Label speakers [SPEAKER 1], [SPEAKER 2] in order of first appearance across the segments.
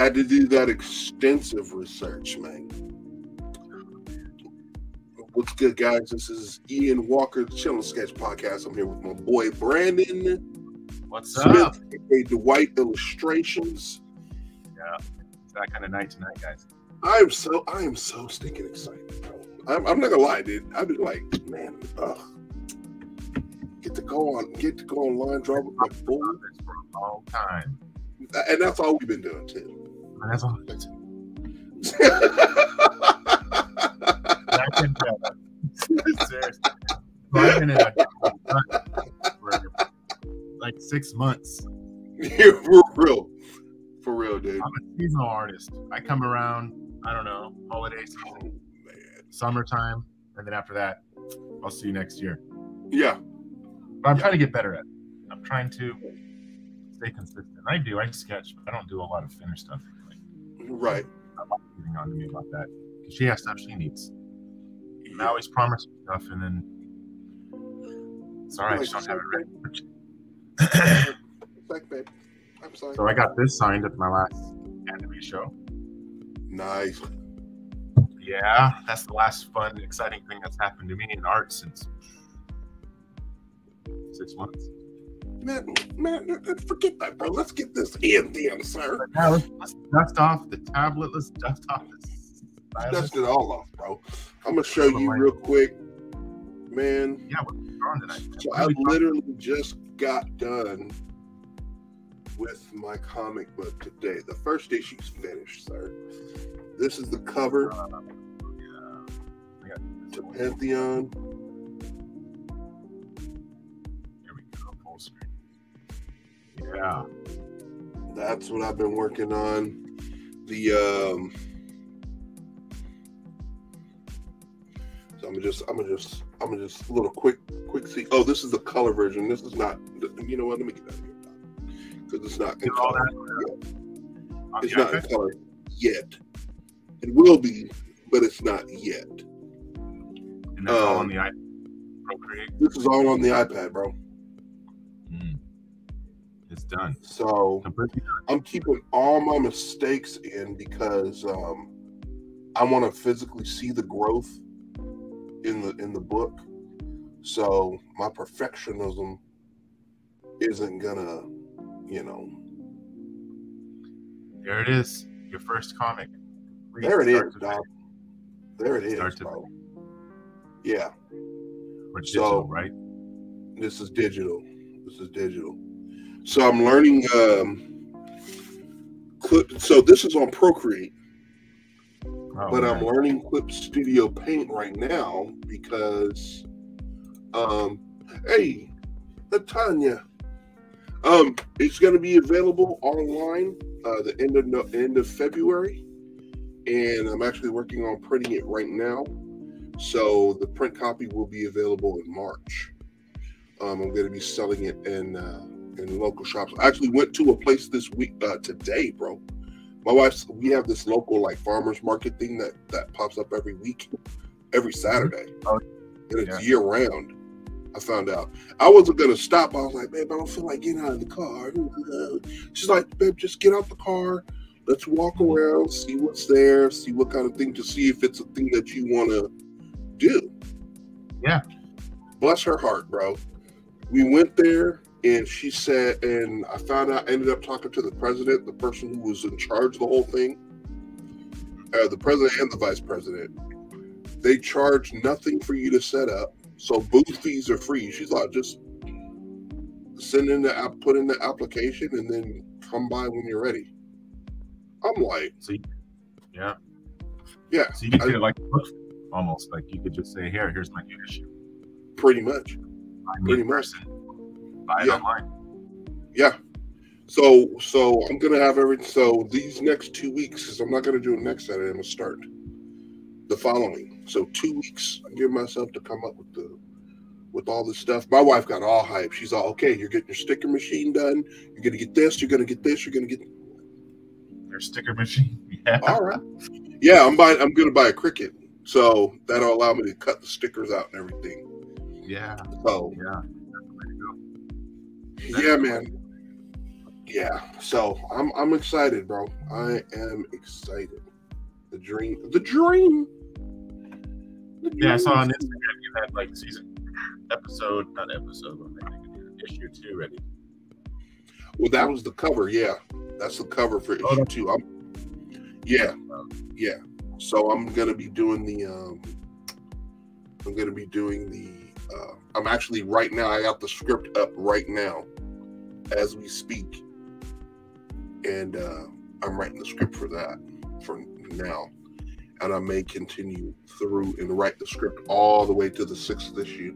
[SPEAKER 1] Had to do that extensive research, man. What's good, guys? This is Ian Walker, the Chill N Sketch Podcast. I'm here with my boy Brandon.
[SPEAKER 2] What's
[SPEAKER 1] Smith,
[SPEAKER 2] up?
[SPEAKER 1] aka Dwight Illustrations.
[SPEAKER 2] Yeah, it's that kind of night tonight, guys.
[SPEAKER 1] I am so I am so stinking excited, bro. I'm, I'm not gonna lie, dude. I've been like, man, ugh. Get to go on, get to go online, draw with my boy,
[SPEAKER 2] for a long time.
[SPEAKER 1] and that's all we've been doing too.
[SPEAKER 2] And that's all. I can tell. Seriously. Been in like six months.
[SPEAKER 1] Yeah, for real, for real, dude.
[SPEAKER 2] I'm a seasonal artist. I come around, I don't know, holiday
[SPEAKER 1] Oh
[SPEAKER 2] season,
[SPEAKER 1] man,
[SPEAKER 2] summertime, and then after that, I'll see you next year.
[SPEAKER 1] yeah,
[SPEAKER 2] But I'm
[SPEAKER 1] Yeah.
[SPEAKER 2] trying to get better at it. I'm trying to stay consistent. I do. I sketch, but I don't do a lot of finished stuff.
[SPEAKER 1] Right.
[SPEAKER 2] on to me about that she has stuff she needs. I always promise her stuff, and then sorry, I just don't have it ready.
[SPEAKER 1] Like, babe, I'm sorry.
[SPEAKER 2] so I got this signed at my last anime show.
[SPEAKER 1] Nice.
[SPEAKER 2] Yeah, that's the last fun, exciting thing that's happened to me in art since six months.
[SPEAKER 1] Man, man, forget that, bro. Let's get this in, then, sir.
[SPEAKER 2] Now let's, let's dust off the tablet. Let's dust off this.
[SPEAKER 1] Dust it all off, bro. I'm gonna show you real quick, man.
[SPEAKER 2] Yeah, what's on tonight?
[SPEAKER 1] So I literally just got done with my comic book today. The first issue's finished, sir. This is the cover
[SPEAKER 2] Uh, yeah.
[SPEAKER 1] To Pantheon.
[SPEAKER 2] Yeah.
[SPEAKER 1] That's what I've been working on. The um so I'm gonna just I'm gonna just I'm gonna just a little quick quick see. Oh, this is the color version. This is not you know what, let me get out of here. Because it's not in color.
[SPEAKER 2] that.
[SPEAKER 1] It's not in color yet. It will be, but it's not yet.
[SPEAKER 2] And that's all
[SPEAKER 1] um,
[SPEAKER 2] on the iPad. Procreate.
[SPEAKER 1] This is all on the iPad, bro.
[SPEAKER 2] It's done.
[SPEAKER 1] So
[SPEAKER 2] Completely.
[SPEAKER 1] I'm keeping all my mistakes in because um, I want to physically see the growth in the in the book. So my perfectionism isn't gonna, you know.
[SPEAKER 2] There it is. Your first comic. Please
[SPEAKER 1] There it is, dog. There it is,
[SPEAKER 2] Start to
[SPEAKER 1] bro. Yeah.
[SPEAKER 2] Or
[SPEAKER 1] So-
[SPEAKER 2] digital, right?
[SPEAKER 1] this is digital. This is digital. So I'm learning. Um, clip. So this is on Procreate.
[SPEAKER 2] Oh,
[SPEAKER 1] but I'm learning Clip Studio Paint right now because, um, hey, Tanya, um, it's going to be available online uh, the end of no, end of February, and I'm actually working on printing it right now. So the print copy will be available in March. Um, I'm going to be selling it in uh, in local shops. I actually went to a place this week uh, today, bro. My wife's we have this local like farmers market thing that that pops up every week every saturday.
[SPEAKER 2] Oh,
[SPEAKER 1] and it's
[SPEAKER 2] yeah.
[SPEAKER 1] year round i found out. I wasn't gonna stop. I was like babe i don't feel like getting out of the car. She's like babe just get out the car. Let's walk around see what's there see what kind of thing to see if it's a thing that you want to do.
[SPEAKER 2] Yeah.
[SPEAKER 1] bless her heart bro. We went there and she said and i found out ended up talking to the president the person who was in charge of the whole thing uh, the president and the vice president they charge nothing for you to set up so booth fees are free she's like just send in the app put in the application and then come by when you're ready i'm like
[SPEAKER 2] you, yeah.
[SPEAKER 1] yeah
[SPEAKER 2] So you could
[SPEAKER 1] I-
[SPEAKER 2] like almost like you could just say, "Here, here's my new issue."
[SPEAKER 1] pretty much
[SPEAKER 2] I mean,
[SPEAKER 1] Pretty much.
[SPEAKER 2] person. Buy it
[SPEAKER 1] Yeah.
[SPEAKER 2] online.
[SPEAKER 1] yeah so so i'm gonna have every so these next two weeks because i'm not gonna do it next saturday i'm gonna start the following so two weeks i give myself to come up with the with all this stuff my wife got all hype she's all okay you're getting your sticker machine done you're gonna get this you're gonna get this you're gonna get
[SPEAKER 2] Your sticker machine. Yeah.
[SPEAKER 1] all right yeah i'm buying i'm gonna buy a Cricut so that'll allow me to cut the stickers out and everything
[SPEAKER 2] Yeah.
[SPEAKER 1] so
[SPEAKER 2] Yeah.
[SPEAKER 1] Yeah man yeah, so I'm I'm excited, bro. I am excited. The dream, the dream.
[SPEAKER 2] The yeah, I saw on Instagram you had like season episode, not episode, but issue two ready.
[SPEAKER 1] Well, that was the cover. Yeah, that's the cover for oh, issue two. I'm, yeah, yeah. So I'm gonna be doing the. Um, I'm gonna be doing the. Uh, I'm actually right now. I got the script up right now, as we speak, and uh, I'm writing the script for that for now, and I may continue through and write the script all the way to the sixth issue,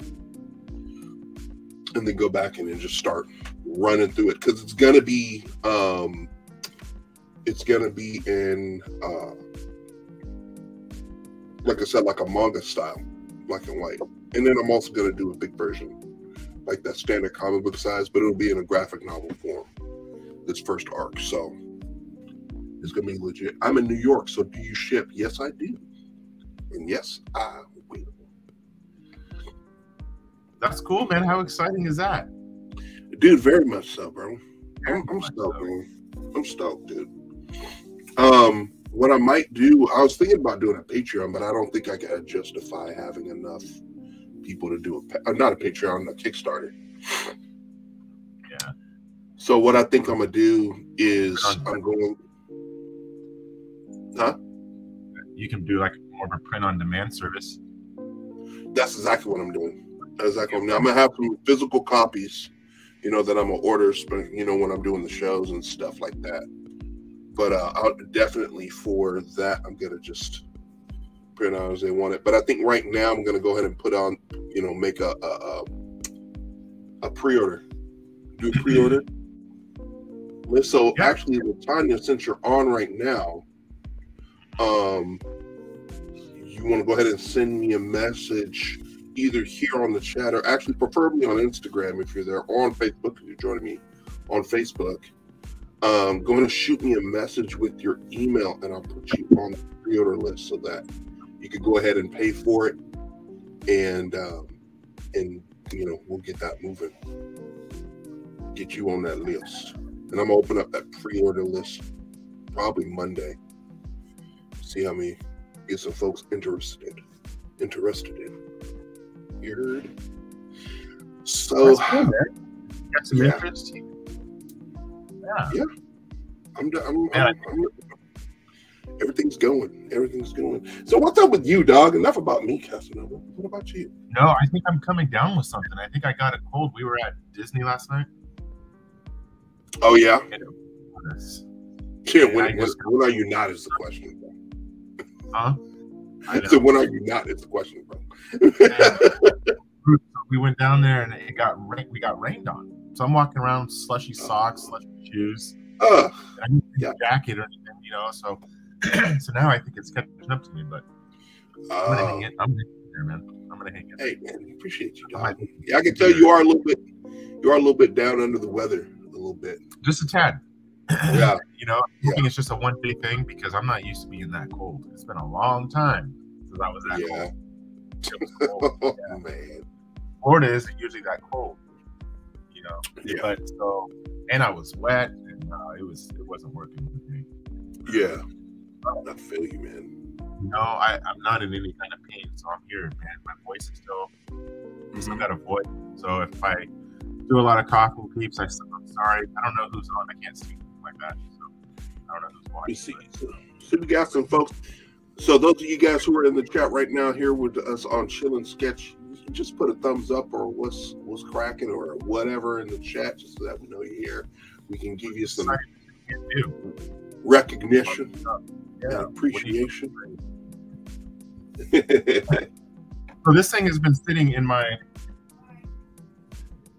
[SPEAKER 1] and then go back and just start running through it because it's gonna be. Um, it's gonna be in. Uh, like I said, like a manga style, black and white. And then I'm also going to do a big version, like that standard comic book size, but it'll be in a graphic novel form. This first arc, so it's going to be legit. I'm in New York, so do you ship? Yes, I do, and yes, I will.
[SPEAKER 2] That's cool, man. How exciting is that,
[SPEAKER 1] dude? Very much so, bro. I'm, I'm stoked, man. I'm stoked, dude. Um, what I might do, I was thinking about doing a Patreon, but I don't think I can justify having enough people to do a uh, not a Patreon, a Kickstarter.
[SPEAKER 2] Yeah.
[SPEAKER 1] So what I think I'm gonna do is I'm going. Huh?
[SPEAKER 2] You can do like more of a print on demand service.
[SPEAKER 1] That's exactly what I'm doing. That's exactly what I'm, I'm gonna have some physical copies, you know, that I'm gonna order, you know, when I'm doing the shows and stuff like that but uh, I'll definitely for that, I'm gonna just print out as they want it. But I think right now I'm gonna go ahead and put on, you know, make a a, a, a pre-order, do a pre-order. so yeah. actually, Tanya, since you're on right now, um, you want to go ahead and send me a message either here on the chat or actually preferably on Instagram if you're there or on Facebook if you're joining me on Facebook um, go ahead and shoot me a message with your email, and I'll put you on the pre-order list so that you can go ahead and pay for it, and um, and you know we'll get that moving, get you on that list, and I'm gonna open up that pre-order list probably Monday. See how many get some folks interested interested in. Heard? So,
[SPEAKER 2] cool, got some yeah. interest.
[SPEAKER 1] Yeah. Yeah. I'm, I'm, I'm, I'm, everything's going. Everything's going. So what's up with you, dog? Enough about me, Casanova. What about you?
[SPEAKER 2] No, I think I'm coming down with something. I think I got a cold. We were at Disney last night.
[SPEAKER 1] Oh yeah. Shit, when, when, when, are you not is the question,
[SPEAKER 2] bro. Huh?
[SPEAKER 1] so when are you not is the question, bro.
[SPEAKER 2] we went down there and it got rain, we got rained on. So I'm walking around slushy socks, slushy shoes.
[SPEAKER 1] Uh,
[SPEAKER 2] I need a yeah. jacket or anything, you know. So, so now I think it's catching up to me. But I'm gonna hang it. I'm gonna hang there, man. I'm gonna hang it.
[SPEAKER 1] Hey, man, appreciate you. Dog. Yeah, I can tell you are a little bit, you are a little bit down under the weather, a little bit.
[SPEAKER 2] Just a tad.
[SPEAKER 1] Yeah.
[SPEAKER 2] you know, I think it's just a one day thing because I'm not used to being that cold. It's been a long time since I was that yeah. cold. cold.
[SPEAKER 1] oh man.
[SPEAKER 2] Florida isn't usually that cold you know.
[SPEAKER 1] Yeah.
[SPEAKER 2] But so, and I was wet, and uh, it was it wasn't working with me.
[SPEAKER 1] Yeah, I feel you, man.
[SPEAKER 2] No, I I'm not in any kind of pain, so I'm here, man. My voice is still mm-hmm. still got a voice. So if I do a lot of coughing peeps, I, I'm sorry. I don't know who's on. I can't see like that. So I don't know who's watching.
[SPEAKER 1] See. So, so we got some folks. So those of you guys who are in the chat right now here with us on Chill N Sketch just put a thumbs up or what's what's cracking or whatever in the chat just so that we know you're here. We can give you some recognition yeah. appreciation.
[SPEAKER 2] so this thing has been sitting in my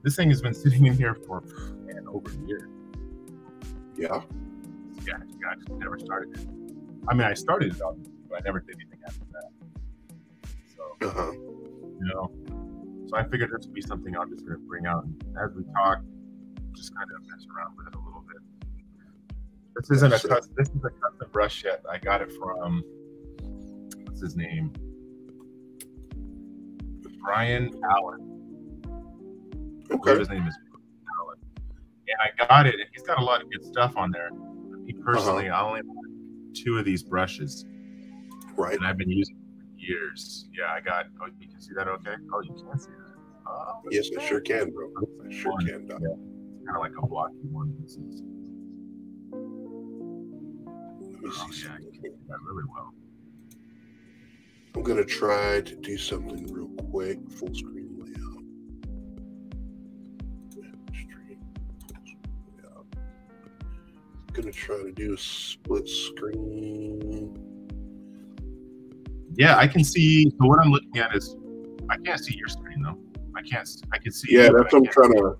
[SPEAKER 2] this thing has been sitting in here for man, over a year.
[SPEAKER 1] Yeah.
[SPEAKER 2] Yeah, yeah, I just never started it. I mean I started it on but I never did anything after that. So uh-huh you know. So I figured this would be something I'm just going to bring out as we talk, just kind of mess around with it a little bit. This isn't a custom, this is a custom brush yet. I got it from what's his name? Brian Allen.
[SPEAKER 1] Okay.
[SPEAKER 2] His name is Allen. and I got it. And he's got a lot of good stuff on there. Me personally, uh-huh. I only have two of these brushes.
[SPEAKER 1] Right.
[SPEAKER 2] And I've been using them for years. Yeah, I got. Oh, you can see that okay? Oh, you can see that.
[SPEAKER 1] Oh, yes, I sure can, bro. I sure one. can.
[SPEAKER 2] Yeah. Kind of like a blocky one. Oh, yeah, I see that really well.
[SPEAKER 1] I'm gonna try to do something real quick. Full screen layout. I'm gonna try to do a split screen.
[SPEAKER 2] Yeah, I can see. So what I'm looking at is, I can't see your screen though. I can't. I can see.
[SPEAKER 1] Yeah, that's what I'm trying to.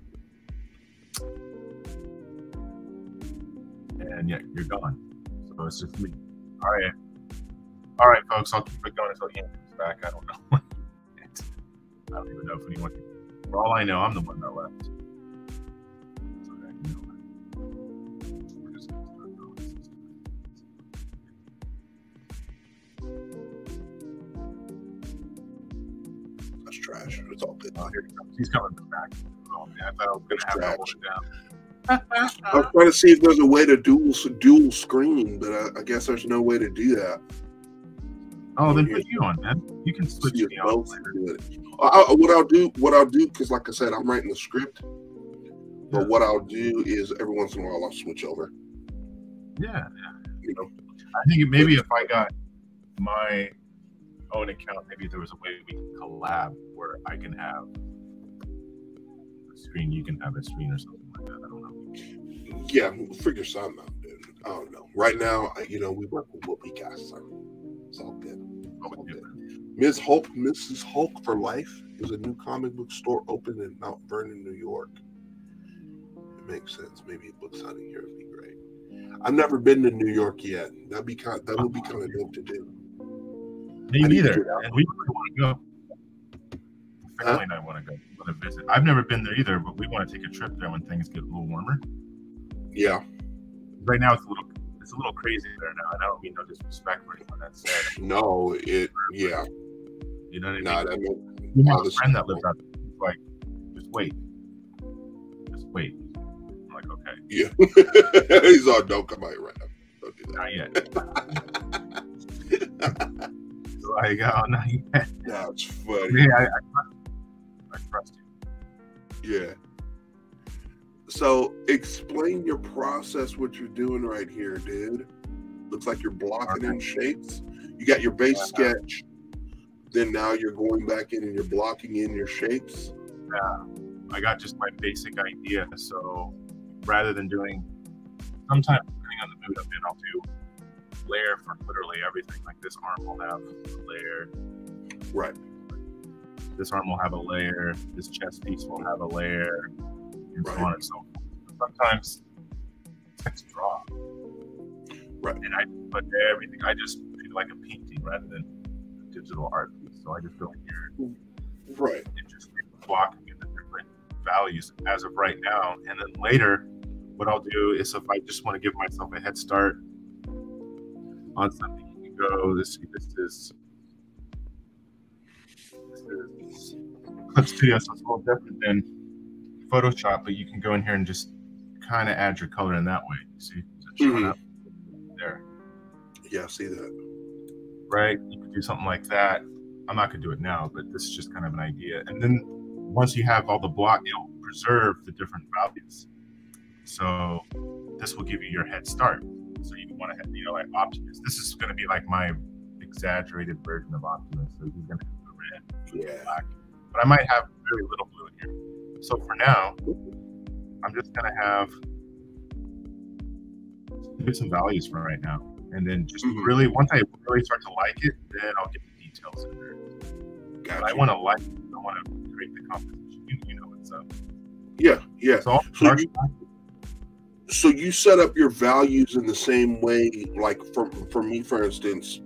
[SPEAKER 2] And yeah, you're gone. So it's just me. All right. All right, folks. I'll keep it going until Ian comes back. I don't know. I don't even know if anyone. For all I know, I'm the one that left.
[SPEAKER 1] That's trash. It's all good.
[SPEAKER 2] Oh, here he comes. He's coming back. Oh man, I thought I was gonna have to hold it down. Uh-huh.
[SPEAKER 1] I was trying to see if there's a way to dual dual screen, but I, I guess there's no way to do that.
[SPEAKER 2] Oh, then put you on, man. You can switch me off
[SPEAKER 1] I, what I'll do, what I'll do, because like I said, I'm writing the script. But yeah. what I'll do is every once in a while I'll switch over.
[SPEAKER 2] Yeah, yeah. You know, I think maybe if I got my own account, maybe there was a way we can collab where I can have a screen, you can have a screen or something like that. I don't know.
[SPEAKER 1] Yeah, we'll figure something out, dude. I don't know. Right now, you know, we work with what we got, so it's all good. Ms. Hulk, Mrs. Hulk for Life is a new comic book store open in Mount Vernon, New York. It makes sense. Maybe a book signing here would be great. I've never been to New York yet. That'd be kind. That would be uh-huh. kind of dope to do.
[SPEAKER 2] Me neither. And we really want to go. Family huh? and I want to go. Want to visit. I've never been there either, but we want to take a trip there when things get a little warmer.
[SPEAKER 1] Yeah.
[SPEAKER 2] Right now it's a little it's a little crazy there now, and I don't mean no disrespect for anyone that said.
[SPEAKER 1] No, it yeah.
[SPEAKER 2] You know what I mean? Nah, that mean you have a friend that lives out there. He's like, just wait, just wait. I'm like, okay.
[SPEAKER 1] Yeah. He's all, don't come out here right now. Don't do
[SPEAKER 2] that. Not yet. like, oh, not yet.
[SPEAKER 1] That's funny.
[SPEAKER 2] Yeah, I, I, I trust
[SPEAKER 1] you. Yeah. So explain your process, what you're doing right here, dude. Looks like you're blocking in shapes. You got your base uh-huh. sketch. Then now you're going back in and you're blocking in your shapes.
[SPEAKER 2] Yeah. I got just my basic idea. So rather than doing sometimes depending on the mood I'm in, I'll do layer for literally everything. Like this arm will have a layer.
[SPEAKER 1] Right.
[SPEAKER 2] This arm will have a layer. This chest piece will have a layer and right. so on and so forth. Sometimes it's draw.
[SPEAKER 1] Right.
[SPEAKER 2] And I put everything, I just treat it like a painting rather than a digital art piece. So I just go in here
[SPEAKER 1] right.
[SPEAKER 2] and just get the different values as of right now. And then later, what I'll do is if I just want to give myself a head start on something, you can go, this, this is this is Clip Studio, so it's a little different than Photoshop, but you can go in here and just kind of add your color in that way. See, mm-hmm. there.
[SPEAKER 1] Yeah, I see that.
[SPEAKER 2] Right, you could do something like that. I'm not gonna do it now, but this is just kind of an idea. And then once you have all the block, you'll preserve the different values. So this will give you your head start. So you want to have, you know, like Optimus. This is going to be like my exaggerated version of Optimus. So he's going to have the red, yeah. black. But I might have very little blue in here. So for now, I'm just gonna have do some values for right now, and then just mm-hmm. really once I really start to like it, then I'll get the details in there. Gotcha. I want to like, I want to create the composition. You, you know what's up.
[SPEAKER 1] Yeah, yeah. So, so you, so you set up your values in the same way, like for for me, for instance.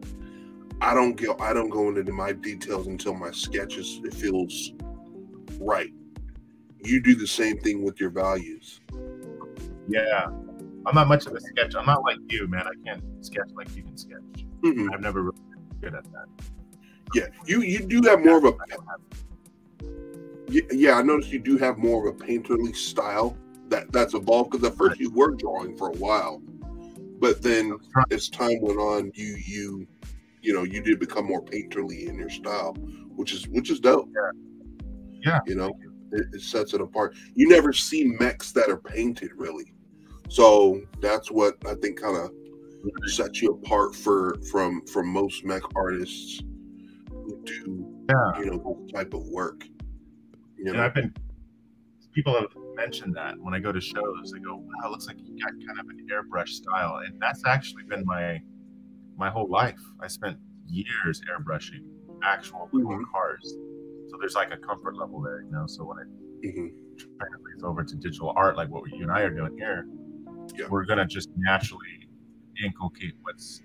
[SPEAKER 1] I don't go I don't go into my details until my sketches it feels right you do the same thing with your values.
[SPEAKER 2] Yeah. I'm not much of a sketch. I'm not like you, man. I can't sketch like you can sketch. Mm-hmm. I've never really been good at that.
[SPEAKER 1] Yeah, you you do have more of a yeah. I noticed you do have more of a painterly style that that's evolved because at first you were drawing for a while, but then as time went on, you you you know you did become more painterly in your style, which is which is dope.
[SPEAKER 2] Yeah, yeah.
[SPEAKER 1] You know, it, it sets it apart. You never see mechs that are painted really, so that's what I think kind of sets you apart for from from most mech artists who do
[SPEAKER 2] yeah.
[SPEAKER 1] you know this type of work. You know,
[SPEAKER 2] and I've been people have mentioned that when I go to shows, they go, "Wow, it looks like you got kind of an airbrush style," and that's actually been my my whole life. I spent years airbrushing actual mm-hmm. cars, so there's like a comfort level there, you know. So when I mm-hmm. translate over to digital art, like what you and I are doing here, yeah. we're gonna just naturally inculcate what's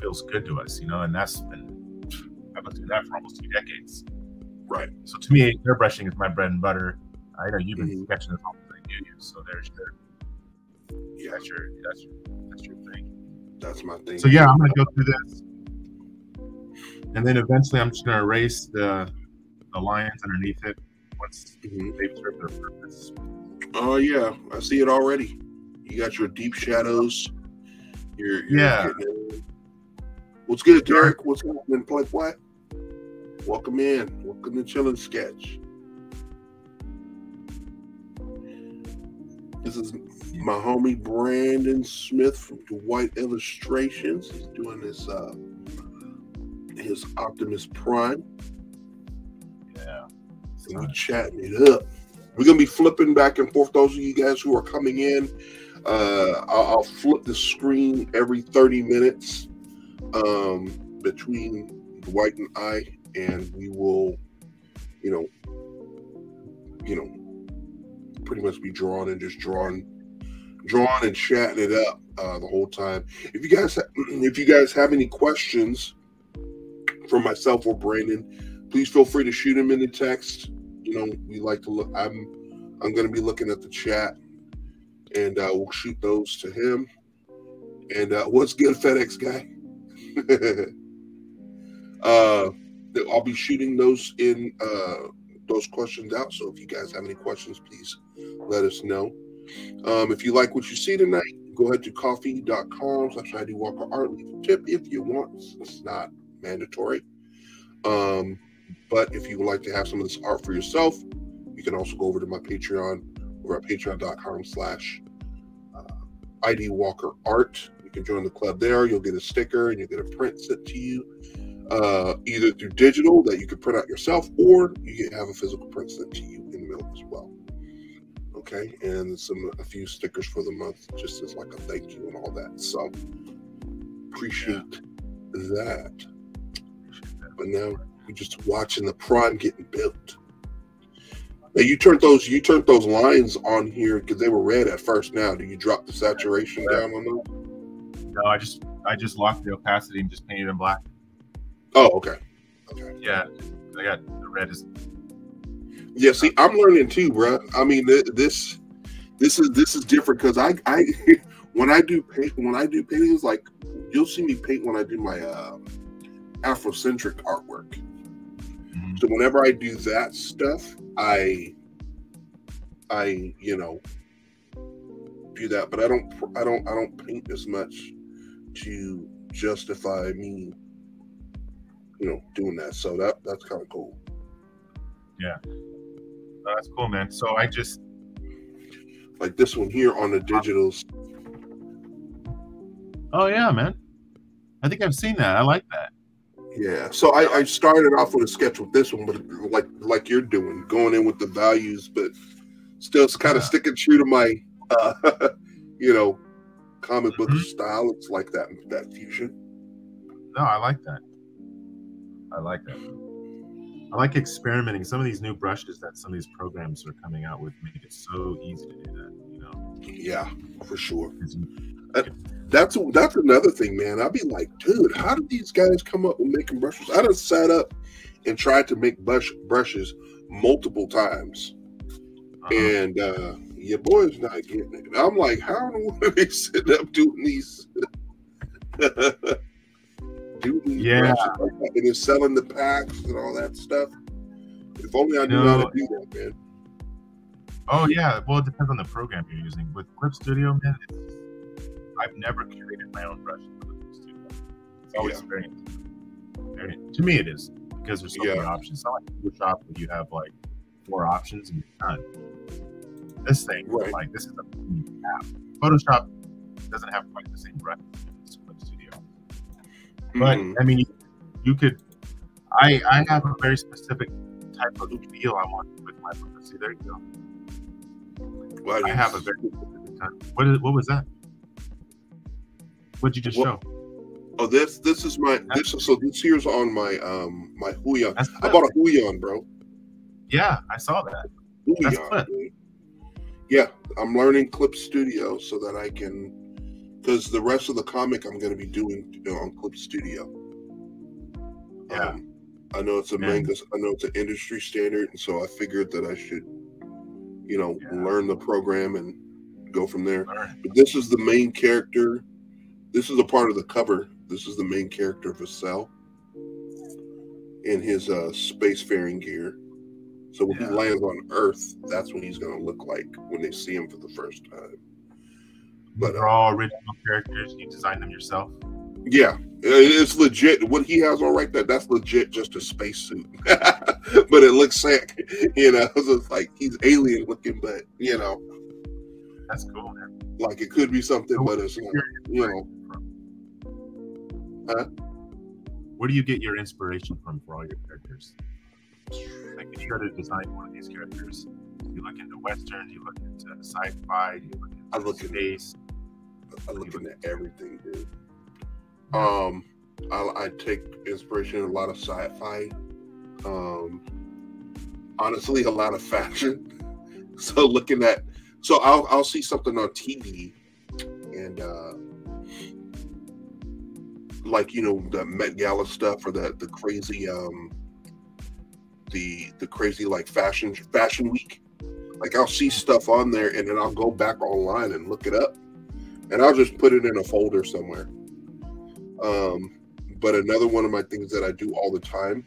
[SPEAKER 2] feels good to us, you know, and that's been I've been doing that for almost two decades.
[SPEAKER 1] Right.
[SPEAKER 2] So to me, airbrushing is my bread and butter. I know you've been mm-hmm. sketching as I knew you, so there's your yeah, that's your that's your that's your thing.
[SPEAKER 1] That's my thing.
[SPEAKER 2] So yeah, I'm gonna go through this, and then eventually I'm just gonna erase the the lines underneath it once mm-hmm. they've served their purpose.
[SPEAKER 1] Oh yeah, I see it already. You got your deep shadows. You're, you're
[SPEAKER 2] yeah.
[SPEAKER 1] What's good, Derek? What's happening, Play What? Welcome in. Welcome to Chill N Sketch. This is my homie Brandon Smith from Dwight Illustrations. He's doing this uh his Optimus Prime. And we chatting it up. We're gonna be flipping back and forth. Those of you guys who are coming in, uh, I'll, I'll flip the screen every 30 minutes um, between Dwight and I, and we will, you know, you know, pretty much be drawn and just drawn, drawn and chatting it up uh, the whole time. If you guys, ha- if you guys have any questions for myself or Brandon, please feel free to shoot them in the text. You know, we like to look. I'm, I'm going to be looking at the chat, and uh, we'll shoot those to him. And uh, what's good, FedEx guy? uh, I'll be shooting those in uh, those questions out. So if you guys have any questions, please let us know. Um, if you like what you see tonight, go ahead to ko-fi.com slash ID Walker Art. Leave a tip if you want. It's not mandatory. Um, but if you would like to have some of this art for yourself, you can also go over to my Patreon or at patreon.com slash uh, ID Walker Art You can join the club there. You'll get a sticker and you'll get a print sent to you, uh, either through digital that you can print out yourself, or you can have a physical print sent to you in the mail as well. Okay, and some a few stickers for the month, just as like a thank you and all that. So appreciate that. But now we're just watching the prime getting built. Now you turned those you turned those lines on here because they were red at first. Now do you drop the saturation down on them?
[SPEAKER 2] No, I just I just locked the opacity and just painted in black.
[SPEAKER 1] Oh, okay. Okay.
[SPEAKER 2] Yeah, I got the red is.
[SPEAKER 1] Yeah, see, I'm learning too, bro. I mean, this this is this is different because I I when I do paint when I do paintings like you'll see me paint when I do my uh, Afrocentric artwork. Mm-hmm. So whenever I do that stuff, I I you know do that, but I don't I don't I don't paint as much to justify me, you know, doing that. So that that's kind of cool.
[SPEAKER 2] Yeah, that's cool, man. So I just
[SPEAKER 1] like this one here on the digitals.
[SPEAKER 2] Oh yeah, man. I think I've seen that. I like that.
[SPEAKER 1] Yeah. So I, I started off with a sketch with this one, but like like you're doing, going in with the values, but still kind of yeah. sticking true to my uh, you know comic book mm-hmm. style. It's like that that fusion.
[SPEAKER 2] No, I like that. I like that. I like experimenting. Some of these new brushes that some of these programs are coming out with make it so easy to do that. You know.
[SPEAKER 1] Yeah, for sure. That, that's that's another thing, man. I'd be like, dude, how did these guys come up with making brushes? I just sat up and tried to make brush brushes multiple times, uh-huh. and uh, your boy's not getting it. I'm like, how in the world are they sitting up doing these? doing these
[SPEAKER 2] yeah,
[SPEAKER 1] like and then selling the packs and all that stuff. If only I knew no, how to do that, man.
[SPEAKER 2] Oh yeah, well it depends on the program you're using. With Clip Studio, man, I've never created my own Clip Studio. It's always yeah. very, very. To me, it is because there's so yeah. many options. It's not like Photoshop where you have like four options and you're done. This thing, right. like this is a app. Photoshop doesn't have quite the same breadth as Clip Studio, but mm-hmm. I mean, you, you could. I I have a very specific type of feel I want with my photos. See, there you go. Well, I have a very specific type. what is what was that? What'd you just show?
[SPEAKER 1] Oh, this this is my this so this here's on my um my Huion. I bought a Huion, bro.
[SPEAKER 2] Yeah, I saw that. Huion.
[SPEAKER 1] Yeah, I'm learning Clip Studio so that I can because the rest of the comic I'm going to be doing you know, on Clip Studio.
[SPEAKER 2] Yeah. Um,
[SPEAKER 1] I know it's a manga. I know it's an industry standard, and so I figured that I should you know, yeah. learn the program and go from there. But this is the main character. This is a part of the cover. This is the main character of Vassell in his uh, spacefaring gear. So when yeah. he lands on Earth, that's what he's going to look like when they see him for the first time.
[SPEAKER 2] But they're uh, all original characters. You designed them yourself.
[SPEAKER 1] Yeah, it's legit. What he has on right there, that's legit just a spacesuit. but it looks sick, you know. So it's like he's alien looking, but you know.
[SPEAKER 2] That's cool, man.
[SPEAKER 1] Like it could be something, but it's you know.
[SPEAKER 2] Huh? Where do you get your inspiration from for all your characters? Like if you go to design one of these characters, you look into westerns, you look into sci-fi, you look into I look space.
[SPEAKER 1] Into, I look into everything, dude. Um, I, I take inspiration in a lot of sci-fi. Um, honestly, a lot of fashion. So looking at, so I'll I'll see something on TV, and uh, like you know the Met Gala stuff or the the crazy um the the crazy like fashion fashion week. Like I'll see stuff on there, and then I'll go back online and look it up, and I'll just put it in a folder somewhere. Um, but another one of my things that I do all the time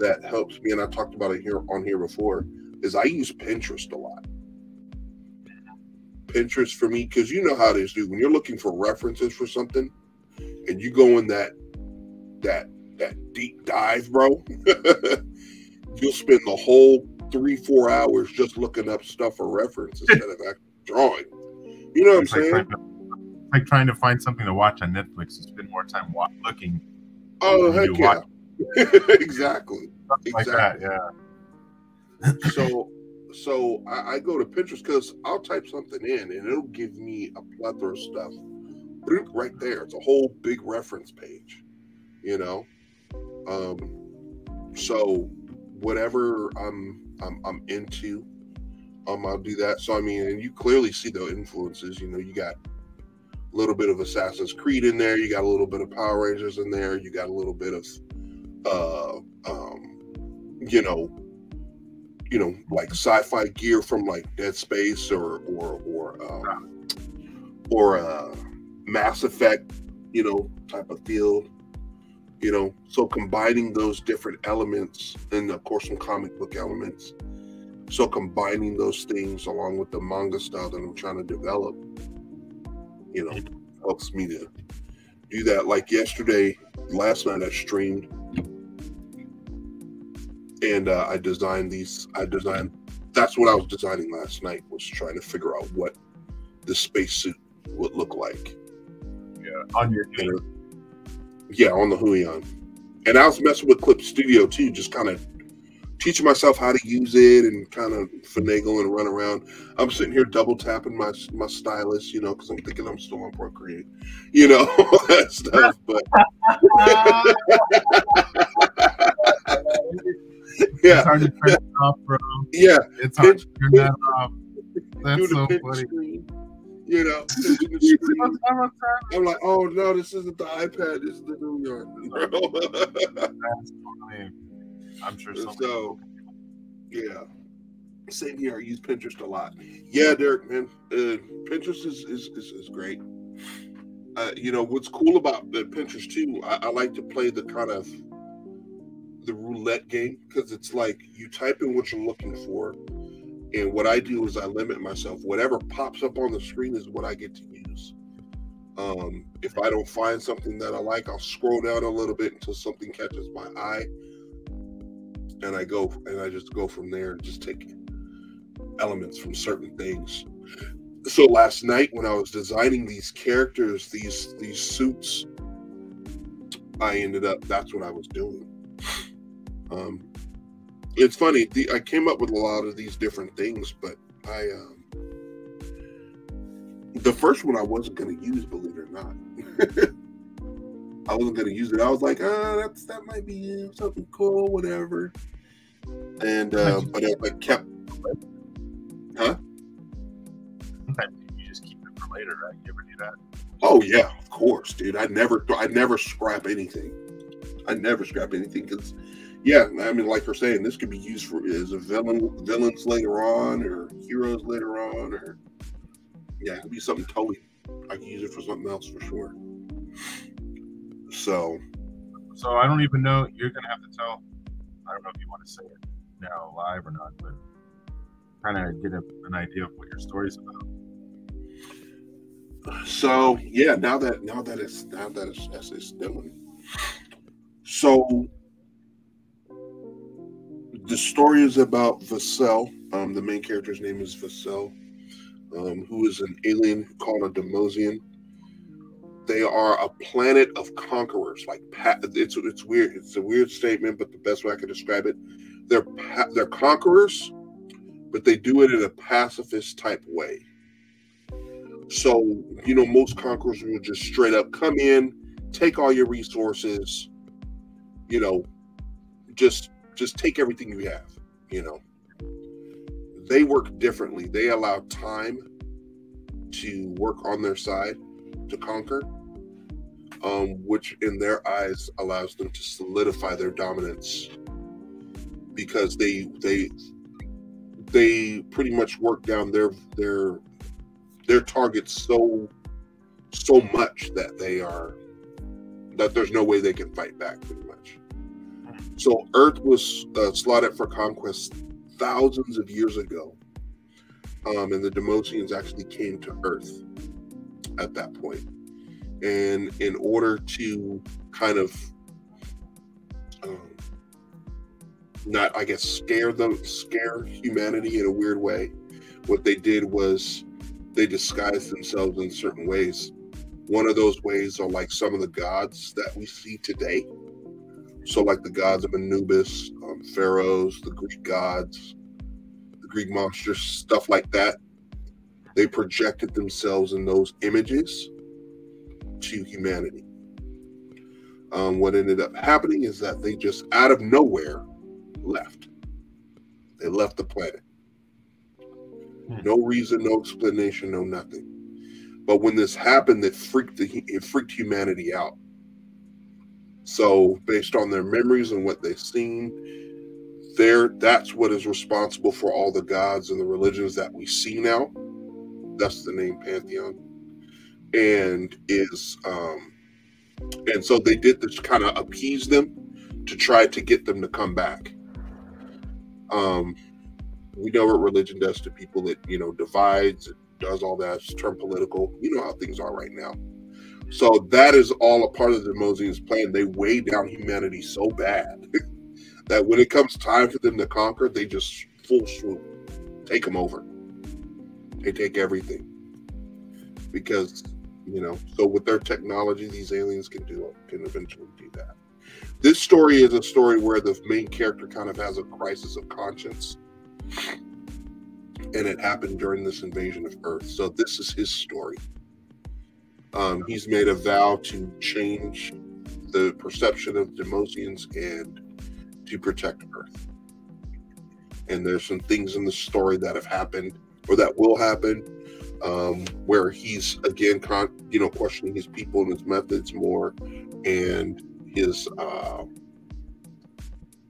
[SPEAKER 1] that helps me, and I talked about it here on here before, is I use Pinterest a lot. Pinterest for me, because you know how it is, dude. When you're looking for references for something, and you go in that that that deep dive, bro, you'll spend the whole three four hours just looking up stuff for reference instead of actually drawing. You know what I'm saying?
[SPEAKER 2] like trying to find something to watch on Netflix. You spend more time wa- looking.
[SPEAKER 1] Oh heck yeah! exactly. exactly. Like that,
[SPEAKER 2] yeah.
[SPEAKER 1] so, so I, I go to Pinterest because I'll type something in and it'll give me a plethora of stuff right there. It's a whole big reference page, you know. Um, so whatever I'm I'm I'm into, um, I'll do that. So I mean, and you clearly see the influences. You know, you got a little bit of Assassin's Creed in there. You got a little bit of Power Rangers in there. You got a little bit of, uh, um, you know, you know, like sci-fi gear from like Dead Space or or or um, or uh, Mass Effect, you know, type of feel. You know, so combining those different elements, and of course some comic book elements. So combining those things along with the manga style that I'm trying to develop, you know, helps me to do that. Like yesterday, last night I streamed and uh, I designed these. I designed. That's what I was designing last night. Was trying to figure out what the spacesuit would look like.
[SPEAKER 2] Yeah, on your
[SPEAKER 1] and, yeah, on the Huion. And I was messing with Clip Studio too, just kind of teaching myself how to use it and kind of finagle and run around. I'm sitting here double tapping my my stylus, you know, because I'm thinking I'm still on Procreate, you know, all that stuff. But
[SPEAKER 2] yeah, it's hard to turn it off, bro.
[SPEAKER 1] Yeah,
[SPEAKER 2] it's hard to turn that off. That's so funny.
[SPEAKER 1] Screen, you know, I'm like, oh no, this isn't the iPad. This is the New York. That's.
[SPEAKER 2] I'm sure so.
[SPEAKER 1] so yeah. Same here. I use Pinterest a lot. Yeah, Derek, man. Uh, Pinterest is, is, is, is great. Uh, you know, what's cool about the Pinterest too, I, I like to play the kind of the roulette game because it's like you type in what you're looking for And what I do is I limit myself. Whatever pops up on the screen is what I get to use. Um, if I don't find something that I like, I'll scroll down a little bit until something catches my eye, and I go and I just go from there and just take elements from certain things. So last night when I was designing these characters, these these suits, I ended up that's what I was doing. Um, it's funny. The, I came up with a lot of these different things, but I um, the first one I wasn't going to use, believe it or not. I wasn't going to use it. I was like, ah, that's that might be something cool, whatever. And uh, but I, I kept, huh?
[SPEAKER 2] You just keep it for later, right? You ever do that?
[SPEAKER 1] Oh yeah, of course, dude. I never, I never scrap anything. I never scrap anything because, yeah, I mean, like you're saying, this could be used for as a villain, villains later on, or heroes later on, or yeah, it could be something totally. I can use it for something else for sure. So,
[SPEAKER 2] so I don't even know. You're gonna have to tell. I don't know if you want to say it now live or not, but kind of get a, an idea of what your story's about.
[SPEAKER 1] So yeah, now that now that it's now that it's, it's, it's done. So the story is about Vassell. Um, the main character's name is Vassell um, who is an alien called a Demosian. They are a planet of conquerors. Like it's it's weird. It's a weird statement, but the best way I can describe it, they're they're conquerors, but they do it in a pacifist type way. So you know, most conquerors will just straight up come in, take all your resources, you know, just just take everything you have, you know they work differently. They allow time to work on their side to conquer, um, which in their eyes allows them to solidify their dominance because they they they pretty much work down their their their targets so so much that they are that there's no way they can fight back pretty much. So Earth was uh, slotted for conquest thousands of years ago. Um, and the Demosians actually came to Earth at that point. And in order to kind of um, not, I guess, scare them, scare humanity in a weird way, what they did was they disguised themselves in certain ways. One of those ways are like some of the gods that we see today. So, like the gods of Anubis, um, pharaohs, the Greek gods, the Greek monsters, stuff like that. They projected themselves in those images to humanity. Um, what ended up happening is that they just out of nowhere left. They left the planet. Hmm. No reason, no explanation, no nothing. But when this happened, it freaked the, it freaked humanity out. So, based on their memories and what they've seen, there that's what is responsible for all the gods and the religions that we see now. That's the name Pantheon, and is um, and so they did this kind of appease them to try to get them to come back. Um, we know what religion does to people. It you know divides, it does all that. It's turned political. You know how things are right now. So that is all a part of the Mosai's plan. They weigh down humanity so bad that when it comes time for them to conquer, they just full swoop, take them over. They take everything because you know. So with their technology, these aliens can do it, can eventually do that. This story is a story where the main character kind of has a crisis of conscience, and it happened during this invasion of Earth. So this is his story. Um, he's made a vow to change the perception of Demosians and to protect Earth. And there's some things in the story that have happened or that will happen um, where he's again, con- you know, questioning his people and his methods more, and his uh,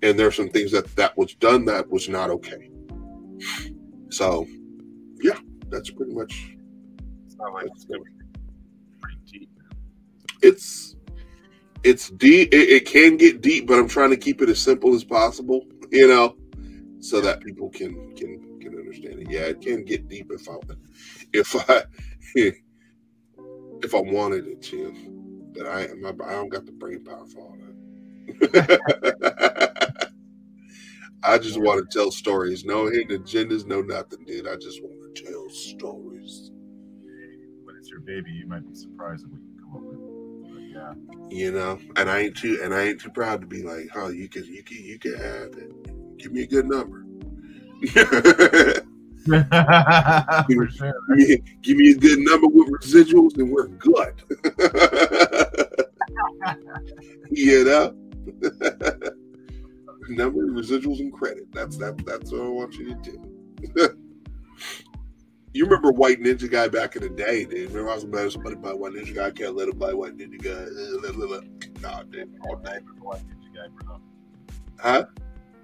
[SPEAKER 1] and there's some things that that was done that was not okay. So, yeah, that's pretty much.
[SPEAKER 2] It's not like it's
[SPEAKER 1] it's it's deep. It, it, can get deep, but I'm trying to keep it as simple as possible. You know, so that people can can can understand it. Yeah, it can get deep if I if I if I wanted it to. But I my, I don't got the brain power for all that. I just want to tell stories. No hidden agendas, no nothing, dude. I just want to tell stories.
[SPEAKER 2] When it's your baby, you might be surprised at what you come up with. Yeah.
[SPEAKER 1] You know, and I ain't too and I ain't too proud to be like, oh, you can you can you can have it. Give me a good number.
[SPEAKER 2] For sure.
[SPEAKER 1] Give me, give me a good number with residuals and we're good. you know? number, residuals, and credit. That's that that's what I want you to do. You remember White Ninja Guy back in the day, dude. Remember I was mad somebody by White Ninja Guy, I can't let him buy White Ninja Guy. Nah, dude. All
[SPEAKER 2] I remember White Ninja Guy, bro.
[SPEAKER 1] Huh?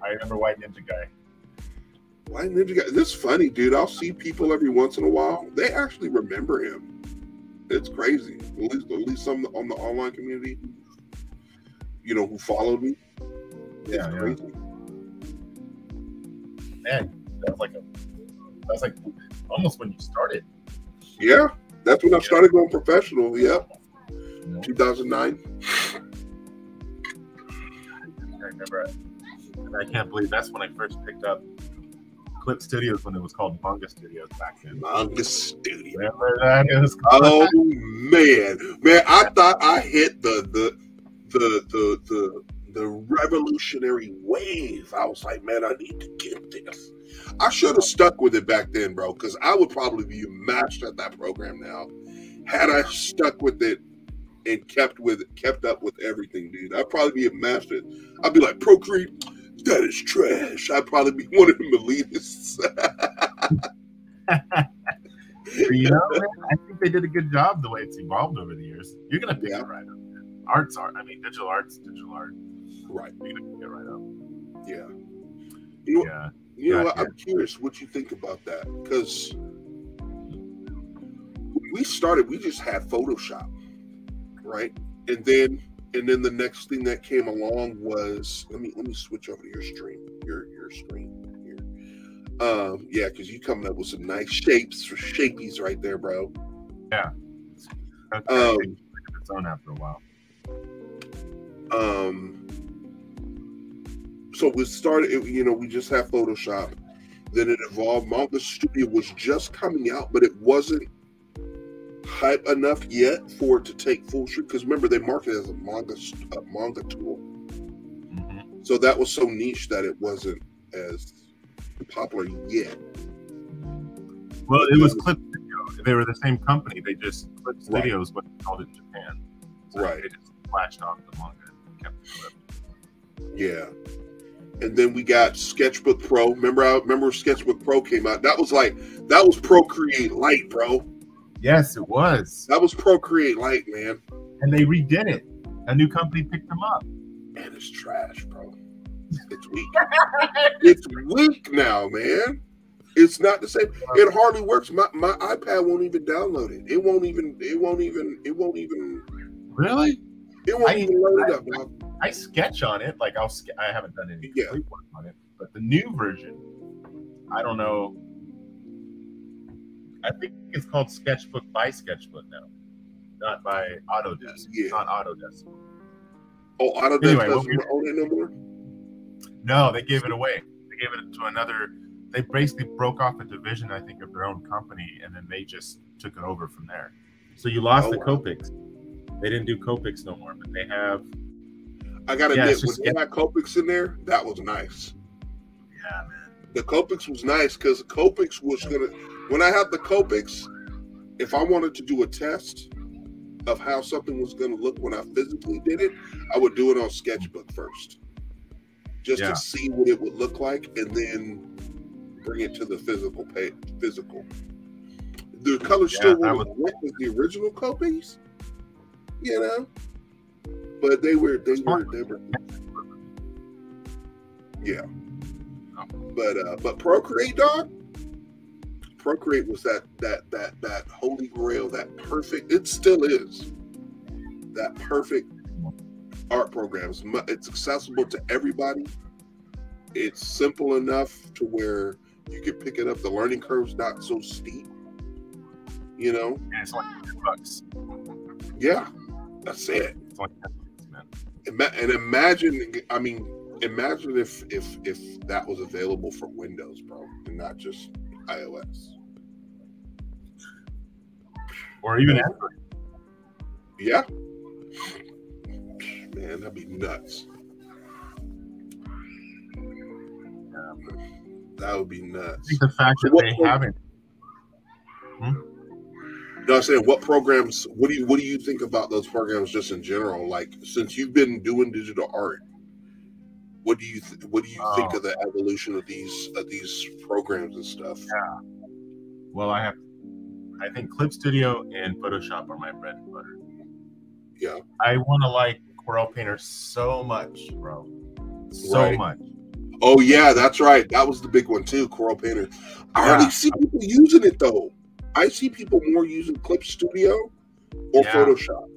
[SPEAKER 2] I remember White Ninja Guy.
[SPEAKER 1] White Ninja Guy. This is funny, dude. I'll see people every once in a while. They actually remember him. It's crazy. At least, at least some on the online community, you know, who followed me. It's
[SPEAKER 2] Yeah, yeah.
[SPEAKER 1] crazy.
[SPEAKER 2] Man, that's like a that's like almost when you started.
[SPEAKER 1] Yeah, that's when I started going professional. Yeah,
[SPEAKER 2] You
[SPEAKER 1] 2009.
[SPEAKER 2] I remember it. And I can't believe that's when I first picked up Clip Studios when it was called Manga Studios back then.
[SPEAKER 1] Manga Studio.
[SPEAKER 2] Remember that? It was
[SPEAKER 1] Oh man, man! I thought I hit the the the the the the revolutionary wave. I was like, man, I need to get this. I should have stuck with it back then, bro, because I would probably be a master at that program now. Had I stuck with it and kept with it, kept up with everything, dude, I'd probably be a master. I'd be like, Procreate, that is trash. I'd probably be one of them elitists.
[SPEAKER 2] you know, man, I think they did a good job the way it's evolved over the years. You're gonna pick
[SPEAKER 1] Yeah.
[SPEAKER 2] it right up. Art's art. I mean, digital art's digital art.
[SPEAKER 1] right.
[SPEAKER 2] You're gonna pick it right up.
[SPEAKER 1] Yeah. You know,
[SPEAKER 2] Yeah.
[SPEAKER 1] You know,
[SPEAKER 2] Yeah.
[SPEAKER 1] I'm curious what you think about that because we started, we just had Photoshop, right? And then, and then the next thing that came along was let me let me switch over to your stream, your your screen here. Um, yeah, because you coming up with some nice shapes for shapies right there, bro.
[SPEAKER 2] That's
[SPEAKER 1] Um,
[SPEAKER 2] um, its own after a while.
[SPEAKER 1] Um, so we started, it- you know, we just had Photoshop. Then it evolved. Manga Studio was just coming out, but it wasn't hype enough yet for it to take full shoot. Because remember, they marketed it as a manga a manga tool,
[SPEAKER 2] Mhm.
[SPEAKER 1] so that was so niche that it wasn't as popular yet.
[SPEAKER 2] Well, it was Clip Studio. They were the same company. They just Clip
[SPEAKER 1] Right.
[SPEAKER 2] Studio is what they called it in Japan. So
[SPEAKER 1] Right.
[SPEAKER 2] They just flashed off the manga and kept it.
[SPEAKER 1] Yeah. And then we got Sketchbook Pro. Remember, I remember Sketchbook Pro came out. That was like that was Procreate Lite, bro.
[SPEAKER 2] Yes, it was.
[SPEAKER 1] That was Procreate Lite, man.
[SPEAKER 2] And they redid it. A new company picked them up.
[SPEAKER 1] Man, it's trash, bro. It's weak. it's weak now, man. It's not the same. It hardly works. My my iPad won't even download it. It won't even. It won't even. It won't even.
[SPEAKER 2] Really?
[SPEAKER 1] It won't
[SPEAKER 2] I-
[SPEAKER 1] even load it up.
[SPEAKER 2] I sketch on it. Like I'll. Ske- I haven't done any
[SPEAKER 1] Yeah.
[SPEAKER 2] complete work on it, but the new version, I don't know. I think it's called Sketchbook by Sketchbook now, not by Autodesk.
[SPEAKER 1] Yeah.
[SPEAKER 2] It's not Autodesk.
[SPEAKER 1] Oh, Autodesk
[SPEAKER 2] Anyway,
[SPEAKER 1] doesn't
[SPEAKER 2] we-
[SPEAKER 1] own it no more.
[SPEAKER 2] No, they gave it away. They gave it to another. They basically broke off a division, I think, of their own company, and then they just took it over from there. So you lost
[SPEAKER 1] Oh,
[SPEAKER 2] the
[SPEAKER 1] wow.
[SPEAKER 2] Copics. They didn't do Copics no more, but they have.
[SPEAKER 1] I gotta
[SPEAKER 2] Yeah,
[SPEAKER 1] admit,
[SPEAKER 2] it's
[SPEAKER 1] when
[SPEAKER 2] just-
[SPEAKER 1] they had Copics in there, that was nice.
[SPEAKER 2] Yeah, man.
[SPEAKER 1] The Copics was nice because the Copics was gonna. When I had the Copics, if I wanted to do a test of how something was gonna look when I physically did it, I would do it on Sketchbook first, just
[SPEAKER 2] Yeah.
[SPEAKER 1] to see what it would look like, and then bring it to the physical page. Physical. The color
[SPEAKER 2] Yeah,
[SPEAKER 1] still
[SPEAKER 2] that
[SPEAKER 1] was wet as the original Copics, you know, but they were they were they were yeah. But uh but Procreate dog, Procreate was that that that that holy grail, that perfect. It still is that perfect art program. It's, accessible to everybody. It's simple enough to where You can pick it up. The learning curve's not so steep. You know?
[SPEAKER 2] And it's like bucks.
[SPEAKER 1] Yeah. That's it.
[SPEAKER 2] It's like
[SPEAKER 1] and imagine I mean, imagine if if if that was available for Windows, bro, and not just iOS.
[SPEAKER 2] Or even Android.
[SPEAKER 1] Yeah. Man, that'd be nuts. That would be nuts.
[SPEAKER 2] I think the fact that they haven't.
[SPEAKER 1] Hmm? No, I'm saying what programs. What do you What do you think about those programs just in general? Like since you've been doing digital art, what do you th- What do you oh. think um. of the evolution of these of these programs and stuff?
[SPEAKER 2] Yeah. Well, I have. I think Clip Studio and Photoshop are my bread and butter.
[SPEAKER 1] Yeah.
[SPEAKER 2] I want to like Corel Painter so much, bro. So right. much.
[SPEAKER 1] Oh yeah, that's right. That was the big one too. Corel Painter. I yeah. already see people using it though. I see people more using Clip Studio or yeah. Photoshop.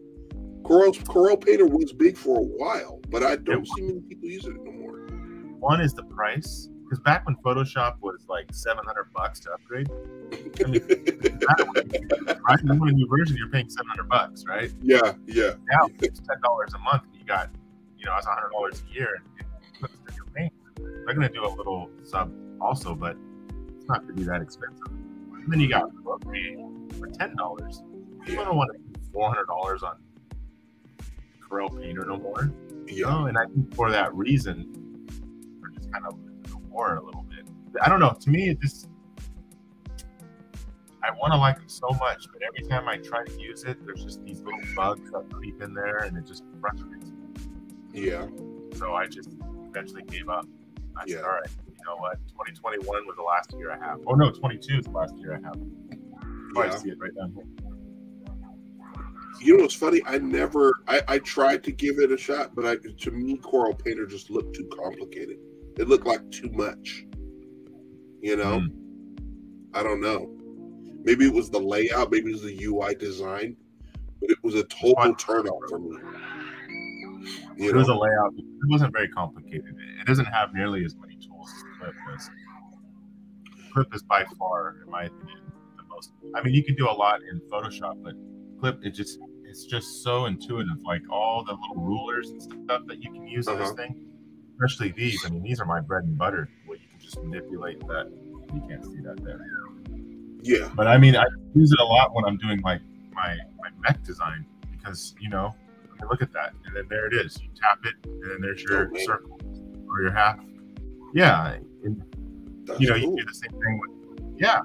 [SPEAKER 1] Corel Corel Painter was big for a while, but I don't it, see many people using it no more.
[SPEAKER 2] One is the price, because back when Photoshop was like seven hundred bucks to upgrade, I mean, right? You want a new version, you're paying seven hundred bucks, right?
[SPEAKER 1] Yeah, yeah.
[SPEAKER 2] Now it's ten dollars a month. You got, you know, it's hundred dollars a year, and Clip Studio Paint they're going to do a little sub also, but it's not going to be that expensive. And then you got Procreate for ten dollars. You don't want to pay four hundred dollars on Corel Painter no more. Yeah. know? and I think for that reason, we're just kind of losing the war a little bit. I don't know. To me, it just I want to like it so much, but every time I try to use it, there's just these little bugs that creep in there, and it just frustrates me.
[SPEAKER 1] Yeah.
[SPEAKER 2] So I just eventually gave up. I yeah. said, all right, you know what? 2021 was the last year I have. Oh no, 22 is the last year I have. Oh, yeah. I see it right down here.
[SPEAKER 1] You know what's funny? I never. I, I tried to give it a shot, but I, to me, Corel Painter just looked too complicated. It looked like too much. You know, mm. I don't know. Maybe it was the layout. Maybe it was the UI design, but it was a total turnoff for me.
[SPEAKER 2] You it know? was a layout. It wasn't very complicated. It doesn't have nearly as many tools as Clip is by far, in my opinion, the most. I mean, you can do a lot in Photoshop, but Clip it just it's just so intuitive. Like all the little rulers and stuff that you can use uh-huh. in this uh-huh. thing, especially these. I mean, these are my bread and butter. Where you can just manipulate that. You can't see that there.
[SPEAKER 1] Yeah.
[SPEAKER 2] But I mean, I use it a lot when I'm doing like my my mech design because you know look at that, and then there it is. You tap it, and then there's your oh, circle or your half. Yeah, and, you know, cool. you do the same thing with yeah.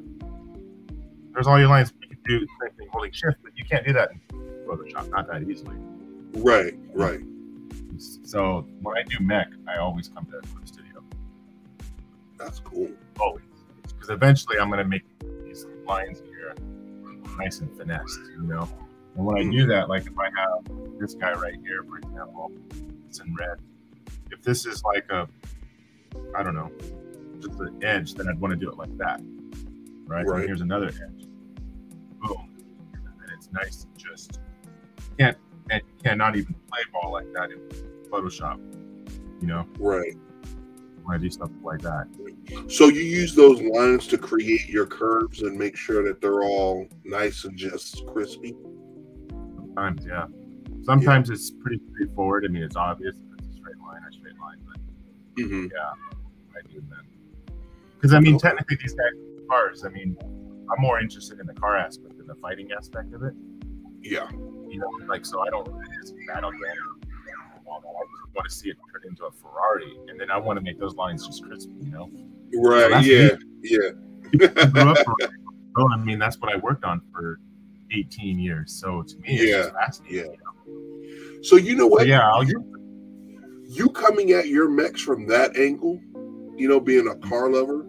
[SPEAKER 2] There's all your lines. You can do the same thing holding shift, but you can't do that in Photoshop. Not that easily.
[SPEAKER 1] Right, right.
[SPEAKER 2] So when I do mech, I always come to the studio.
[SPEAKER 1] That's cool.
[SPEAKER 2] Always, because eventually I'm going to make these lines here nice and finessed. You know. And when I do mm. that, like if I have this guy right here, for example, it's in red. If this is like a, I don't know, just an edge, then I'd want to do it like that. Right? right. Here's another edge. Boom. And it's nice and just can't and cannot even play ball like that in Photoshop. You know?
[SPEAKER 1] Right.
[SPEAKER 2] When I do stuff like that.
[SPEAKER 1] So you use those lines to create your curves and make sure that they're all nice and just crispy.
[SPEAKER 2] Sometimes, yeah. Sometimes yeah. it's pretty straightforward. I mean, it's obvious it's a straight line, a straight line. But mm-hmm. yeah, I do that. Because I mean, technically, these guys are cars. I mean, I'm more interested in the car aspect than the fighting aspect of it.
[SPEAKER 1] Yeah.
[SPEAKER 2] You know, like so, I don't really just battle game. I just want to see it turn into a Ferrari, and then I want to make those lines just crispy. You know.
[SPEAKER 1] Right. So yeah. Me. Yeah.
[SPEAKER 2] Oh, I mean, that's what I worked on for 18 years. So to me, yeah, fascinating. Yeah.
[SPEAKER 1] You know? So you know what?
[SPEAKER 2] So yeah, I'll
[SPEAKER 1] you, you coming at your mechs from that angle, you know, being a car lover,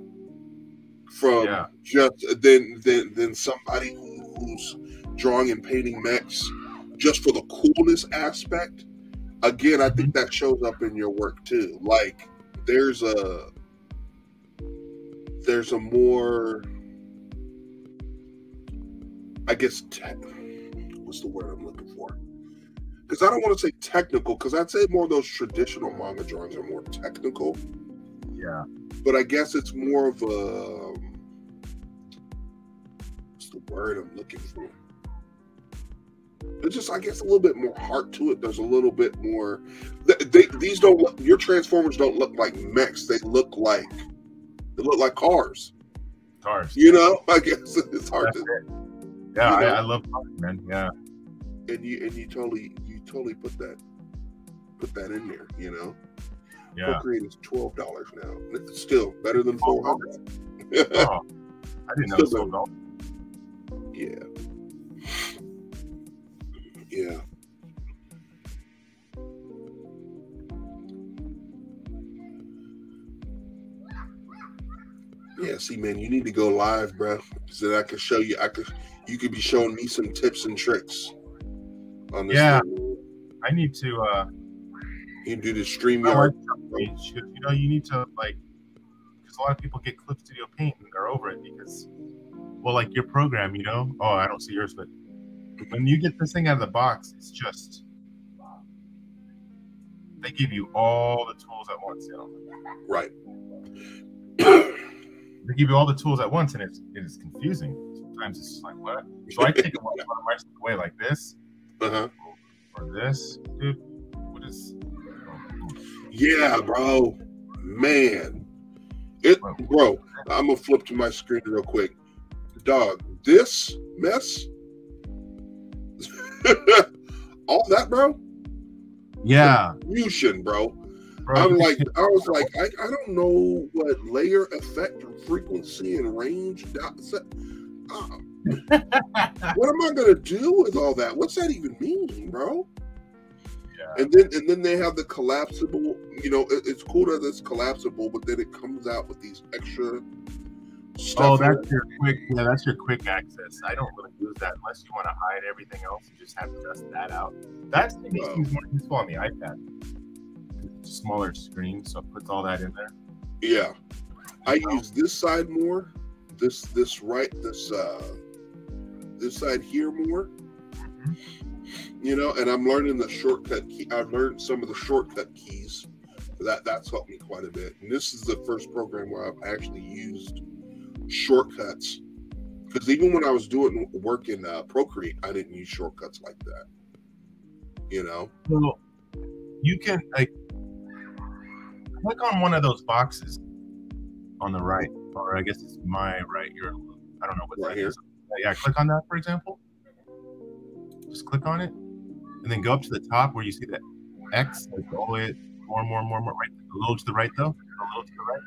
[SPEAKER 1] from yeah. just then then then somebody who, who's drawing and painting mechs just for the coolness aspect. Again, I think mm-hmm. that shows up in your work too. Like there's a there's a more I guess, te- what's the word I'm looking for? Because I don't want to say technical, because I'd say more of those traditional manga drawings are more technical.
[SPEAKER 2] Yeah.
[SPEAKER 1] But I guess it's more of a the word I'm looking for? It's just, I guess, a little bit more heart to it. There's a little bit more. They, they, these don't look. Your transformers don't look like mechs. They look like they look like cars.
[SPEAKER 2] Cars.
[SPEAKER 1] You know, I guess it's hard
[SPEAKER 2] That's
[SPEAKER 1] to.
[SPEAKER 2] it. Yeah,
[SPEAKER 1] You
[SPEAKER 2] I,
[SPEAKER 1] know?
[SPEAKER 2] I love cars, man. Yeah.
[SPEAKER 1] And you and you totally you totally put that put that in there. You know,
[SPEAKER 2] Yeah.
[SPEAKER 1] Procreate is twelve dollars now. It's still better than
[SPEAKER 2] Oh,
[SPEAKER 1] four hundred.
[SPEAKER 2] oh, I didn't know it was sold out.
[SPEAKER 1] Yeah. Yeah. Yeah, see, man, you need to go live, bro, so that I can show you. I could, you could be showing me some tips and tricks on this.
[SPEAKER 2] Yeah.
[SPEAKER 1] thing.
[SPEAKER 2] I need to. uh
[SPEAKER 1] you can do the
[SPEAKER 2] StreamYard. You know, you need to like, because a lot of people get Clip Studio Paint and they're over it because, well, like your program, you know. Oh, I don't see yours, but when you get this thing out of the box, it's just they give you all the tools at once. You know,
[SPEAKER 1] Right.
[SPEAKER 2] they give you all the tools at once, and it's it is confusing. Sometimes it's just like what? So I take one right away like this
[SPEAKER 1] uh-huh.
[SPEAKER 2] or this, dude. What is?
[SPEAKER 1] Yeah, bro. Man. It bro, I'm gonna flip to my screen real quick. Dog, this mess. All that, bro.
[SPEAKER 2] Yeah,
[SPEAKER 1] Fusion, bro.
[SPEAKER 2] bro.
[SPEAKER 1] I'm like, I was like, I, I don't know what layer effect or frequency and range. uh, what am I gonna do with all that? What's that even mean, bro?
[SPEAKER 2] yeah.
[SPEAKER 1] And then and then they have the collapsible. You know, it, it's cool that it's collapsible, but then it comes out with these extra.
[SPEAKER 2] Oh, that's your quick. Yeah, that's your quick access. I don't really use that unless you want to hide everything else and just have to just that out. That to me
[SPEAKER 1] Wow.
[SPEAKER 2] seems more useful on the iPad. Smaller screen, so it puts all that in there.
[SPEAKER 1] Yeah. I
[SPEAKER 2] You
[SPEAKER 1] use this side more. This this right this uh this side here more. You know, and I'm learning the shortcut key. I've learned some of the shortcut keys. That that's helped me quite a bit. And this is the first program where I've actually used shortcuts. Because even when I was doing work in uh, Procreate, I didn't use shortcuts like that. You know,
[SPEAKER 2] So you can like click on one of those boxes on the right, or I guess it's my right. Your I don't know what
[SPEAKER 1] Right
[SPEAKER 2] that
[SPEAKER 1] here?
[SPEAKER 2] is. Yeah, click on that for example. Just click on it, and then go up to the top where you see that X, like all the way more, more, more, more, right, a little to the right though, a little to the right,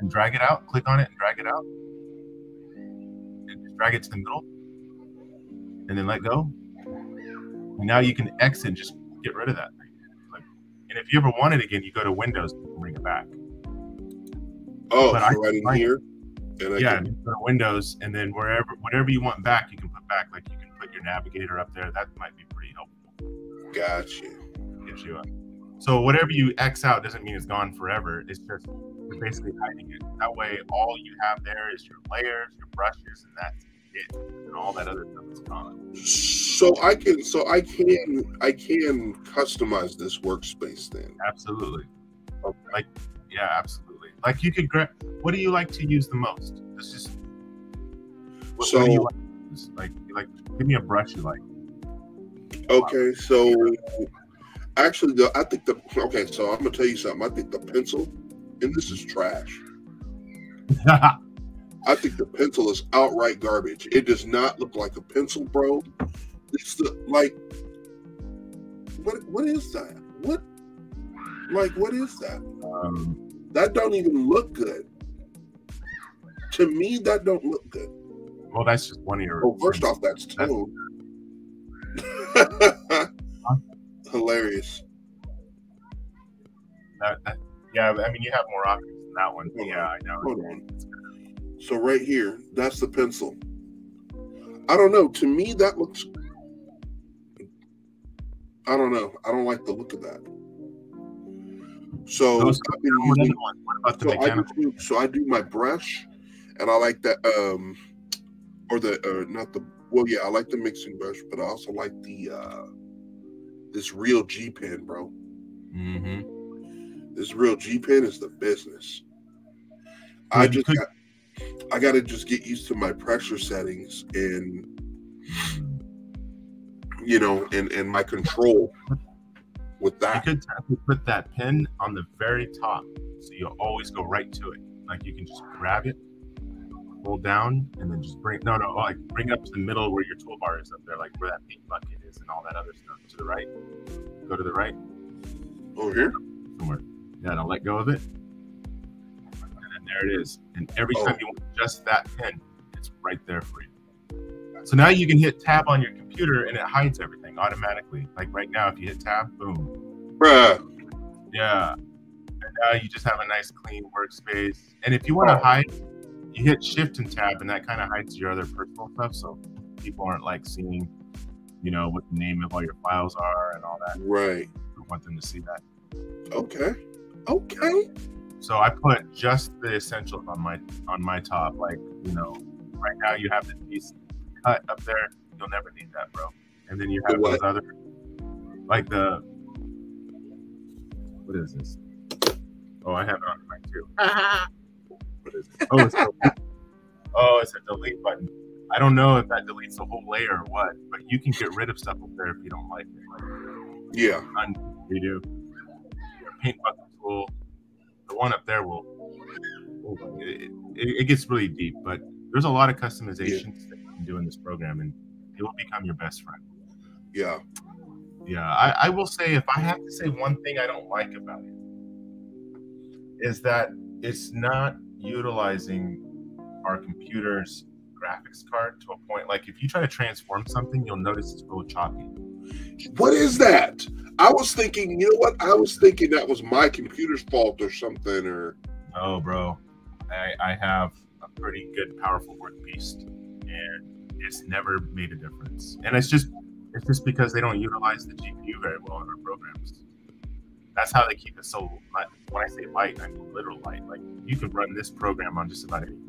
[SPEAKER 2] and drag it out. Click on it and drag it out, and just drag it to the middle, and then let go. And now you can exit and just get rid of that. Like, and if you ever want it again, you go to Windows and bring it back.
[SPEAKER 1] oh,
[SPEAKER 2] But
[SPEAKER 1] so
[SPEAKER 2] I-
[SPEAKER 1] right in here, and I
[SPEAKER 2] yeah,
[SPEAKER 1] can,
[SPEAKER 2] you go to Windows, and then wherever whatever you want back, you can put back. Like you can put your navigator up there. That might be pretty helpful.
[SPEAKER 1] gotcha.
[SPEAKER 2] Gives you a, so whatever you X out doesn't mean it's gone forever. It's just you're basically hiding it. That way, all you have there is your layers, your brushes, and that's it. And all that other stuff is gone.
[SPEAKER 1] So I can, so I can, I can customize this workspace then.
[SPEAKER 2] Absolutely. Like, yeah, absolutely. Like you could grab. What do you like to use the most? Let's just. What, what do you
[SPEAKER 1] So-
[SPEAKER 2] like? Like, like, give me a brush you like.
[SPEAKER 1] Okay, so actually, the I think the okay. So I'm gonna tell you something. I think the pencil, and this is trash. I think the pencil is outright garbage. It does not look like a pencil, bro. It's the like, what? What is that? What? Like, what is that?
[SPEAKER 2] um,
[SPEAKER 1] That don't even look good. To me, that don't look good.
[SPEAKER 2] well, that's just one of your.
[SPEAKER 1] Well, first off, that's
[SPEAKER 2] That's-
[SPEAKER 1] tone. Hilarious.
[SPEAKER 2] That, that, yeah, I mean, you have more options than that one.
[SPEAKER 1] Hold
[SPEAKER 2] yeah,
[SPEAKER 1] on.
[SPEAKER 2] I know.
[SPEAKER 1] Hold on. So right here, that's the pencil. I don't know. To me, that looks. I don't know. I don't like the look of that. So
[SPEAKER 2] Those-
[SPEAKER 1] I've been using.
[SPEAKER 2] what about the
[SPEAKER 1] So I, do, so I do my brush, and I like that. Um, or the uh, not the. Well, yeah, I like the mixing brush, but I also like the uh this real G pen, bro.
[SPEAKER 2] Mm-hmm.
[SPEAKER 1] This real G pen is the business. I just got, I got to just get used to my pressure settings and you know and and my control with that.
[SPEAKER 2] You could put that pen on the very top, so you'll always go right to it. Like you can just grab it, hold down, and then just bring no no like bring it up to the middle where your toolbar is up there, like where that paint bucket is and all that other stuff. To the right. Go to the right.
[SPEAKER 1] Over here.
[SPEAKER 2] Somewhere. Yeah, now let go of it. And then there it is. And every oh. time you want just that pen, it's right there for you. So now you can hit tab on your computer and it hides everything automatically. Like right now, if you hit tab, boom.
[SPEAKER 1] Bruh.
[SPEAKER 2] Yeah. And now you just have a nice clean workspace. And if you want to oh. hide, you hit shift and tab and that kind of hides your other personal stuff. So people aren't like seeing, you know, what the name of all your files are and all that.
[SPEAKER 1] Right.
[SPEAKER 2] I want them to see that.
[SPEAKER 1] Okay. Okay.
[SPEAKER 2] So I put just the essentials on my on my top. Like, you know, right now you have the piece cut up there. You'll never need that, bro. And then you have those other, like the, what is this? Oh, I have it on mine too. what is it? Oh, it's a, oh, it's a delete button. I don't know if that deletes the whole layer or what, but you can get rid of stuff up there if you don't like it. Like,
[SPEAKER 1] yeah.
[SPEAKER 2] Redo. Paint bucket tool. The one up there will. It, it, it, gets really deep, but there's a lot of customizations yeah doing this program, and it will become your best friend.
[SPEAKER 1] Yeah.
[SPEAKER 2] Yeah. I, I will say, if I have to say one thing I don't like about it, is that it's not utilizing our computer's graphics card to a point. Like if you try to transform something, you'll notice it's real choppy.
[SPEAKER 1] What is that? I was thinking, you know what? I was thinking that was my computer's fault or something, or.
[SPEAKER 2] Oh, bro, I, I have a pretty good, powerful work beast and it's never made a difference. And it's just it's just because they don't utilize the GPU very well in our programs. That's how they keep it so light. When I say light, I mean literal light. Like you can run this program on just about any computer.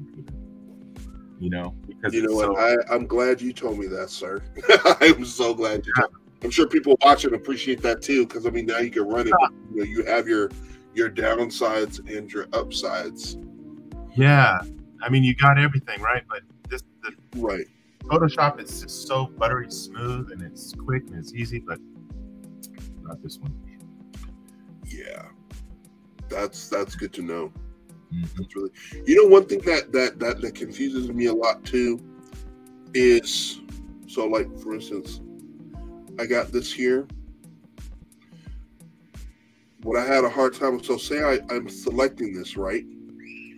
[SPEAKER 2] You know,
[SPEAKER 1] because you know what? So, I, I'm glad you told me that, sir. I'm so glad you. Yeah. I'm sure people watching appreciate that too, because I mean now you can run it. You know, you have your your downsides and your upsides.
[SPEAKER 2] Yeah, I mean you got everything right, but this the
[SPEAKER 1] right
[SPEAKER 2] Photoshop is just so buttery smooth and it's quick and it's easy, but not this one.
[SPEAKER 1] Yeah, that's that's good to know. Mm-hmm. That's really, you know, one thing that that that that confuses me a lot too is so like for instance, I got this here. What I had a hard time with, so say I, I'm selecting this, right?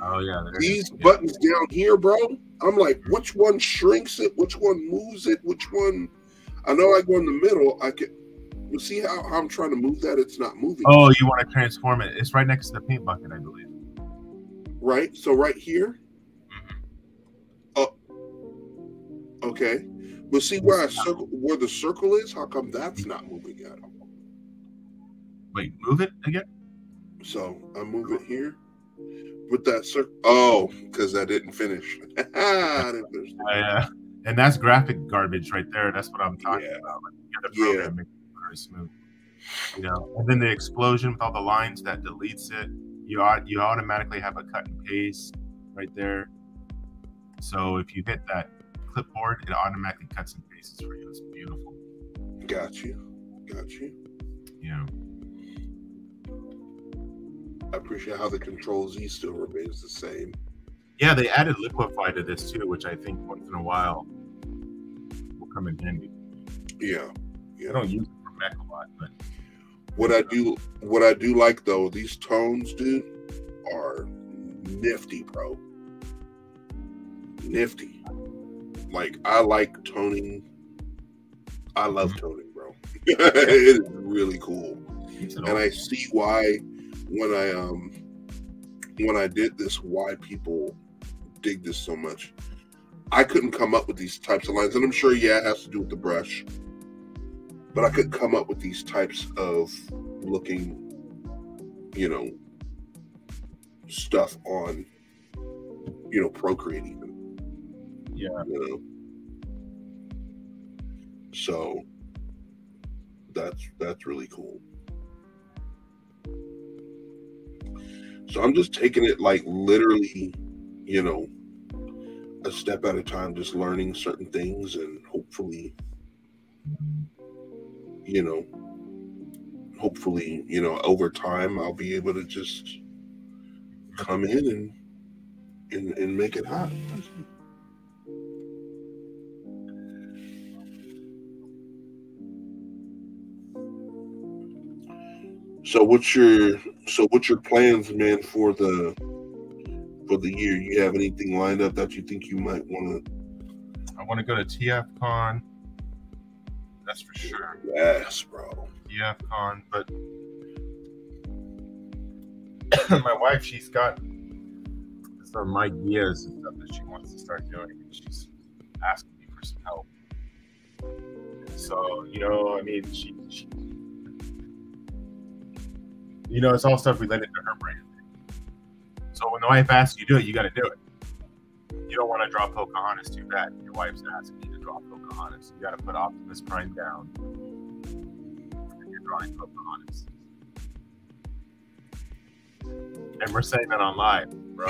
[SPEAKER 2] Oh yeah.
[SPEAKER 1] These buttons down here, bro. I'm like, which one shrinks it? Which one moves it? Which one? I know I go in the middle. I can. You see how, how I'm trying to move that? It's not moving.
[SPEAKER 2] Oh, you want to transform it? It's right next to the paint bucket, I believe.
[SPEAKER 1] Right. So right here. Oh. Okay. But see where I circle, where the circle is. How come that's not moving at all?
[SPEAKER 2] Wait, move it again.
[SPEAKER 1] So I move it here with that circle. Oh, because I didn't finish. I
[SPEAKER 2] didn't finish oh, yeah, and that's graphic garbage right there. That's what I'm talking yeah. about. Like, the program yeah. very smooth. You know, and then the explosion with all the lines that deletes it. You you automatically have a cut and paste right there. So if you hit that clipboard, it automatically cuts and pastes for you. It's beautiful.
[SPEAKER 1] Got you. Got you.
[SPEAKER 2] Yeah.
[SPEAKER 1] I appreciate how the Control Z still remains the same.
[SPEAKER 2] Yeah, they added Liquify to this too, which I think once in a while will come in handy.
[SPEAKER 1] Yeah,
[SPEAKER 2] yeah. I don't use it for Mac a lot, but
[SPEAKER 1] what I do, what I do like though, these tones, dude, are nifty, bro. Nifty. Like I like toning. I love mm-hmm. toning, bro. it is really cool, and I see why when I um when I did this, why people dig this so much. I couldn't come up with these types of lines, and I'm sure, yeah, it has to do with the brush. But I could come up with these types of looking, you know, stuff on, you know, Procreate even.
[SPEAKER 2] Yeah.
[SPEAKER 1] You know. So that's that's really cool. So I'm just taking it like literally, you know, a step at a time, just learning certain things and hopefully, you know, hopefully, you know, over time I'll be able to just come in and and, and make it hot. So what's your so what's your plans, man, for the for the year? You have anything lined up that you think you might want to?
[SPEAKER 2] I want to go to TFCon. That's for sure.
[SPEAKER 1] Yes, bro.
[SPEAKER 2] Yeah, Con. but my wife, she's got some ideas and stuff that she wants to start doing, and she's asking me for some help. So you know, I mean, she, she you know, it's all stuff related to her brand. So when the wife asks you to do it, you got to do it. You don't want to draw Pocahontas too bad. Your wife's asking you draw Pocahontas. You got to put Optimus Prime down. And you're drawing Pocahontas. And we're saying that on live, bro.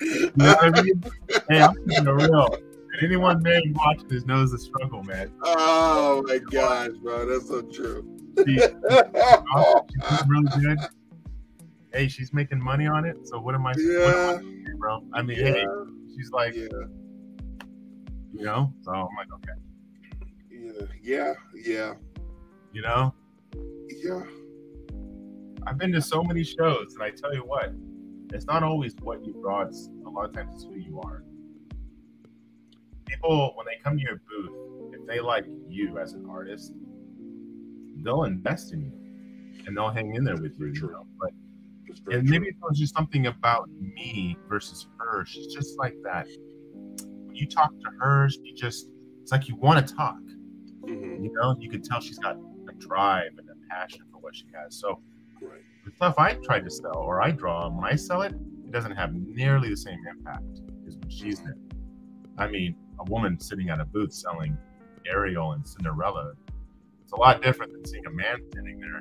[SPEAKER 2] you know what I mean? Hey, I'm it real anyone man watching this knows the struggle, man.
[SPEAKER 1] Oh my gosh, bro, that's so true.
[SPEAKER 2] She's really good. Hey, she's making money on it. So what am I?
[SPEAKER 1] Yeah,
[SPEAKER 2] am I bro. I mean,
[SPEAKER 1] yeah.
[SPEAKER 2] hey, she's like,
[SPEAKER 1] yeah.
[SPEAKER 2] you know. So I'm like, okay.
[SPEAKER 1] Yeah, yeah, yeah.
[SPEAKER 2] You know.
[SPEAKER 1] Yeah.
[SPEAKER 2] I've been to so many shows, and I tell you what, it's not always what you draw. It's a lot of times it's who you are people when they come to your booth, if they like you as an artist, they'll invest in you and they'll hang in there with you. you know? But and maybe it was just something about me versus her. She's just like that. When you talk to her, she just it's like you want to talk. Mm-hmm. You know, you can tell she's got a drive and a passion for what she has. So right. the stuff I try to sell or I draw, when I sell it, it doesn't have nearly the same impact as when she's there. I mean, a woman sitting at a booth selling Ariel and Cinderella. It's a lot different than seeing a man sitting there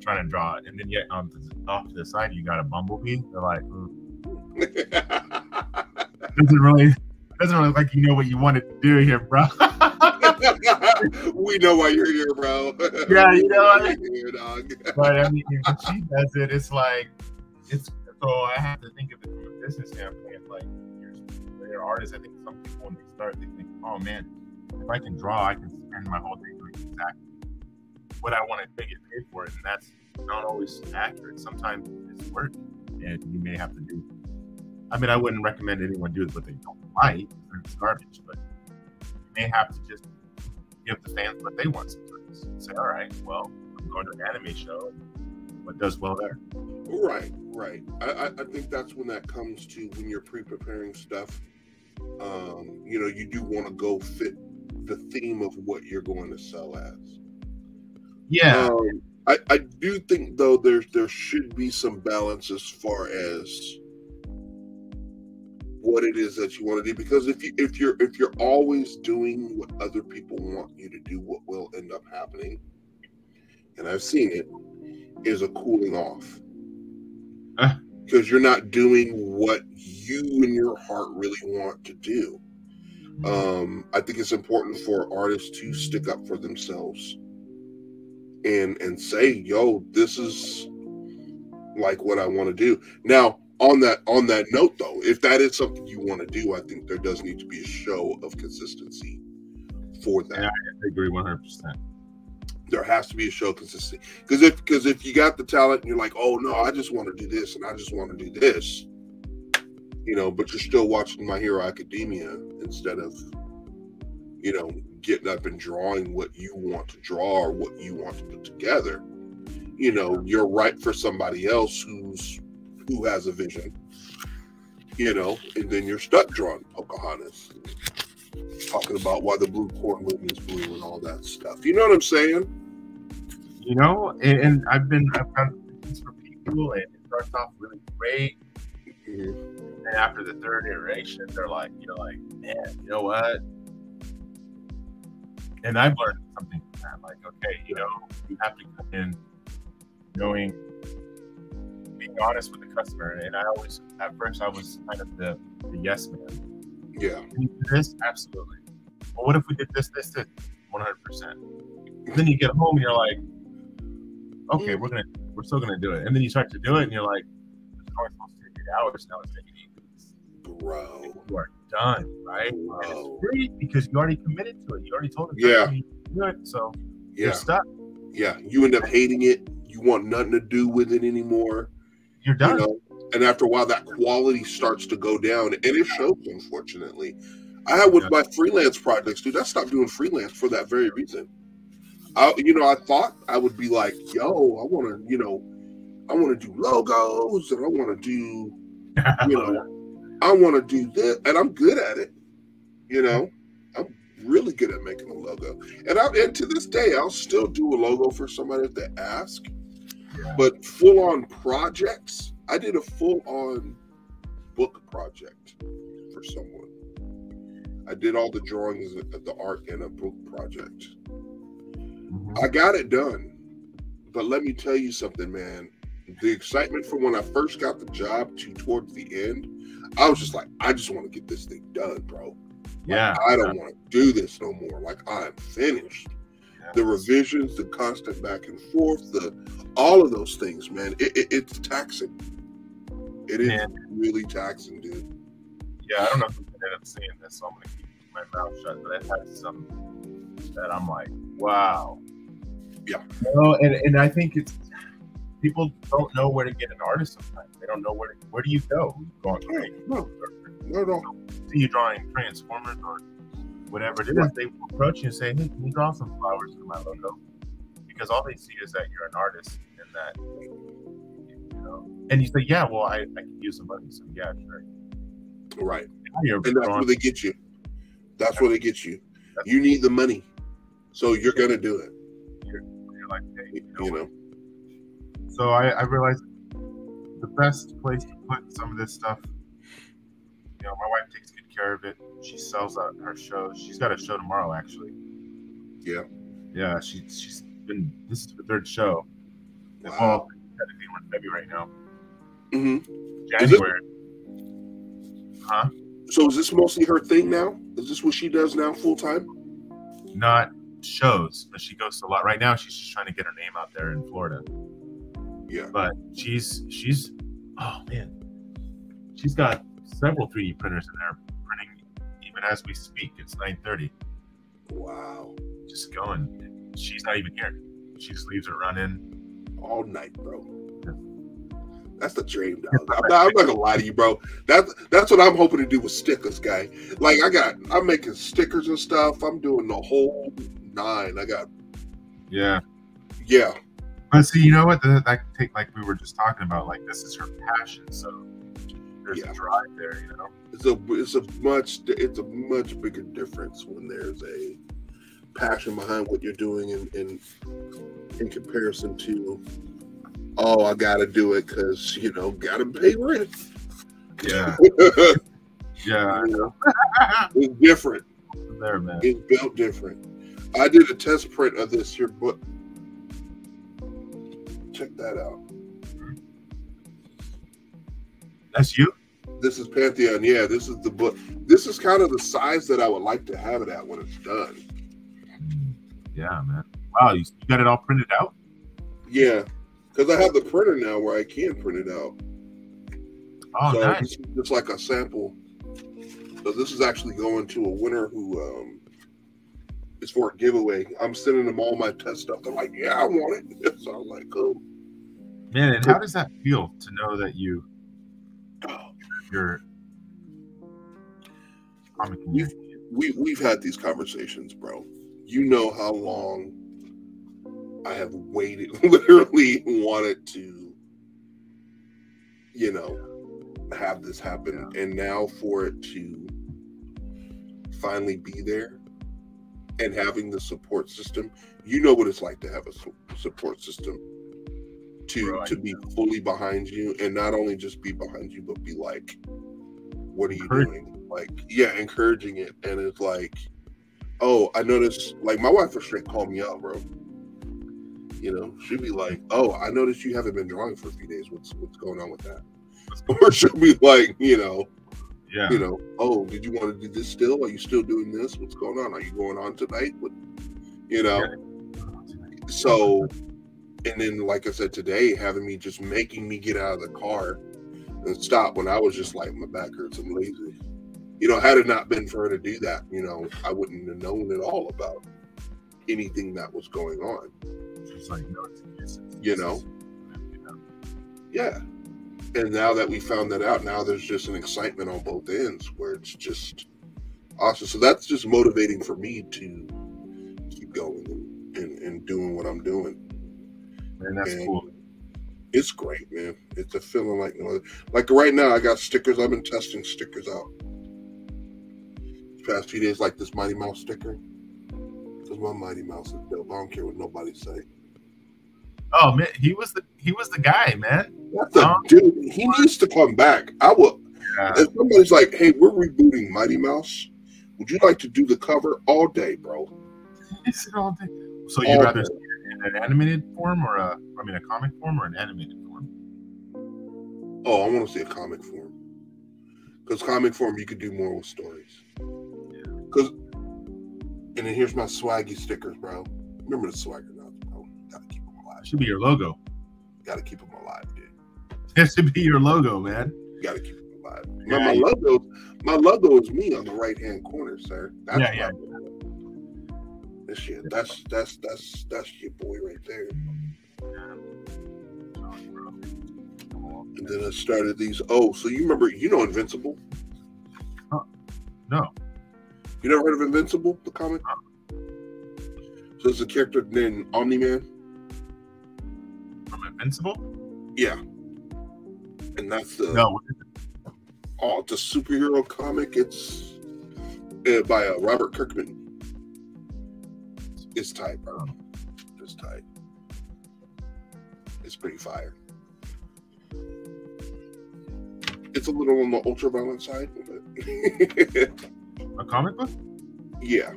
[SPEAKER 2] trying to draw it, and then yet um, on the, off to the side you got a bumblebee. They're like, mm. doesn't really doesn't really like you know what you wanted to do here, bro.
[SPEAKER 1] we know why you're here, bro.
[SPEAKER 2] Yeah, you know what I mean? Here, dog. but I mean, when she does it, it's like it's so I have to think of it from a business standpoint. Like you're, you're artist, I think some people when they start, they think, oh man, if I can draw, I can spend my whole day doing exactly what I want to get paid for it. And that's not always accurate. Sometimes it's work and you may have to do. I mean, I wouldn't recommend anyone do it what they don't like. It's garbage, but you may have to just give the fans what they want sometimes. Say, all right, well, I'm going to an anime show. What does well there?
[SPEAKER 1] Right, right. I, I think that's when that comes to when you're pre-preparing stuff um, you know, you do want to go fit the theme of what you're going to sell as.
[SPEAKER 2] Yeah.
[SPEAKER 1] Um, I, I do think though there there should be some balance as far as what it is that you want to do because if you if you're if you're always doing what other people want you to do what will end up happening and I've seen it is a cooling off because you're not doing what you in your heart really want to do. Mm-hmm. Um, I think it's important for artists to stick up for themselves and and say, "Yo, this is like what I want to do." Now, on that on that note, though, if that is something you want to do, I think there does need to be a show of consistency for that.
[SPEAKER 2] Yeah, I agree one hundred percent
[SPEAKER 1] there has to be a show of consistency because if because if you got the talent and you're like oh no i just want to do this and i just want to do this you know but you're still watching my hero academia instead of you know getting up and drawing what you want to draw or what you want to put together you know you're right for somebody else who's who has a vision you know and then you're stuck drawing pocahontas talking about why the blue corn moon is blue and all that stuff. You know what I'm saying?
[SPEAKER 2] You know, and, and I've been I've got things for people, and it starts off really great. Mm-hmm. And after the third iteration, they're like, you know, like, man, you know what? And I've learned something from that. Like, okay, you know, you have to come in knowing, being honest with the customer. And I always, at first, I was kind of the, the yes man.
[SPEAKER 1] Yeah.
[SPEAKER 2] Can you do this? Absolutely. Well, what if we did this, this, this? 100%. Then you get home and you're like, okay, we're gonna, we're still gonna do it. And then you start to do it, and you're like, it's only supposed to take eight hours. Now it's taking eight
[SPEAKER 1] Bro.
[SPEAKER 2] You are done, right? And it's free because you already committed to it. You already told them.
[SPEAKER 1] Yeah.
[SPEAKER 2] do it. So
[SPEAKER 1] Yeah.
[SPEAKER 2] you're stuck.
[SPEAKER 1] Yeah. You end up hating it. You want nothing to do with it anymore.
[SPEAKER 2] You're done.
[SPEAKER 1] You know, and after a while, that quality starts to go down, and it shows. Unfortunately, I had with
[SPEAKER 2] Yeah.
[SPEAKER 1] my freelance projects, dude. I stopped doing freelance for that very reason. I, you know, I thought I would be like, yo, I want to, you know, I want to do logos, and I want to do, you know, I want to do this, and I'm good at it. You know, I'm really good at making a logo, and I, and to this day, I'll still do a logo for somebody if they ask.
[SPEAKER 2] Yeah.
[SPEAKER 1] But full on projects, I did a full on book project for someone. I did all the drawings, of the art in a book project.
[SPEAKER 2] Mhm.
[SPEAKER 1] I got it done. But let me tell you something, man. The excitement from when I first got the job to towards the end, I was just like, I just want to get this thing done, bro.
[SPEAKER 2] yeah.
[SPEAKER 1] I don't want to do this no more. Like I'm finished.
[SPEAKER 2] Yeah.
[SPEAKER 1] The revisions, the constant back and forth, the all of those things, man. It, it, it's taxing. It is
[SPEAKER 2] Man.
[SPEAKER 1] really taxing, dude.
[SPEAKER 2] Yeah, I don't know if can end up seeing this, so I'm gonna keep my mouth shut. But it has some that I'm like, wow.
[SPEAKER 1] Yeah.
[SPEAKER 2] No, and, and I think it's people don't know where to get an artist sometimes. They don't know where to, where do you go? You go on
[SPEAKER 1] No, no, no, no.
[SPEAKER 2] see you drawing transformers or whatever it is,
[SPEAKER 1] Right.
[SPEAKER 2] they will approach you and say, Hey, can you draw some flowers for my logo? Because all they see is that you're an artist and that you know and you say, Yeah, well I, I can use some money. So yeah, sure.
[SPEAKER 1] Right.
[SPEAKER 2] You're
[SPEAKER 1] And that's where they get you. That's where they get you. You need the money. So you're gonna do it.
[SPEAKER 2] you're like, hey, you know,
[SPEAKER 1] You know.
[SPEAKER 2] So I, I realized the best place to put some of this stuff, you know, my wife takes good care of it. She sells out her shows. She's got a show tomorrow, actually.
[SPEAKER 1] Yeah.
[SPEAKER 2] Yeah, she, she's been, this is her third show.
[SPEAKER 1] Wow.
[SPEAKER 2] Technically we're in February now.
[SPEAKER 1] hmm
[SPEAKER 2] January. Huh?
[SPEAKER 1] So is this mostly her thing now? Is this what she does now full time?
[SPEAKER 2] Not shows, but she goes to a lot. Right now, she's just trying to get her name out there in Florida.
[SPEAKER 1] Yeah.
[SPEAKER 2] but she's she's oh man she's got several 3d printers in there printing even as we speak it's 9.30
[SPEAKER 1] Wow.
[SPEAKER 2] just going she's not even here she just leaves it running
[SPEAKER 1] All night, bro. That's the dream, dog. I'm not, I'm not gonna lie to you, bro. That's that's what I'm hoping to do with stickers, guy. Like I got, I'm making stickers and stuff. I'm doing the whole nine. I got,
[SPEAKER 2] yeah
[SPEAKER 1] yeah,
[SPEAKER 2] but see you know what that, that take like we were just talking about like this is her passion so there's
[SPEAKER 1] Yeah.
[SPEAKER 2] a drive there you know
[SPEAKER 1] it's a it's a much it's a much bigger difference when there's a passion behind what you're doing in in, in comparison to oh I gotta do it because you know gotta pay rent.
[SPEAKER 2] yeah yeah
[SPEAKER 1] You know, it's different.
[SPEAKER 2] there man
[SPEAKER 1] It's built different. I did a test print of this here book. Check that out.
[SPEAKER 2] that's you
[SPEAKER 1] This is Pantheon. Yeah, this is the book. This is kind of the size that I would like to have it at when it's done.
[SPEAKER 2] yeah man wow you, got it all printed out
[SPEAKER 1] Yeah, because I have the printer now where I can print it out.
[SPEAKER 2] oh
[SPEAKER 1] so
[SPEAKER 2] nice
[SPEAKER 1] just like a sample. So this is actually going to a winner who um is for a giveaway. I'm sending them all my test stuff. They're like, yeah, I want it. So I'm like, oh,
[SPEAKER 2] man and how does that feel to know that you
[SPEAKER 1] oh.
[SPEAKER 2] you're
[SPEAKER 1] You- we we've had these conversations, bro. You know how long I have waited, literally wanted to, you know, have this happen, and now for it to finally be there and having the support system, you know what it's like to have a support system to
[SPEAKER 2] Bro,
[SPEAKER 1] to be fully behind you, and not only just be behind you, but be like, what are you
[SPEAKER 2] Encourage-
[SPEAKER 1] doing? Like, yeah, encouraging it, and it's like oh, I noticed. Like my wife will straight call me out, bro. You know, she'd be like, "Oh, I noticed you haven't been drawing for a few days. What's what's going on with that?" Or she'll be like, you know,
[SPEAKER 2] Yeah.
[SPEAKER 1] you know, oh, did you want to do this still? Are you still doing this? What's going on? Are you going on tonight? What, you know? So, and then, like I said today, having me just making me get out of the car and stop when I was just like, my back hurts, I'm lazy. You know, had it not been for her to do that, you know, I wouldn't have known at all about anything that was going on.
[SPEAKER 2] It's like, no, it's, it's,
[SPEAKER 1] know?
[SPEAKER 2] you know.
[SPEAKER 1] Yeah. And now that we found that out, now there's just an excitement on both ends where it's just awesome. So that's just motivating for me to keep going and, and, and doing what I'm doing.
[SPEAKER 2] Man, that's
[SPEAKER 1] And
[SPEAKER 2] cool.
[SPEAKER 1] It's great, man. It's a feeling like no other. Like right now, I got stickers. I've been testing stickers out. Past few days, like this Mighty Mouse sticker. Because my Mighty Mouse is dope. I don't care what nobody say.
[SPEAKER 2] Oh man, he was the he was the guy, man.
[SPEAKER 1] That's a
[SPEAKER 2] Um,
[SPEAKER 1] dude. He needs to come back. I will.
[SPEAKER 2] Yeah.
[SPEAKER 1] If somebody's like, "Hey, we're rebooting Mighty Mouse. Would you like to do the cover all day, bro?"
[SPEAKER 2] All day. So you'd rather
[SPEAKER 1] day.
[SPEAKER 2] see it in an animated form or a I mean a comic form or an animated form?
[SPEAKER 1] Oh, I want to see a comic form. Because comic form, you could do more with stories. Because, and then here's my swaggy stickers, bro. Remember the swagger
[SPEAKER 2] should be your logo.
[SPEAKER 1] Gotta keep them alive, dude.
[SPEAKER 2] That should be your logo, man.
[SPEAKER 1] Gotta keep them alive.
[SPEAKER 2] Yeah,
[SPEAKER 1] my, logo, my logo is me on the right hand corner, sir. That's
[SPEAKER 2] Yeah, yeah.
[SPEAKER 1] This shit, that's that's that's that's your boy right there. And then I started these. Oh, so you remember? You know Invincible? Huh.
[SPEAKER 2] No.
[SPEAKER 1] You never heard of Invincible, the comic? So it's a character named Omni Man.
[SPEAKER 2] Invincible?
[SPEAKER 1] Yeah. And that's the
[SPEAKER 2] No. what is it?
[SPEAKER 1] oh, it's a superhero comic. It's uh, by uh, Robert Kirkman. It's tight, bro. It's tight. It's pretty fire. It's a little on the ultra violent side, but
[SPEAKER 2] A comic book?
[SPEAKER 1] yeah.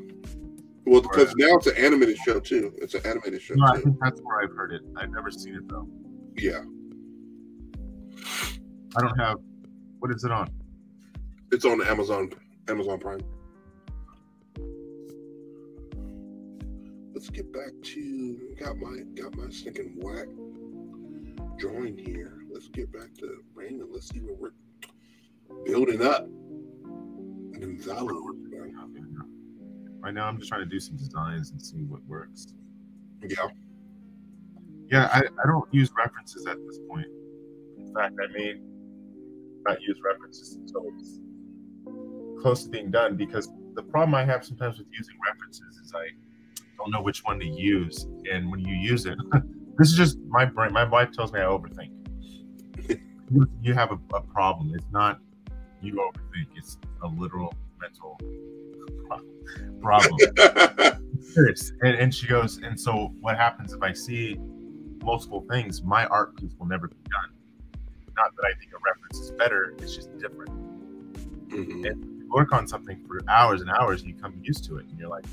[SPEAKER 1] Well, because now it's an animated show too. It's an animated show
[SPEAKER 2] No, I think that's where I've heard it. I've never seen it though.
[SPEAKER 1] Yeah,
[SPEAKER 2] I don't have. What is it on?
[SPEAKER 1] it's on Amazon Amazon Prime. Let's get back to got my got my stinking whack drawing here. Let's get back to Brandon. Let's see what we're building up. Gonzalo.
[SPEAKER 2] Right now, I'm just trying to do some designs and see what works.
[SPEAKER 1] Yeah,
[SPEAKER 2] Yeah, I, I don't use references at this point. In fact, I may not use references until it's close to being done because the problem I have sometimes with using references is I don't know which one to use. And when you use it, this is just my brain. My wife tells me I overthink. You- you have a, a problem. It's not you overthink, it's a literal mental problem. And, and she goes, and so what happens if I see multiple things? My art piece will never be done. Not that I think a reference is better; it's just different.
[SPEAKER 1] Mhm.
[SPEAKER 2] You work on something for hours and hours, and you come used to it, and you're like,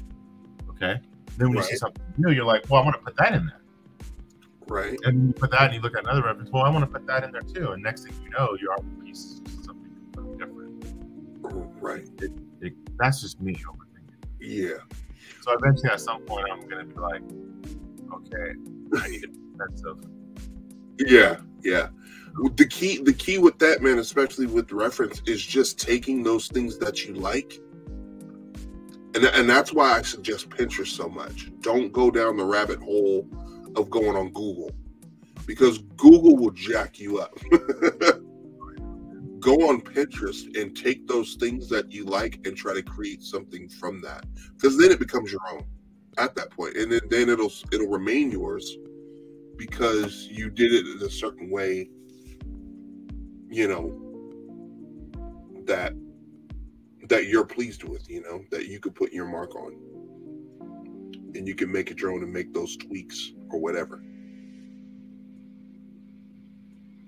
[SPEAKER 2] okay. Then when you see something new, you're like, well, I want to put that in there.
[SPEAKER 1] right.
[SPEAKER 2] And you put that, and you look at another reference. Well, I want to put that in there too. And next thing you know, your art piece different.
[SPEAKER 1] Right.
[SPEAKER 2] It, that's just me overthinking.
[SPEAKER 1] Yeah.
[SPEAKER 2] So eventually, at some point, I'm gonna be like, okay, I need sense of
[SPEAKER 1] Yeah, yeah. The key, the key with that man, especially with reference, is just taking those things that you like, and and that's why I suggest Pinterest so much. Don't go down the rabbit hole of going on Google, because Google will jack you up. go on Pinterest and take those things that you like and try to create something from that, because then it becomes your own at that point, and then, then it'll it'll remain yours because you did it in a certain way, you know, that that you're pleased with, you know, that you could put your mark on. And you can make it your own and make those tweaks or whatever.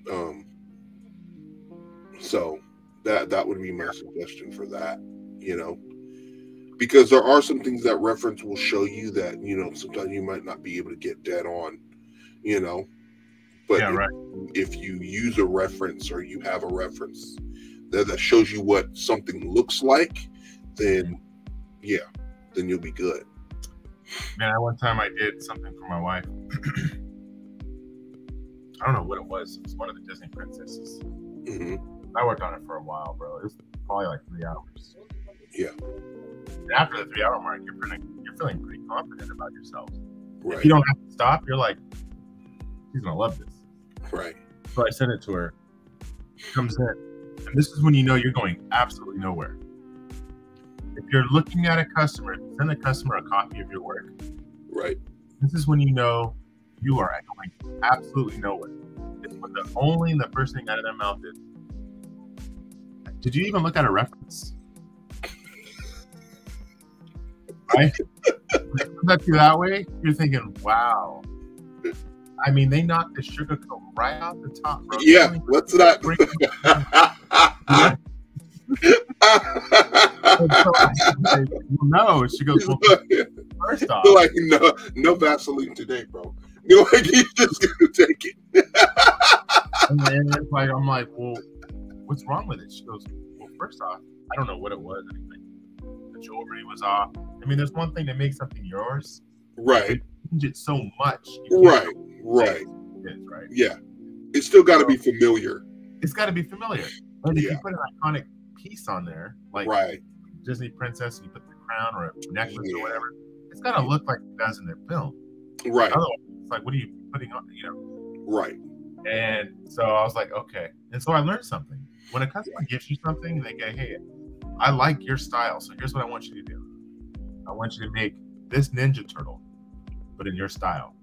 [SPEAKER 1] Um so that that would be my suggestion for that, you know. because there are some things that reference will show you that you know sometimes you might not be able to get dead on, you know. But
[SPEAKER 2] Yeah,
[SPEAKER 1] if,
[SPEAKER 2] right.
[SPEAKER 1] if you use a reference or you have a reference that, that shows you what something looks like, then yeah, then you'll be good.
[SPEAKER 2] Man, one time I did something for my wife. I don't know what it was. It was one of the Disney princesses.
[SPEAKER 1] hmm
[SPEAKER 2] I worked on it for a while, bro. It was probably like three hours.
[SPEAKER 1] Yeah.
[SPEAKER 2] And after the three hour mark, you're feeling you're feeling pretty confident about yourself. If you don't have to stop, you're like, she's gonna love this.
[SPEAKER 1] right,
[SPEAKER 2] So I sent it to her. She comes in, and this is when you know you're going absolutely nowhere. If you're looking at a customer, send the customer a copy of your work.
[SPEAKER 1] right.
[SPEAKER 2] This is when you know you are going absolutely nowhere. It's when the only the first thing out of their mouth is, "Did you even look at a reference?" Right? When it comes at you that way, you're thinking, "Wow." I mean, they knocked the sugar coat right off the top. Bro.
[SPEAKER 1] Yeah,
[SPEAKER 2] what's that? even
[SPEAKER 1] let's not.
[SPEAKER 2] break it down. And so I said, well, no, she goes, well, first off,
[SPEAKER 1] like no, no Vaseline today, bro. You're like you just gonna take it.
[SPEAKER 2] And then it's like, I'm like, well, what's wrong with it? She goes, well, first off, I don't know what it was. Anything. The jewelry was off. I mean, there's one thing to make something yours.
[SPEAKER 1] Right,
[SPEAKER 2] Change it so much.
[SPEAKER 1] right, right.
[SPEAKER 2] know what it is, right?
[SPEAKER 1] Yeah, it's still got to be familiar.
[SPEAKER 2] It's got to be familiar. And if
[SPEAKER 1] Yeah.
[SPEAKER 2] you put an iconic piece on there, like
[SPEAKER 1] Right,
[SPEAKER 2] Disney princess, and you put the crown or a necklace
[SPEAKER 1] Yeah.
[SPEAKER 2] or whatever, it's got to look like it does in their film.
[SPEAKER 1] right,
[SPEAKER 2] Otherwise, it's like, what are you putting on? You know.
[SPEAKER 1] right.
[SPEAKER 2] And so I was like, okay. And so I learned something. When a customer gives you something, they go, hey, I like your style. So here's what I want you to do. I want you to make this Ninja Turtle, but in your style.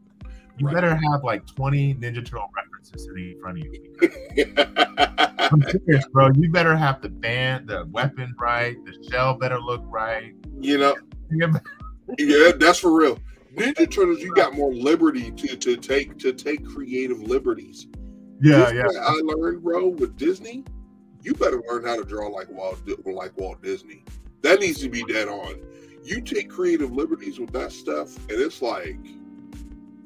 [SPEAKER 2] You
[SPEAKER 1] Right.
[SPEAKER 2] better have like 20 Ninja Turtle references sitting in front of you. I'm serious, bro. You better have the band, the weapon right, the shell better look right.
[SPEAKER 1] you know, yeah, that's for real. Ninja Turtles, you got more liberty to to take to take creative liberties.
[SPEAKER 2] Yeah, yeah.
[SPEAKER 1] I learned, bro, with Disney, you better learn how to draw like Walt like Walt Disney. That needs to be dead on. You take creative liberties with that stuff, and it's like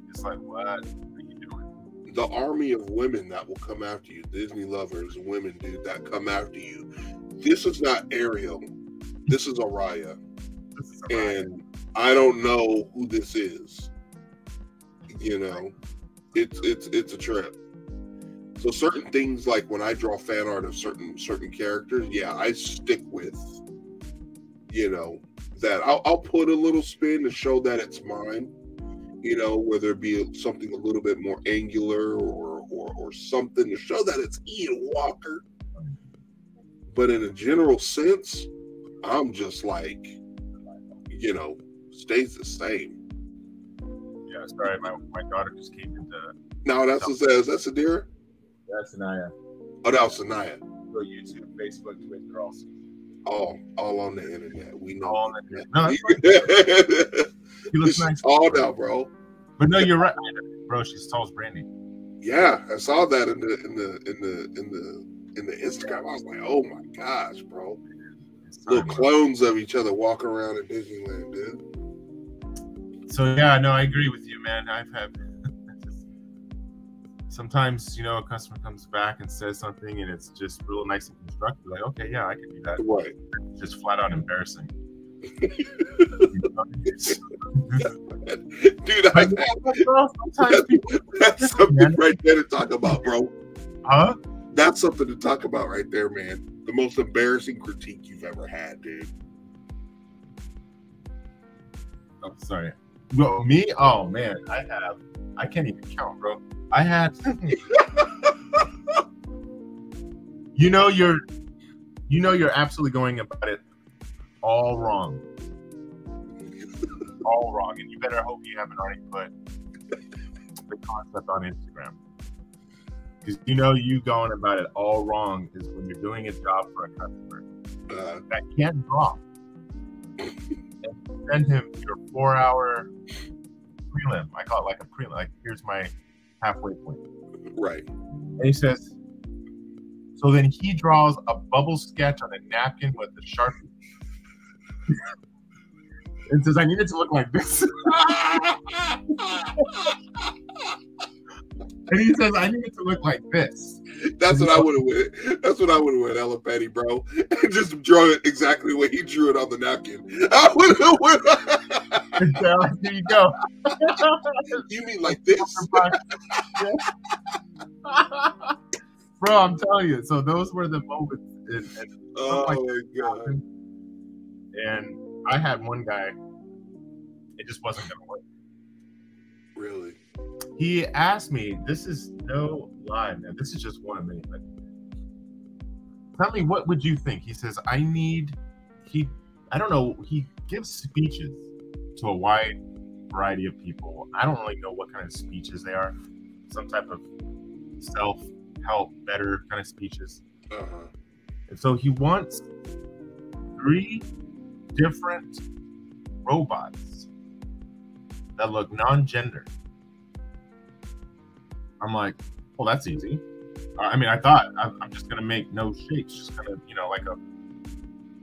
[SPEAKER 2] It's like, what are you doing?
[SPEAKER 1] the army of women that will come after you. Disney lovers, women, dude, that come after you. This is not Ariel. This is Araya,
[SPEAKER 2] This is a
[SPEAKER 1] and I don't know who this is. You know, it's it's it's a trip. So certain things like when I draw fan art of certain certain characters, yeah, I stick with. You know that I'll, I'll put a little spin to show that it's mine. You know, whether it be something a little bit more angular or or, or something to show that it's Ian Walker. But in a general sense, I'm just like, you know, stays the same.
[SPEAKER 2] Yeah, sorry, my, my daughter just came into
[SPEAKER 1] Now that's what says that's a deer.
[SPEAKER 2] That's Anaya.
[SPEAKER 1] Oh, that was Sanaya.
[SPEAKER 2] Go YouTube, Facebook, Twitter, all
[SPEAKER 1] All all on the internet. We know.
[SPEAKER 2] all on the internet. No, He looks nice.
[SPEAKER 1] all now, bro.
[SPEAKER 2] But no, you're right, bro. She's tall as Brandy.
[SPEAKER 1] Yeah, I saw that in the in the in the in the in the Instagram. I was like, oh my gosh, bro. Little clones of each other walking around in Disneyland, dude.
[SPEAKER 2] So yeah, no, I agree with you, man. I've had sometimes you know a customer comes back and says something and it's just real nice and constructive. Like, okay, yeah, I can do that.
[SPEAKER 1] Right.
[SPEAKER 2] It's just flat out embarrassing.
[SPEAKER 1] Dude, I,
[SPEAKER 2] sometimes people,
[SPEAKER 1] that's something right there to talk about, bro.
[SPEAKER 2] huh?
[SPEAKER 1] That's something to talk about right there, man. The most embarrassing critique you've ever had, dude.
[SPEAKER 2] Oh, sorry. Well, me? Oh man, I have. I can't even count, bro. I had. you know you're, you know you're absolutely going about it all wrong, all wrong, and you better hope you haven't already put the concept on Instagram. Because you know you going about it all wrong is when you're doing a job for a customer
[SPEAKER 1] Uh,
[SPEAKER 2] that can't draw. Send him your four hour prelim. I call it like a prelim. Like, here's my halfway point.
[SPEAKER 1] right.
[SPEAKER 2] And he says, so then he draws a bubble sketch on a napkin with a sharpie. and says I need it to look like this. and he says I need it to look like this.
[SPEAKER 1] That's what I would have went. That's what I would have went, Ella Petty, bro. And just draw it exactly the way he drew it on the napkin. I would have went.
[SPEAKER 2] so, here you go.
[SPEAKER 1] you mean like this?
[SPEAKER 2] bro, I'm telling you. So those were the moments.
[SPEAKER 1] Oh like my god!
[SPEAKER 2] And I had one guy. It just wasn't gonna work.
[SPEAKER 1] Really?
[SPEAKER 2] He asked me. This is no lie, man. This is just one of many. Like, tell me, what would you think? He says, I need. He, I don't know. He gives speeches to a wide variety of people. I don't really know what kind of speeches they are. Some type of self help, better kind of speeches. Uh-huh. And so he wants three different robots that look non gender. I'm like, well, that's easy. I mean, I thought I'm just gonna make no shapes, just kind of, you know, like a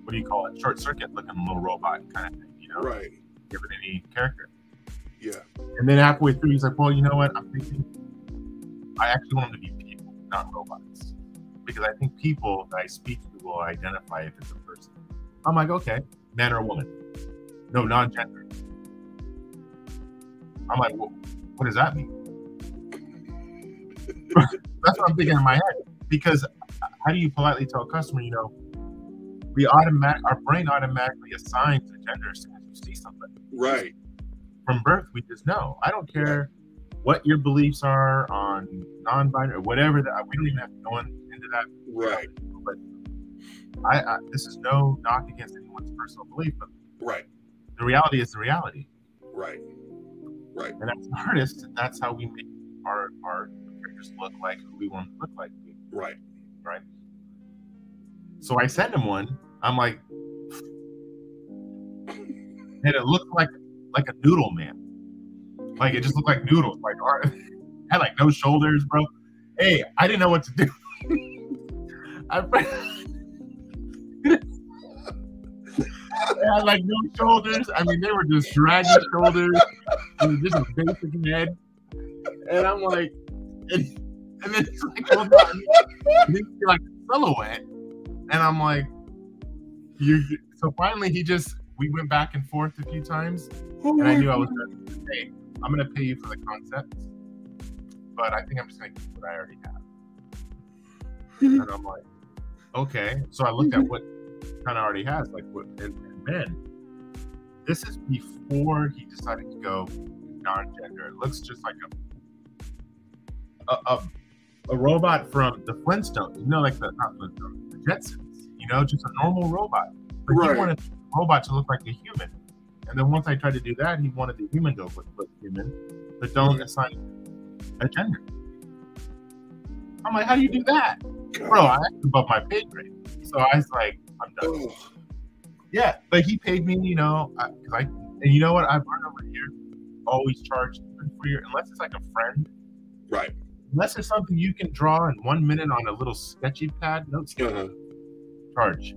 [SPEAKER 2] what do you call it, short circuit looking little robot kind of thing, you know,
[SPEAKER 1] right?
[SPEAKER 2] Give it any character.
[SPEAKER 1] Yeah.
[SPEAKER 2] And then halfway through, he's like, well, you know what? I'm thinking I actually want them to be people, not robots, because I think people that I speak to will identify if it's a person. I'm like, okay, man or woman, no non-gender. I'm like, well, what does that mean? That's what I'm thinking in my head. Because how do you politely tell a customer, you know, we automatic our brain automatically assigns a gender as soon as you see something.
[SPEAKER 1] Right.
[SPEAKER 2] From birth, we just know. I don't care what your beliefs are on non-binary, or whatever that. We don't even have to go into that.
[SPEAKER 1] Right.
[SPEAKER 2] But I, I, this is no knock against anyone's personal belief, but
[SPEAKER 1] right.
[SPEAKER 2] The reality is the reality.
[SPEAKER 1] Right. Right.
[SPEAKER 2] And as artists, that's how we make our our characters look like who we want to look like.
[SPEAKER 1] Right.
[SPEAKER 2] Right. So I sent him one. I'm like, and it looked like like a noodle man. Like it just looked like noodles. Like had like no shoulders, bro. Hey, I didn't know what to do. I had like no shoulders. I mean, they were just dragging shoulders and just a basic head. And I'm like, and, and then it's like, well, like a silhouette. And I'm like, you. So finally, he just we went back and forth a few times, oh and I knew I was going to say, I'm going to pay you for the concept, but I think I'm just going to keep what I already have. and I'm like, okay. So I looked at what kind of already has, like what, and, and man, this is before he decided to go non-gender. It looks just like a a, a, a robot from the Flintstones. You know, like the not Flintstones, the Jetsons. You know, just a normal robot. But right. he wanted the robot to look like a human. And then once I tried to do that, he wanted the human to look like human, but don't mm-hmm. assign a gender. I'm like, how do you do that? Bro, I above my pay grade. So I was like, I'm done. Yeah, but he paid me, you know, I, I, and you know what I've learned over here, always charge for your unless it's like a friend,
[SPEAKER 1] right?
[SPEAKER 2] Unless it's something you can draw in one minute on a little sketchy pad, no uh-huh. charge.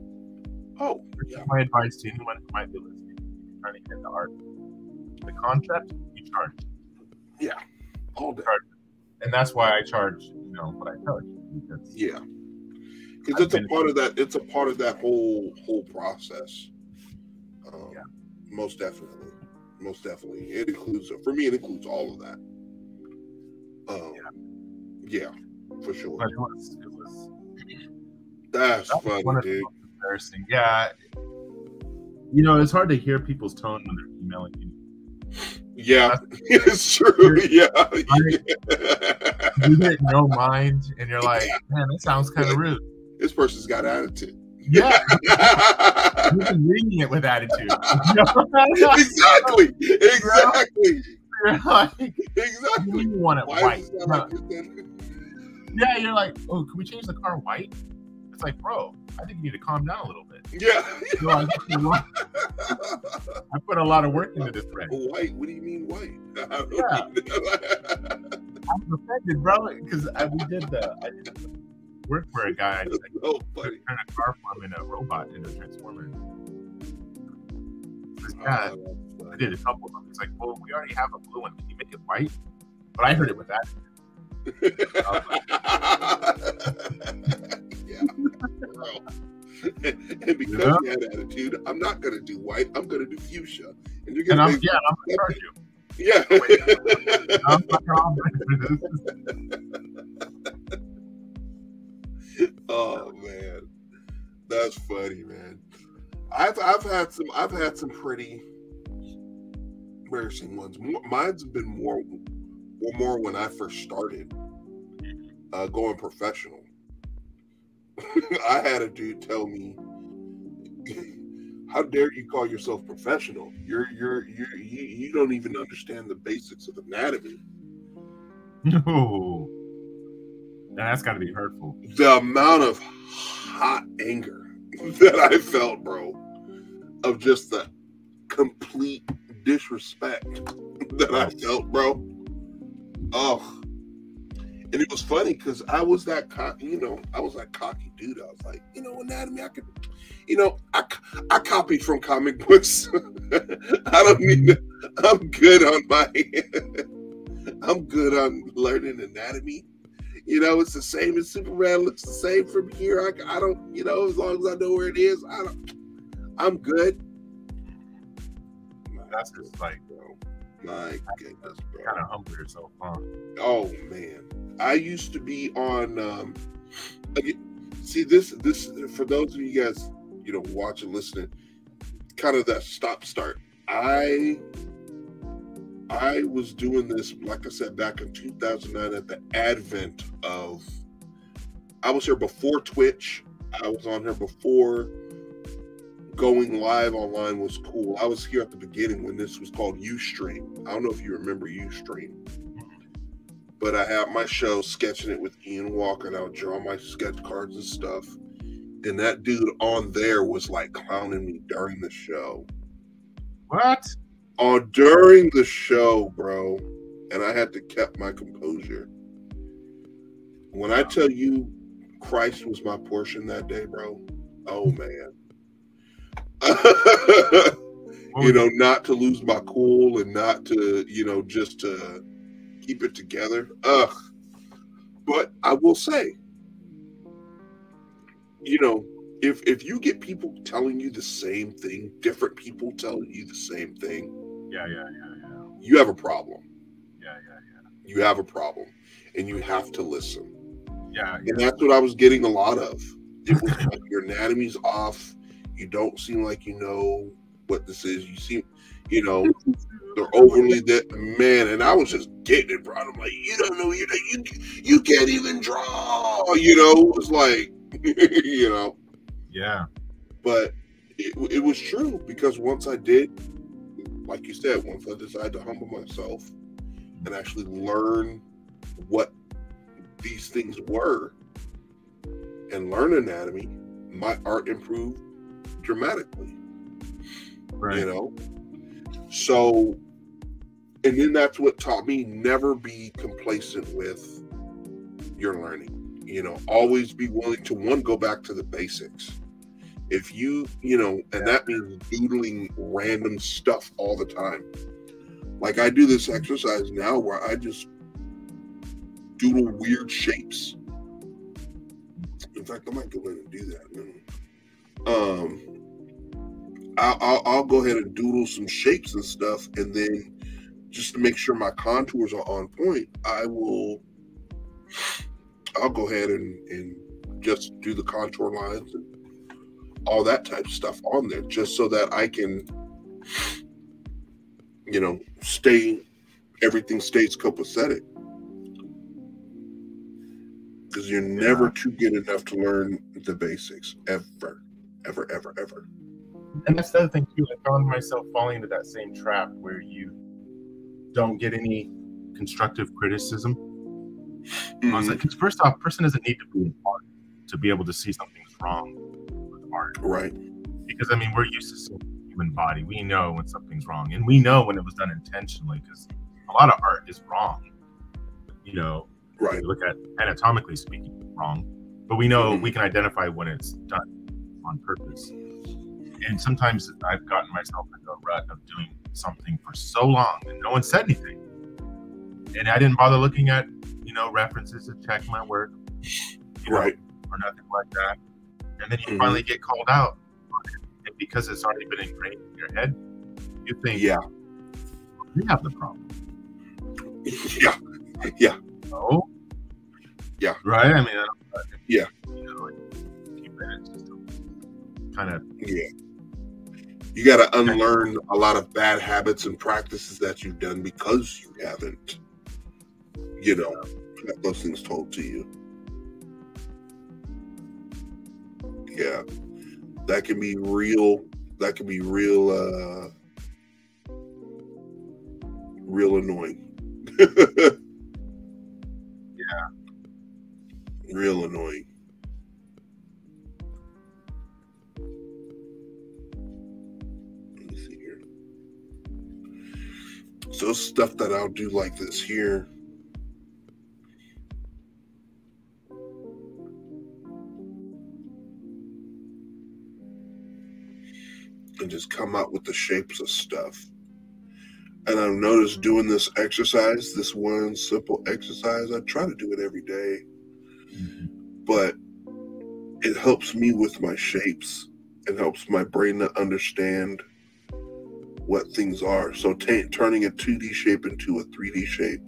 [SPEAKER 1] Oh,
[SPEAKER 2] yeah. my advice to anyone who might be listening, trying to get into art, the concept you charge.
[SPEAKER 1] Yeah, all day.
[SPEAKER 2] Charge. And that's why I charge, you know, what I charge. Because
[SPEAKER 1] yeah because it's a part of that. It's a part of that whole whole process. Um, yeah. Most definitely, most definitely, it includes for me. It includes all of that. Um, yeah. Yeah, for sure.
[SPEAKER 2] But it was, it was
[SPEAKER 1] that's that funny, dude.
[SPEAKER 2] Embarrassing. Yeah. You know, it's hard to hear people's tone when they're emailing you.
[SPEAKER 1] Yeah, it's true. Yeah.
[SPEAKER 2] you get no mind and you're like, man, that sounds kind of rude
[SPEAKER 1] this person's got attitude.
[SPEAKER 2] Yeah. You've been reading it with attitude.
[SPEAKER 1] exactly. Exactly.
[SPEAKER 2] You're like,
[SPEAKER 1] exactly.
[SPEAKER 2] You want it Why white. Yeah, you're like, oh, can we change the car white? It's like, bro, I think you need to calm down a little bit.
[SPEAKER 1] Yeah.
[SPEAKER 2] So I, I, put a lot of work into this thread.
[SPEAKER 1] White? What do you mean white?
[SPEAKER 2] Yeah. I'm offended, bro, because we did the I did the work for a guy. Like,
[SPEAKER 1] so funny.
[SPEAKER 2] Turn a car from in a robot into a transformer. yeah, oh, I did a couple of them. It's like, well, we already have a blue one. Can you make it white? But I heard it with that.
[SPEAKER 1] Yeah. and because yeah. you had attitude, I'm not going to do white. I'm going to do fuchsia.
[SPEAKER 2] And you're going to. Yeah, I'm going to charge you.
[SPEAKER 1] Yeah. oh man, that's funny, man. I've I've had some I've had some pretty embarrassing ones. Mine's been more more when I first started uh, going professional. I had a dude tell me how dare you call yourself professional? You're you're you're you, you don't even understand the basics of anatomy.
[SPEAKER 2] No. That's got to be hurtful.
[SPEAKER 1] The amount of hot anger that I felt, bro, of just the complete disrespect that I felt, bro. Oh, and it was funny because I was that, co- you know, I was that cocky dude. I was like, you know, anatomy, I could, you know, I, I copied from comic books. I don't need to, I'm good on my, I'm good on learning anatomy. You know, it's the same as Superman looks the same from here. I, I don't, you know, as long as I know where it is, I don't, I'm good.
[SPEAKER 2] That's just like.
[SPEAKER 1] My goodness, bro.
[SPEAKER 2] Kind of humble yourself, huh?
[SPEAKER 1] Oh man. I used to be on. Um, see this this for those of you guys you know watching listening, kind of that stop start. I I was doing this like I said back in 2009 at the advent of. I was here before Twitch. I was on here before going live online was cool. I was here at the beginning when this was called Ustream. I don't know if you remember Ustream but I have my show sketching it with Ian Walker, and I would draw my sketch cards and stuff. And that dude on there was like clowning me during the show.
[SPEAKER 2] What?
[SPEAKER 1] On during the show, bro. And I had to keep my composure. When I tell you Christ was my portion that day, bro. Oh man. you know, not to lose my cool and not to, you know, just to keep it together. Ugh. But I will say, you know, if if you get people telling you the same thing, different people telling you the same thing,
[SPEAKER 2] yeah, yeah, yeah, yeah,
[SPEAKER 1] you have a problem.
[SPEAKER 2] Yeah, yeah, yeah.
[SPEAKER 1] You have a problem, and you have to listen.
[SPEAKER 2] Yeah,
[SPEAKER 1] yeah. and that's what I was getting a lot of. It was like your anatomy's off. You don't seem like you know what this is. You seem, you know, they're overly that man, and I was just getting it, bro. I'm like, you don't know, you you you can't even draw. You know, it was like, you know,
[SPEAKER 2] yeah.
[SPEAKER 1] But it, it was true because once I did, like you said, once I decided to humble myself and actually learn what these things were and learn anatomy, my art improved dramatically.
[SPEAKER 2] Right.
[SPEAKER 1] You know, so, and then that's what taught me never be complacent with your learning. You know, always be willing to one go back to the basics. If you, you know, and that means doodling random stuff all the time. Like I do this exercise now where I just doodle weird shapes. In fact, I might go in and do that. Um, I'll, I'll, I'll, go ahead and doodle some shapes and stuff, and then just to make sure my contours are on point, I will. I'll go ahead and, and just do the contour lines and all that type of stuff on there, just so that I can, you know, stay. Everything stays copacetic because you're never too good enough to learn the basics ever, ever, ever, ever
[SPEAKER 2] and that's the other thing too. I found myself falling into that same trap where you don't get any constructive criticism. Mm-hmm. I was like, because first off, person doesn't need to be an art to be able to see something's wrong with art,
[SPEAKER 1] right?
[SPEAKER 2] Because I mean, we're used to seeing the human body. We know when something's wrong, and we know when it was done intentionally. Because a lot of art is wrong. You know,
[SPEAKER 1] right?
[SPEAKER 2] look at anatomically speaking, wrong, but we know mm-hmm. we can identify when it's done on purpose. and sometimes I've gotten myself into a rut of doing something for so long and no one said anything. And I didn't bother looking at, you know, references to check my work.
[SPEAKER 1] Right.
[SPEAKER 2] Know, or nothing like that. And then you mm-hmm. finally get called out. And because it's already been ingrained in your head, you think,
[SPEAKER 1] yeah,
[SPEAKER 2] we have the problem.
[SPEAKER 1] Yeah. Yeah.
[SPEAKER 2] No.
[SPEAKER 1] Yeah.
[SPEAKER 2] Right? I mean, I
[SPEAKER 1] yeah.
[SPEAKER 2] You know, kind of.
[SPEAKER 1] Yeah. You got to unlearn a lot of bad habits and practices that you've done because you haven't, you know, had those things told to you. Yeah. That can be real. That can be real, uh, real annoying.
[SPEAKER 2] yeah.
[SPEAKER 1] Real annoying. So stuff that I'll do like this here. And just come up with the shapes of stuff. And I've noticed doing this exercise, this one simple exercise, I try to do it every day. Mm-hmm. But it helps me with my shapes. It helps my brain to understand what things are. So t- turning a 2D shape into a 3D shape,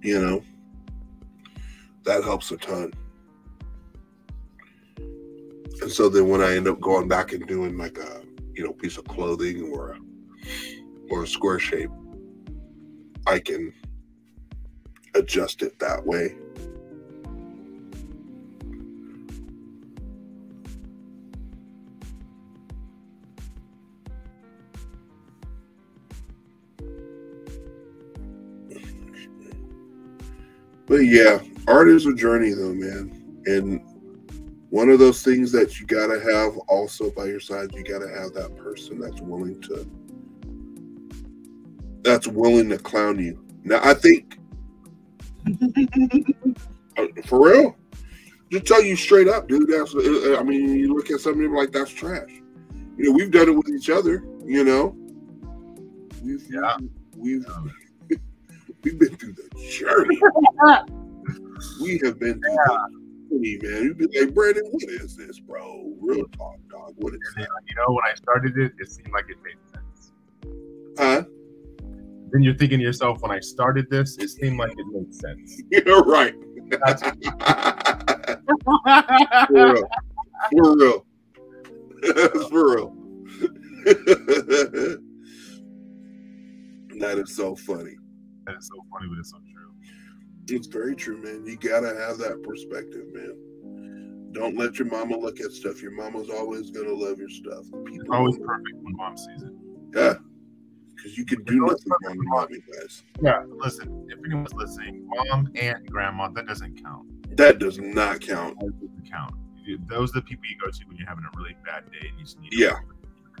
[SPEAKER 1] you know, that helps a ton. And so then when I end up going back and doing like a, you know, piece of clothing or a, or a square shape, I can adjust it that way But yeah, art is a journey though, man. And one of those things that you gotta have also by your side, you gotta have that person that's willing to that's willing to clown you. Now I think uh, for real, just tell you straight up, dude. That's uh, I mean, you look at something like that's trash. You know, we've done it with each other. You know,
[SPEAKER 2] we've yeah.
[SPEAKER 1] we've We've been journey. we have been through yeah. the journey, man. You'd be like, Brandon, what is this, bro? Real talk, dog. What is
[SPEAKER 2] that? You know, when I started it, it seemed like it made sense.
[SPEAKER 1] Huh?
[SPEAKER 2] Then you're thinking to yourself, when I started this, it seemed like it made sense.
[SPEAKER 1] You're right. For real. For real. For real. that is so funny.
[SPEAKER 2] That is so funny, but it's so.
[SPEAKER 1] It's very true, man. You gotta have that perspective, man. Don't let your mama look at stuff. Your mama's always gonna love your stuff.
[SPEAKER 2] People always perfect when mom sees it.
[SPEAKER 1] Yeah. Because you can do nothing wrong with mommy, guys.
[SPEAKER 2] Yeah, listen, if anyone's listening, mom, aunt, grandma, that doesn't count.
[SPEAKER 1] That does not count.
[SPEAKER 2] That doesn't count. Those are the people you go to when you're having a really bad day and you just need
[SPEAKER 1] yeah.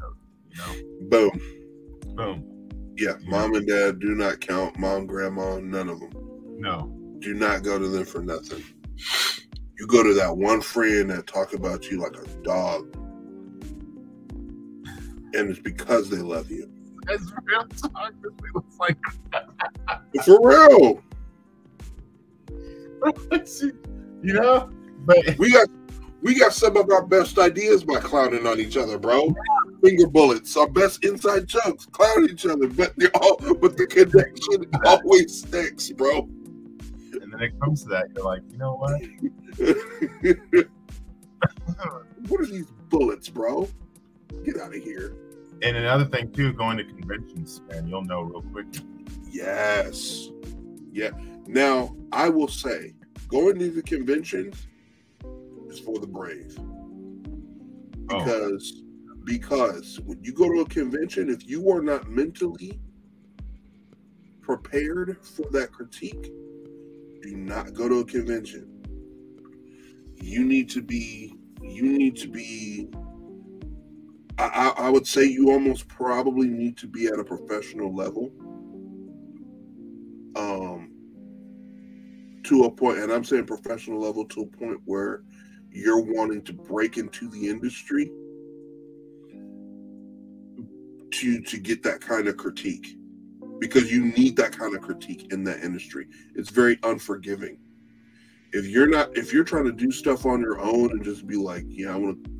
[SPEAKER 2] Code, you know?
[SPEAKER 1] Boom.
[SPEAKER 2] Boom.
[SPEAKER 1] Yeah, mom and dad do not count. Mom, grandma, none of them.
[SPEAKER 2] No.
[SPEAKER 1] Do not go to them for nothing. You go to that one friend that talk about you like a dog. And it's because they love you.
[SPEAKER 2] That's real talk. This like
[SPEAKER 1] For real.
[SPEAKER 2] you know? But
[SPEAKER 1] we got we got some of our best ideas by clowning on each other, bro. Finger bullets, our best inside jokes, clown each other, but they all but the connection always sticks, bro.
[SPEAKER 2] And it comes to that, you're like, you know what?
[SPEAKER 1] what are these bullets, bro? Get out of here.
[SPEAKER 2] And another thing too, going to conventions, man, you'll know real quick.
[SPEAKER 1] Yes. Yeah. Now, I will say, going to the conventions is for the brave. Oh. Because oh. because when you go to a convention, if you are not mentally prepared for that critique, do not go to a convention. You need to be you need to be I, I would say you almost probably need to be at a professional level. Um to a point, and I'm saying professional level to a point where you're wanting to break into the industry to to get that kind of critique because you need that kind of critique in that industry. It's very unforgiving. If you're not if you're trying to do stuff on your own and just be like, yeah, I want to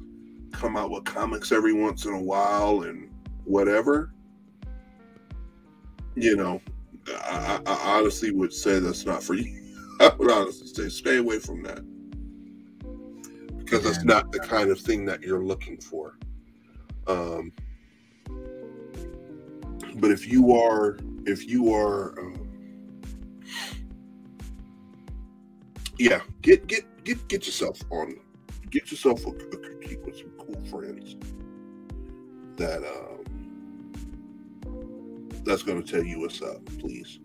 [SPEAKER 1] come out with comics every once in a while and whatever, you know, I, I honestly would say that's not for you. I would honestly say stay away from that because that's not the kind of thing that you're looking for. Um, but if you are, if you are, um, yeah, get get get get yourself on, get yourself a, a critique with some cool friends that um, that's going to tell you what's up, please.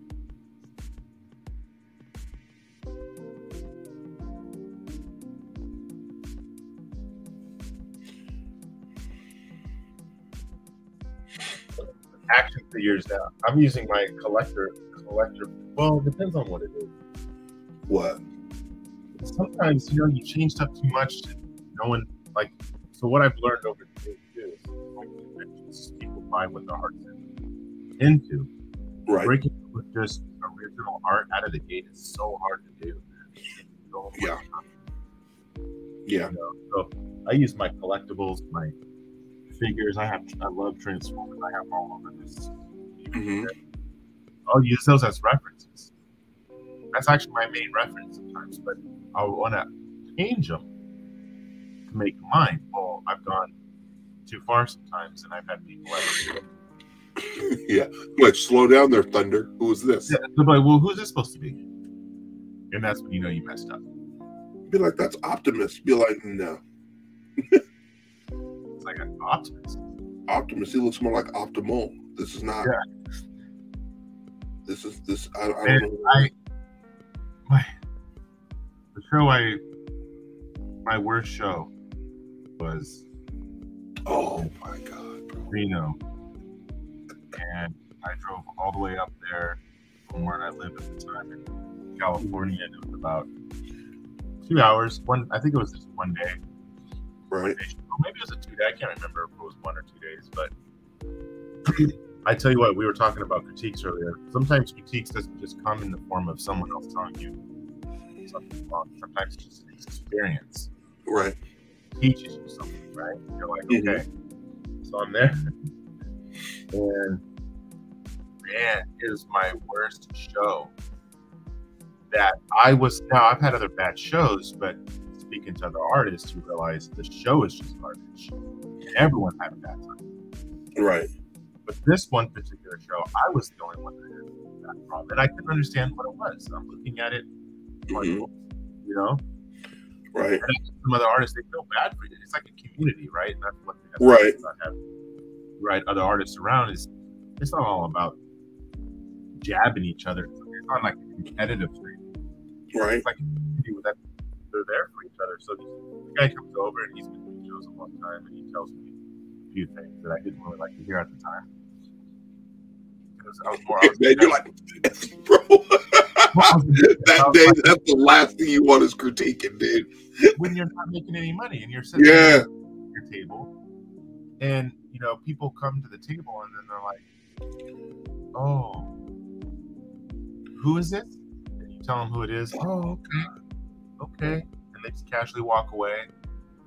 [SPEAKER 2] Action figures now. I'm using my collector collector. Well, it depends on what it is.
[SPEAKER 1] What?
[SPEAKER 2] Sometimes you know you change stuff too much. No one like. So what I've learned over the years too is people buy what their heart's into.
[SPEAKER 1] Right.
[SPEAKER 2] Breaking with just original art out of the gate is so hard to do.
[SPEAKER 1] So yeah. Yeah.
[SPEAKER 2] You know, so I use my collectibles, my figures. I have I love Transformers. I have all of this. Mm-hmm. I'll use those as references. That's actually my main reference sometimes, but I want to change them to make mine. Well, I've gone too far sometimes, and I've had people
[SPEAKER 1] yeah, like slow down there, Thunder. Who is this?
[SPEAKER 2] Yeah, they're like, well, who's this supposed to be? And that's when you know you messed up.
[SPEAKER 1] Be like, that's Optimus. Be like, no.
[SPEAKER 2] like an Optimus.
[SPEAKER 1] Optimus. He looks more like Optimal. This is not.
[SPEAKER 2] Yeah.
[SPEAKER 1] This is this. I, I don't know.
[SPEAKER 2] I my the show I my worst show was.
[SPEAKER 1] Oh my god, bro.
[SPEAKER 2] Reno, and I drove all the way up there from where I lived at the time in California, and it was about two hours. One, I think it was just one day.
[SPEAKER 1] Right.
[SPEAKER 2] Maybe it was a two day. I can't remember if it was one or two days, but I tell you what, we were talking about critiques earlier. Sometimes critiques doesn't just come in the form of someone else telling you something wrong. Sometimes it's just an experience.
[SPEAKER 1] Right.
[SPEAKER 2] teaches you something, right? You're like, mm-hmm. okay. So I'm there. And man, is my worst show. That I was now I've had other bad shows, but speaking to other artists who realize the show is just garbage. Everyone had a bad time.
[SPEAKER 1] Right.
[SPEAKER 2] But this one particular show, I was the only one that had that problem. And I couldn't understand what it was. I'm looking at it, like, mm-hmm. you know?
[SPEAKER 1] Right.
[SPEAKER 2] And some other artists, they feel bad for you. It's like a community, right? And that's one thing
[SPEAKER 1] that's right.
[SPEAKER 2] Have, right, other artists around is it's not all about jabbing each other. It's not like a competitive thing.
[SPEAKER 1] Right.
[SPEAKER 2] It's like they're there for each other. So the guy comes over and he's been doing shows a long time, and he tells me a few things that I didn't really like to hear at the time. Because I was more. I was
[SPEAKER 1] Man, you're like, bro. that day, like, that's the last thing you want is critiquing, dude.
[SPEAKER 2] when you're not making any money and you're sitting
[SPEAKER 1] yeah.
[SPEAKER 2] at your table, and you know people come to the table and then they're like, "Oh, who is this?" And you tell them who it is. Oh, okay okay. And they just casually walk away,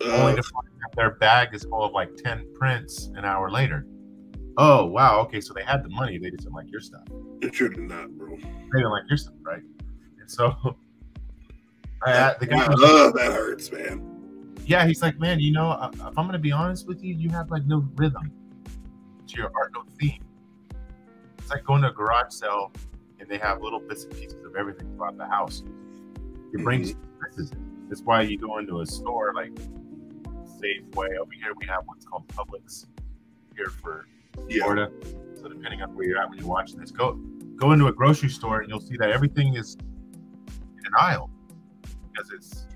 [SPEAKER 2] only to find that their bag is full of like 10 prints an hour later. Oh, wow. Okay. So they had the money. They just didn't like your stuff.
[SPEAKER 1] It should not, bro.
[SPEAKER 2] They didn't like your stuff, right? And so I, the guy.
[SPEAKER 1] Oh, that hurts, man.
[SPEAKER 2] Yeah. He's like, man, you know, if I'm going to be honest with you, you have like no rhythm to your art, no theme. It's like going to a garage sale and they have little bits and pieces of everything throughout the house. It brings mm-hmm is That's why you go into a store like Safeway. Over here, we have what's called Publix here for yeah. Florida. So depending on where you're at when you're watching this, go go into a grocery store and you'll see that everything is in an aisle because it's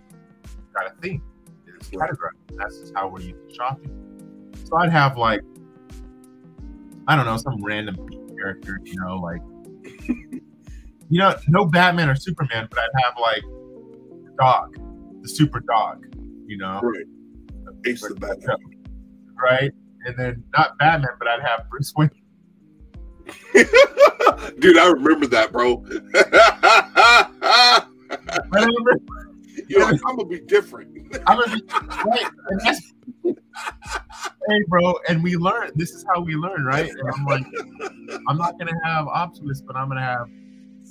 [SPEAKER 2] got a theme. It's categorized. That's just how we're used to shopping. So I'd have like I don't know some random character, you know, like you know, no Batman or Superman, but I'd have like dog, the super dog, you know?
[SPEAKER 1] Right. Ace the Batman.
[SPEAKER 2] Right? and then not Batman, but I'd have Bruce Wayne.
[SPEAKER 1] Dude, I remember that, bro.
[SPEAKER 2] I remember.
[SPEAKER 1] You're like, I'm gonna be different.
[SPEAKER 2] I'm gonna be right. Hey, bro, and we learn. This is how we learn, right? And I'm like, I'm not gonna have Optimus, but I'm gonna have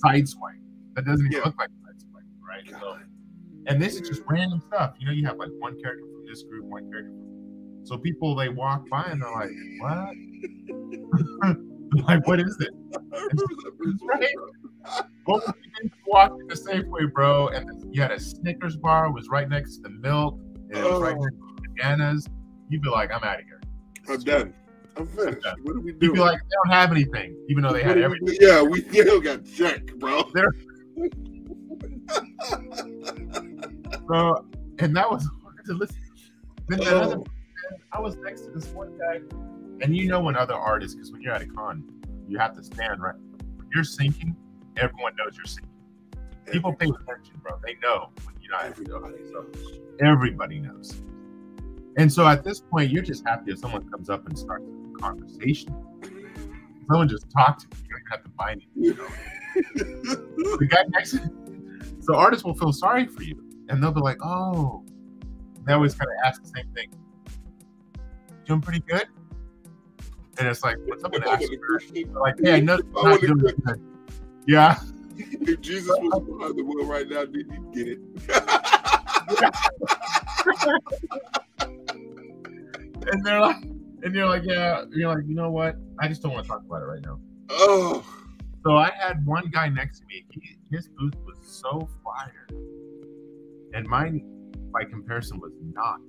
[SPEAKER 2] Sideswipe. That doesn't even
[SPEAKER 1] Yeah.
[SPEAKER 2] look like Sideswipe, right? So, and this is just random stuff. You know, you have like one character from this group, one character. From... So people they walk by and they're like, "What? like, what is it?"
[SPEAKER 1] I remember that Bruce Wayne,
[SPEAKER 2] Right. What was you walked in the Safeway, bro? And you had a Snickers bar was right next to the milk, and it was right
[SPEAKER 1] Oh.
[SPEAKER 2] next to the bananas. You'd be like, "I'm out of here."
[SPEAKER 1] I'm done. I'm finished.
[SPEAKER 2] done.
[SPEAKER 1] What are we
[SPEAKER 2] do?
[SPEAKER 1] You'd
[SPEAKER 2] be like, "They don't have anything," even though they
[SPEAKER 1] What
[SPEAKER 2] had
[SPEAKER 1] we
[SPEAKER 2] everything.
[SPEAKER 1] Yeah, we still got check, bro.
[SPEAKER 2] So, and that was hard to listen. Then
[SPEAKER 1] Oh,
[SPEAKER 2] I was next to this one guy, and you know when other artists, because when you're at a con, you have to stand right. When you're sinking, everyone knows you're sinking. People pay attention, bro. They know when you're not.
[SPEAKER 1] Everybody
[SPEAKER 2] So
[SPEAKER 1] knows.
[SPEAKER 2] everybody knows. And so at this point, you're just happy if someone comes up and starts a conversation. Someone just talk to you. You don't have to buy anything. You know? the guy next to so artists will feel sorry for you and they'll be like, oh, they always kind of ask the same thing. Doing pretty good? And it's like, when someone asks they're like, hey, I know
[SPEAKER 1] I
[SPEAKER 2] you're not doing
[SPEAKER 1] quit.
[SPEAKER 2] good. Yeah.
[SPEAKER 1] If Jesus was behind the wheel right now, did you get it?
[SPEAKER 2] And they're like, and you're like, yeah. You're like, you know what? I just don't want to talk about it right now.
[SPEAKER 1] oh,
[SPEAKER 2] So I had one guy next to me. He, his booth was so fire, and mine, by comparison, was not.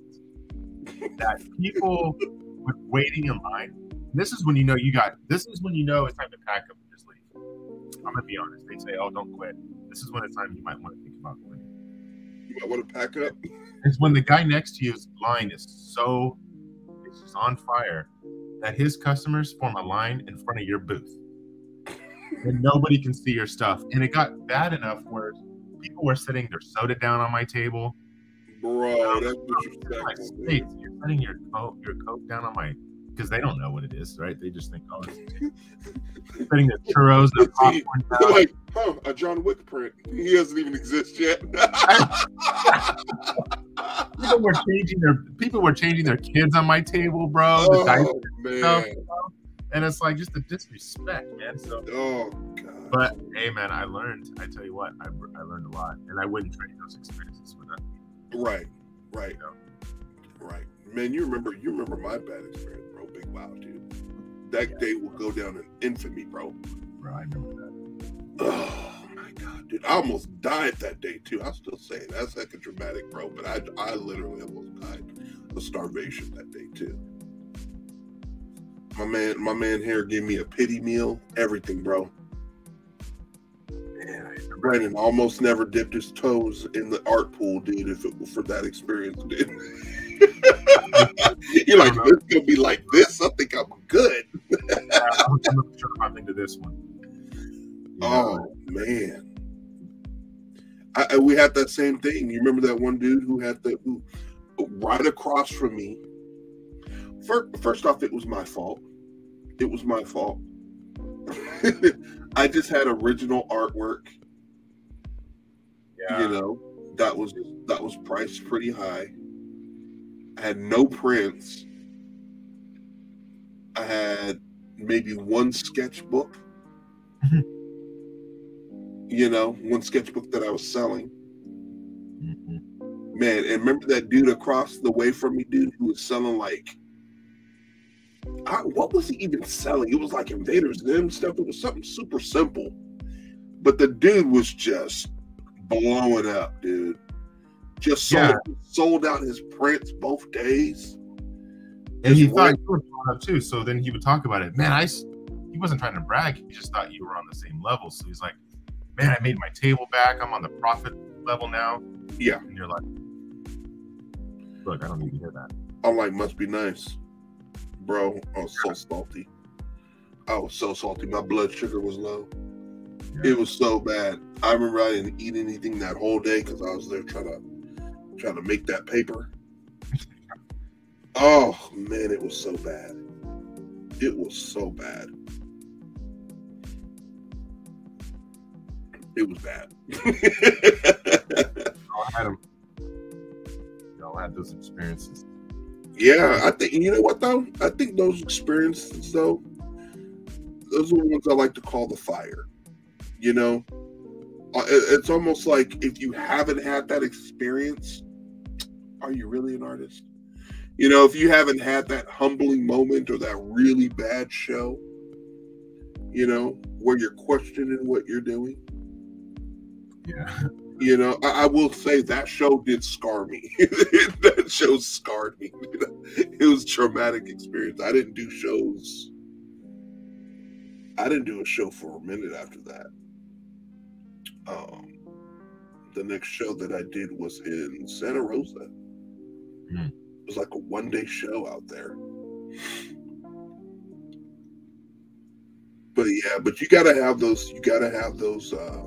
[SPEAKER 2] That people were waiting in line. This is when you know you got. This is when you know it's time to pack up and just leave. I'm gonna be honest. They say, "Oh, don't quit." This is when it's time you might want to think about quitting.
[SPEAKER 1] you might want to pack up.
[SPEAKER 2] It's when the guy next to you's line is so it's just on fire that his customers form a line in front of your booth. And nobody can see your stuff. And it got bad enough where people were sitting their soda down on my table.
[SPEAKER 1] Bro, that's
[SPEAKER 2] Like,
[SPEAKER 1] disrespectful.
[SPEAKER 2] hey,
[SPEAKER 1] dude.
[SPEAKER 2] you're putting your coat your coat down on my because they don't know what it is, right? They just think, oh, it's setting their churros and popcorn down.
[SPEAKER 1] like, huh, a John Wick print. He doesn't even exist yet.
[SPEAKER 2] people were changing their people were changing their kids on my table, bro.
[SPEAKER 1] Oh,
[SPEAKER 2] stuff,
[SPEAKER 1] man.
[SPEAKER 2] and it's like just the disrespect, man. So,
[SPEAKER 1] Oh, God.
[SPEAKER 2] But hey, man, I learned. I tell you what, I, I learned a lot, and I wouldn't trade those experiences for that.
[SPEAKER 1] Right, right,
[SPEAKER 2] You know?
[SPEAKER 1] right. Man, you remember you remember my bad experience, bro. Big wow, dude. That day will go down in infamy, bro.
[SPEAKER 2] Bro, I remember that.
[SPEAKER 1] Oh my god, dude. I almost died that day too. I still say it. that's a dramatic, bro. But I I literally almost died of starvation that day too. My man, my man here gave me a pity meal, everything, bro.
[SPEAKER 2] Man,
[SPEAKER 1] Brandon almost never dipped his toes in the art pool, dude, if it was for that experience, dude. You're like, this gonna be like this. I think I'm good.
[SPEAKER 2] I was looking sure I'm into this one. You know,
[SPEAKER 1] Oh man, I, I- we had that same thing. You remember that one dude who had the who right across from me. First, first off, it was my fault. It was my fault. I just had original artwork.
[SPEAKER 2] yeah.
[SPEAKER 1] You know that was that was priced pretty high. I had no prints. I had maybe one sketchbook. you know, one sketchbook that I was selling.
[SPEAKER 2] Mhm.
[SPEAKER 1] Man, and remember that dude across the way from me, dude, who was selling like, I, what was he even selling? It was like Invaders Zim stuff. It was something super simple, but the dude was just blowing up, dude. Just sold,
[SPEAKER 2] Yeah.
[SPEAKER 1] sold out his prints both days.
[SPEAKER 2] And he thought you were blowing up too. So then he would talk about it. Man, I He wasn't trying to brag. He just thought you were on the same level. So he's like, "Man, I made my table back. I'm on the profit level now."
[SPEAKER 1] Yeah.
[SPEAKER 2] And you're like, "Look, I don't need to hear that."
[SPEAKER 1] I'm like, must be nice, bro. I was so salty. I was so salty. My blood sugar was low.
[SPEAKER 2] Yeah.
[SPEAKER 1] It was so bad. I remember I didn't eat anything that whole day because I was there trying to trying to make that paper. Oh man, it was so bad. It was so bad. It was bad.
[SPEAKER 2] I had them. You all had those experiences.
[SPEAKER 1] Yeah, I think you know what though. I think those experiences though, those are the ones I like to call the fire. You know, uh, it's almost like if you haven't had that experience, are you really an artist? You know, if you haven't had that humbling moment or that really bad show, you know, where you're questioning what you're doing.
[SPEAKER 2] Yeah.
[SPEAKER 1] You know, I, I will say that show did scar me. that show scarred me. it was traumatic experience. I didn't do shows. I didn't do a show for a minute after that. Um, the next show that I did was in Santa Rosa. Mm was like a one day show out there. But yeah, but you gotta have those. You gotta have those. Uh,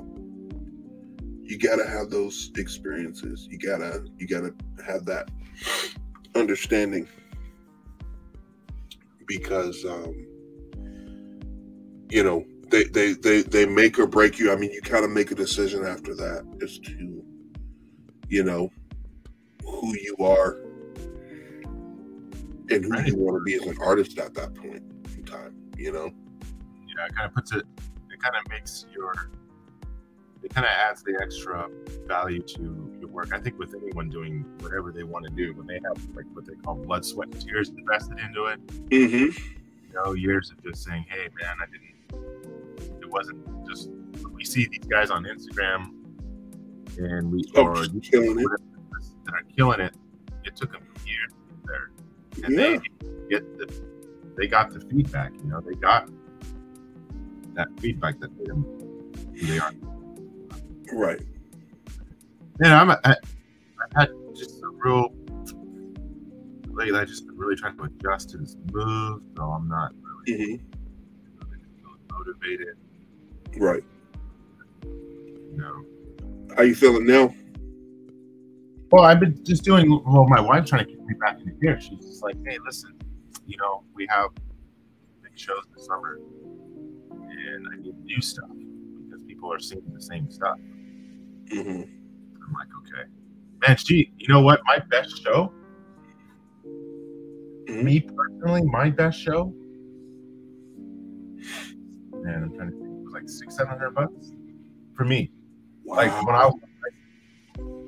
[SPEAKER 1] you gotta have those experiences. You gotta you gotta have that understanding because um, you know they, they they they make or break you. I mean, you kind of make a decision after that as to you know who you are and who right. you want to be as an artist at that point in time, you know?
[SPEAKER 2] Yeah, it kind of puts it, it kind of makes your, it kind of adds the extra value to your work. I think with anyone doing whatever they want to do, when they have like what they call blood, sweat, and tears invested into it,
[SPEAKER 1] mm-hmm.
[SPEAKER 2] you know, years of just saying, hey, man, I didn't, it wasn't just, we see these guys on Instagram and we,
[SPEAKER 1] oh, or killing it.
[SPEAKER 2] that are killing it. It took them years there and yeah. they get the they got the feedback. You know, they got that feedback that they who they are.
[SPEAKER 1] Right.
[SPEAKER 2] Yeah, I'm. I, had just a real. Lately, I just really trying to adjust to this move, so I'm not really, mm-hmm. really motivated.
[SPEAKER 1] Right.
[SPEAKER 2] You know.
[SPEAKER 1] How you feeling now?
[SPEAKER 2] Well, I've been just doing. Well, my wife's trying to get me back into gear. She's just like, "Hey, listen, you know, we have big shows this summer, and I need new stuff because people are seeing the same stuff."
[SPEAKER 1] Mm-hmm.
[SPEAKER 2] I'm like, "Okay, man, gee, you know what? My best show, mm-hmm. me personally, my best show, man, I'm trying to think, it was like six, seven hundred bucks for me. Wow. Like when I was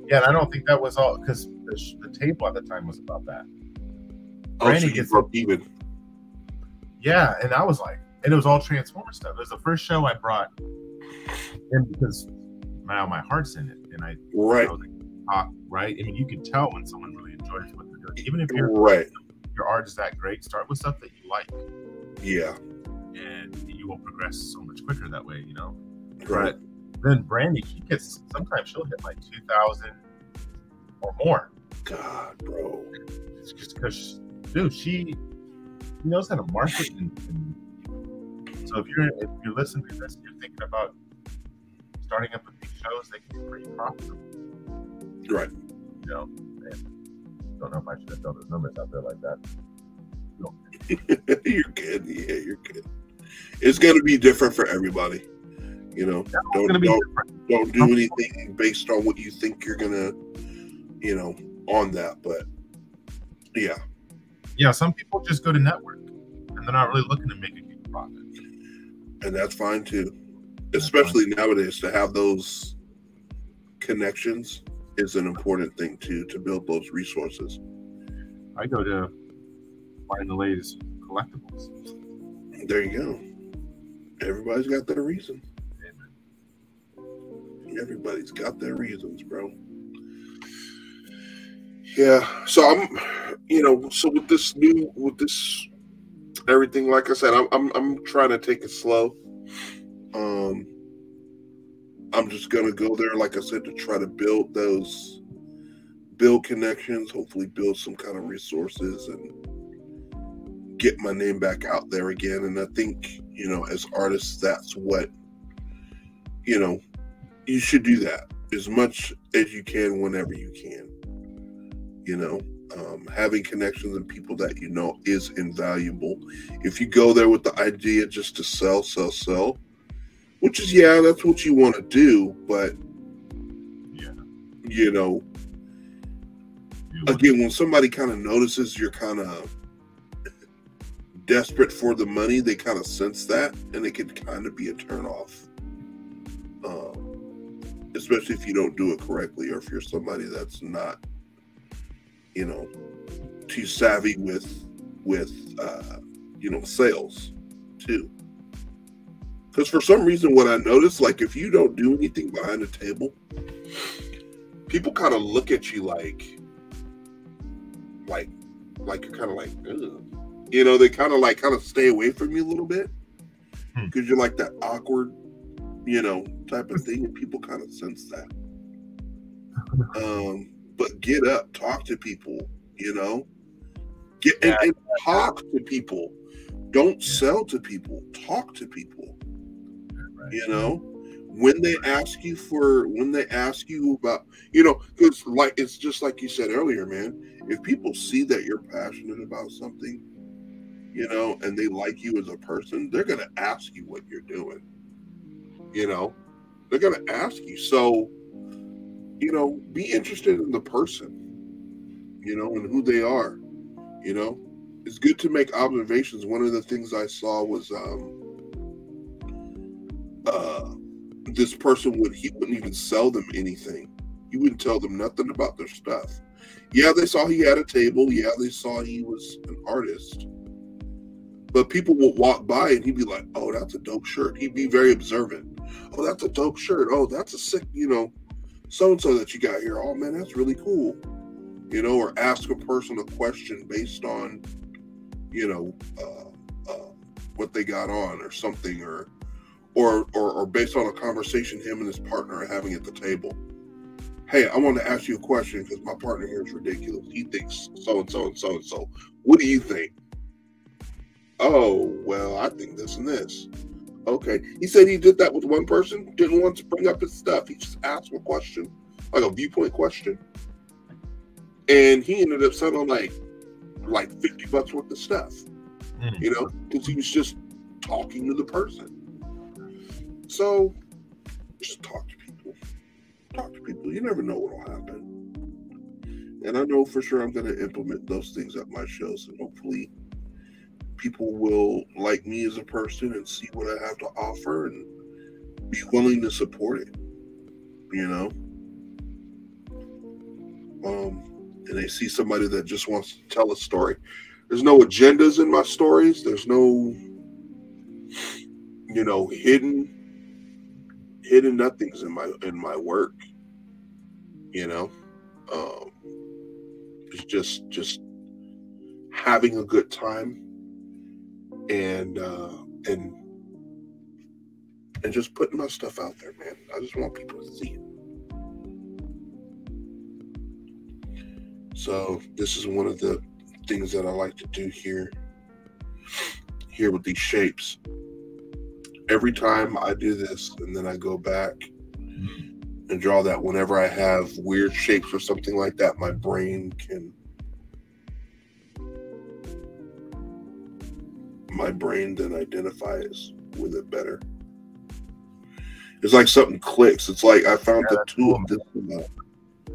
[SPEAKER 2] yeah, and I don't think that was all because the, the, table at the time was about that.
[SPEAKER 1] Oh, Randy so gets broke even.
[SPEAKER 2] Yeah, and I was like, and it was all Transformer stuff. It was the first show I brought and because now my heart's in it, and I
[SPEAKER 1] right,
[SPEAKER 2] talk, ah, right. I mean, you can tell when someone really enjoys what they're doing, even if you're
[SPEAKER 1] right.
[SPEAKER 2] Your art is that great. Start with stuff that you like.
[SPEAKER 1] Yeah,
[SPEAKER 2] and you will progress so much quicker that way. You know, right. But then Brandy, she gets sometimes she'll hit like two thousand or more.
[SPEAKER 1] God, bro.
[SPEAKER 2] It's just because, dude, she, she knows how to market. And, and so if you're if you're listening to this, you're thinking about starting up with these shows, they can be pretty profitable.
[SPEAKER 1] Right.
[SPEAKER 2] You know, man, don't know if I should have thrown those numbers out there like that.
[SPEAKER 1] you're good. Yeah, you're good. It's going to be different for everybody. You know, don't don't, don't do anything based on what you think you're gonna, you know, on that. But yeah,
[SPEAKER 2] yeah. Some people just go to network, and they're not really looking to make a huge profit.
[SPEAKER 1] And that's fine too, especially nowadays. To have those connections is an important thing too to build those resources.
[SPEAKER 2] I go to find the latest collectibles.
[SPEAKER 1] There you go. Everybody's got their reason. Everybody's got their reasons, bro. Yeah. So I'm, you know, so with this new, with this everything, like I said, I'm, I'm, I'm trying to take it slow. Um, I'm just gonna go there, like I said, to try to build those, build connections, hopefully build some kind of resources and get my name back out there again. And I think, you know, as artists, that's what, you know, you should do that as much as you can whenever you can. You know, Um, having connections and people that you know is invaluable. If you go there with the idea just to sell, sell, sell, which is yeah, that's what you want to do, but
[SPEAKER 2] Yeah.
[SPEAKER 1] you know, again, when somebody kind of notices you're kind of desperate for the money, they kind of sense that, and it can kind of be a turnoff. Um, especially if you don't do it correctly, or if you're somebody that's not, you know, too savvy with with uh, you know sales too. Because for some reason, what I noticed, like if you don't do anything behind the table, people kind of look at you like, like, like you're kind of like, Ugh. you know, they kind of like kind of stay away from you a little bit
[SPEAKER 2] Hmm.
[SPEAKER 1] because you're like that awkward, you know, type of thing, and people kind of sense that. Um, but get up, talk to people, you know, get and, and talk to people. Don't sell to people. Talk to people
[SPEAKER 2] Right.
[SPEAKER 1] you know? When they ask you for when they ask you about you know because like it's just like you said earlier man if people see that you're passionate about something you know and they like you as a person they're going to ask you what you're doing you know? They're going to ask you. So you know be interested in the person you know and who they are you know? It's good to make observations. One of the things i saw was um uh, this person would he wouldn't even sell them anything. He wouldn't tell them nothing about their stuff. Yeah, they saw he had a table. Yeah, they saw he was an artist. But people would walk by and he'd be like, "Oh, that's a dope shirt." He'd be very observant. Oh, that's a dope shirt. Oh, that's a sick, you know, so and so that you got here. Oh man, that's really cool. You know, or ask a person a question based on, you know, uh, uh, what they got on or something, or or, or or based on a conversation him and his partner are having at the table. Hey, I want to ask you a question because my partner here is ridiculous. He thinks so and so and so and so. What do you think? Oh, well, I think this and this. Okay. He said he did that with one person, didn't want to bring up his stuff. He just asked a question, like a viewpoint question. And he ended up selling like like 50 bucks worth of stuff,
[SPEAKER 2] Mm.
[SPEAKER 1] you know, because he was just talking to the person. So just talk to people. Talk to people. You never know what'll happen. And I know for sure I'm going to implement those things at my shows, and hopefully, people will like me as a person and see what I have to offer and be willing to support it. You know, um, and they see somebody that just wants to tell a story. There's no agendas in my stories. There's no, you know, hidden hidden nothings in my in my work you know? Um it's just just having a good time and uh and and just putting my stuff out there man. I just want people to see it. So this is one of the things that i like to do here here with these shapes every time I do this and then I go back and draw that whenever I have weird shapes or something like that, my brain can my brain then identifies with it better. It's like something clicks. It's like I found
[SPEAKER 2] Yeah,
[SPEAKER 1] the tool
[SPEAKER 2] cool.
[SPEAKER 1] this uh,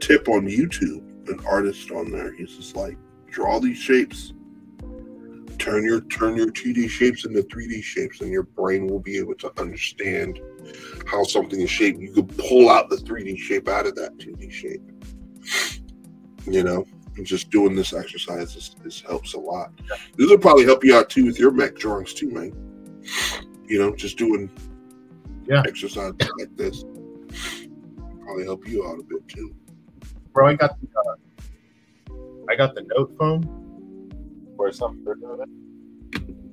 [SPEAKER 1] tip on YouTube, an artist on there. He's just like draw these shapes turn your turn your 2D shapes into 3D shapes, and your brain will be able to understand how something is shaped. You could pull out the 3D shape out of that 2D shape. You know, and just doing this exercise is, this helps a lot. This will probably help you out too with your mech drawings too, man. You know, just doing
[SPEAKER 2] Yeah.
[SPEAKER 1] exercises like this probably help you out a bit too.
[SPEAKER 2] Bro, I got the uh, I got the note phone for some version of it.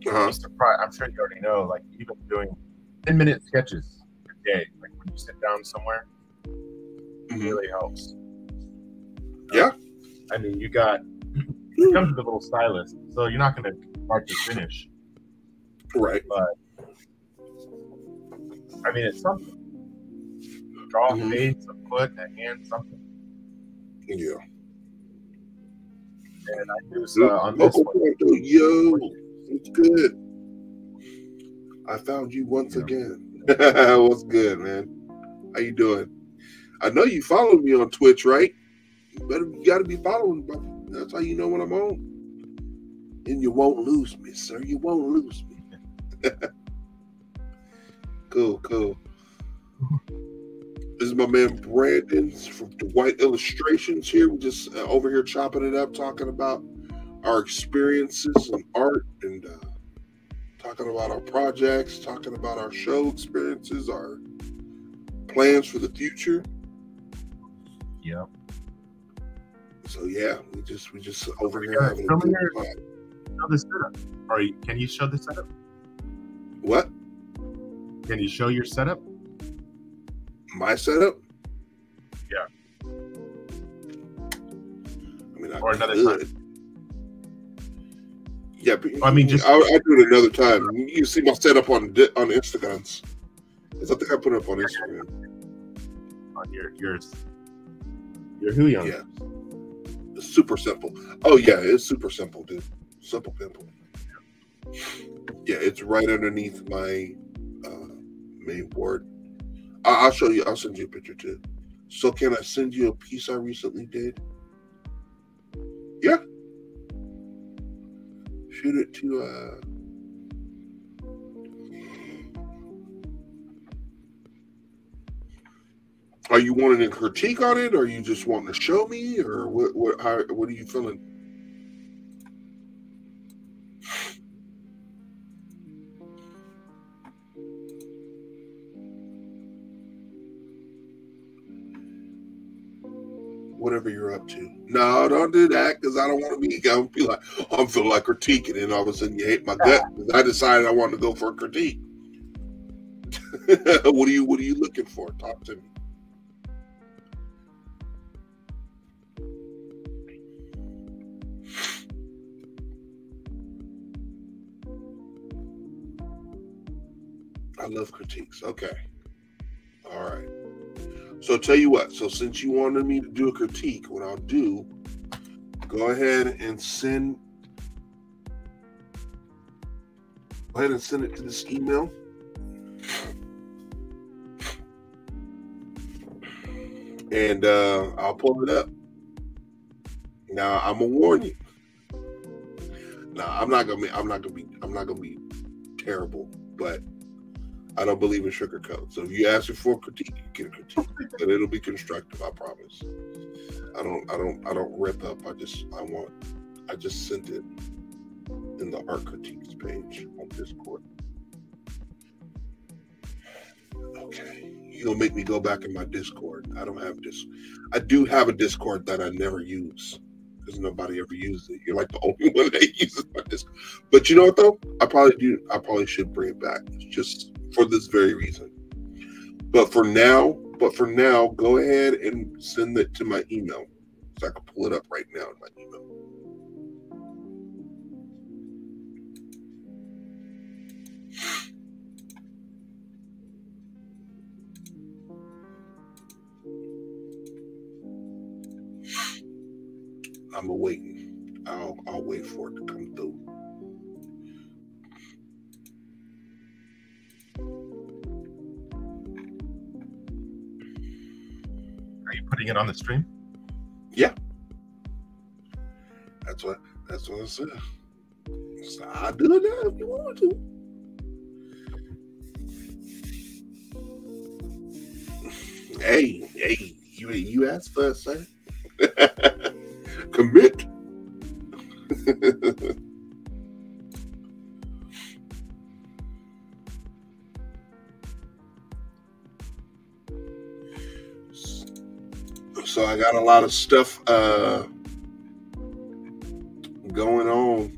[SPEAKER 1] Uh-huh.
[SPEAKER 2] I'm surprised. I'm sure you already know. Like even doing ten minute sketches a day, like when you sit down somewhere,
[SPEAKER 1] Mhm.
[SPEAKER 2] really helps.
[SPEAKER 1] Yeah.
[SPEAKER 2] I mean, you got it comes with a little stylus, so you're not going to start to finish.
[SPEAKER 1] Right.
[SPEAKER 2] But I mean, it's something. Draw
[SPEAKER 1] Mhm.
[SPEAKER 2] a face, a foot, a hand, something.
[SPEAKER 1] Yeah.
[SPEAKER 2] And I use uh, on this one.
[SPEAKER 1] yo, it's good. I found you once
[SPEAKER 2] Yeah.
[SPEAKER 1] again. What's good, man? How you doing? I know you follow me on Twitch, right? You better you gotta be following, bro. That's how you know when I'm on. And you won't lose me, sir. You won't lose me. cool, cool. This is my man Brandon from Dwight Illustrations here. We're just uh, over here chopping it up, talking about our experiences in art and uh, talking about our projects, talking about our show experiences, our plans for the future.
[SPEAKER 2] Yep.
[SPEAKER 1] So yeah, we just we just over here having a good
[SPEAKER 2] here.
[SPEAKER 1] time.
[SPEAKER 2] Show the setup. Or you- can you show the setup?
[SPEAKER 1] What?
[SPEAKER 2] Can you show your setup?
[SPEAKER 1] My setup?
[SPEAKER 2] Yeah.
[SPEAKER 1] I mean, I
[SPEAKER 2] Or another
[SPEAKER 1] could. Yeah, but
[SPEAKER 2] I mean, just-
[SPEAKER 1] I'll, I'll do it another time. You see my setup on on Instagrams. 'Cause I think I put it up on Instagram.
[SPEAKER 2] On your yours. Your who young?
[SPEAKER 1] Yeah. It's super simple. Oh yeah, it's super simple, dude. Simple pimple. Yeah, it's right underneath my uh, main board. I- I'll show you. I'll send you a picture too. So can I send you a piece I recently did? Yeah. Shoot it to uh Are you wanting a critique on it, or are you just wanting to show me, or what? What? How, what are you feeling? To. No, don't do that because I don't want to be. I'm be like oh, I'm feeling like critiquing, and all of a sudden you hate my gut because I decided I wanted to go for a critique. what are you? What are you looking for? Talk to me. I love critiques. Okay. All right. So tell you what. So since you wanted me to do a critique, what I'll do, go ahead and send. Go ahead and send it to this email. And uh, I'll pull it up. Now I'm gonna warn you. Now I'm not gonna be. I'm not gonna be. I'm not gonna be terrible, but I don't believe in sugarcoat. So if you ask for critique, you get a critique, but it'll be constructive. I promise. I don't. I don't. I don't rip up. I just. I want. I just sent it in the art critiques page on Discord. Okay, you gonna make me go back in my Discord? I don't have this. I do have a Discord that I never use because nobody ever uses it. You're like the only one that uses my Discord. But you know what though? I probably do. I probably should bring it back just for this very reason. But for now, but for now, go ahead and send it to my email, so I can pull it up right now in my email. I'm waiting. I'll I'll wait for it to come through.
[SPEAKER 2] Are you putting it on the stream? Yeah.
[SPEAKER 1] That's what that's what I said. So I'll do it now if you want to. Hey, hey, you you asked first, sir. Commit. so I got a lot of stuff uh going on.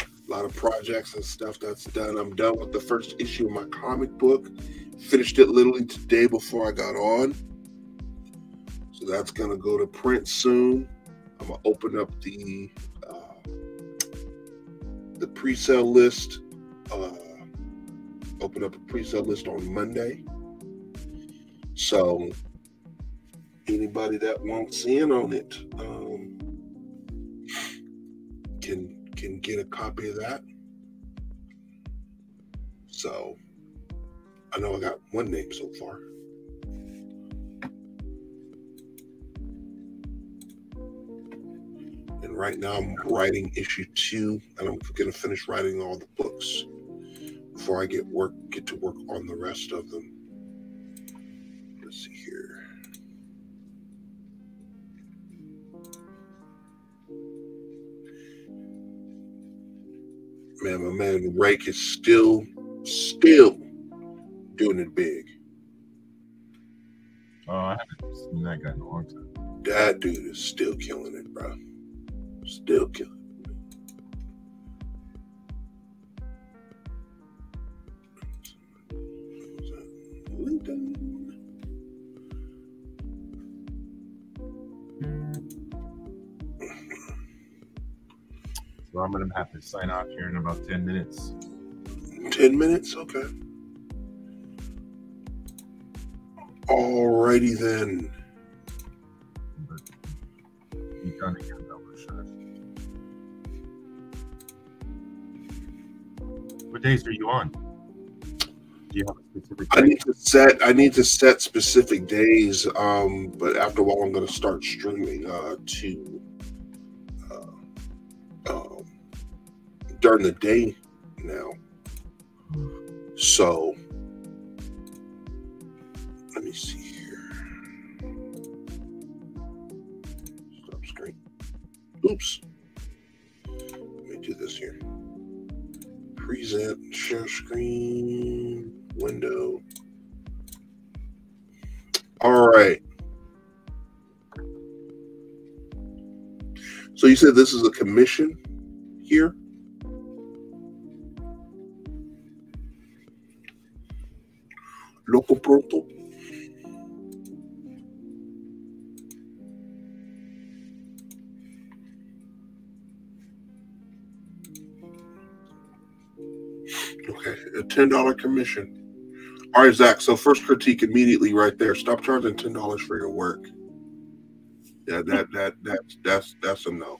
[SPEAKER 1] A lot of projects and stuff that's done. I'm done with the first issue of my comic book. Finished it literally today before I got on. So that's gonna go to print soon. I'm gonna open up the uh, the pre-sale list. Uh, open up a pre-sale list on Monday. So anybody that wants in on it, um, can can get a copy of that. So I know I got one name so far. And right now I'm writing issue two, and I'm gonna finish writing all the books before I get work get to work on the rest of them. Let's see here. Man, my man Rake is still, still doing it big.
[SPEAKER 2] Oh, I haven't seen that guy in a long time.
[SPEAKER 1] That dude is still killing it, bro. Still killing it.
[SPEAKER 2] So I'm gonna have to sign off here in about ten minutes.
[SPEAKER 1] Ten minutes, okay. Alrighty then.
[SPEAKER 2] But What days are you on? Do you have a specific?
[SPEAKER 1] I need to set I need to set specific days, um, but after a while I'm gonna start streaming uh to uh, um, during the day now. So let me see here. Stop screen. Oops. Window. All right. So you said this is a commission here? Loco pronto. Okay, a ten dollar commission. All right, Zach. So first critique immediately right there. Stop charging ten dollars for your work. Yeah, that that that's that's that's a no.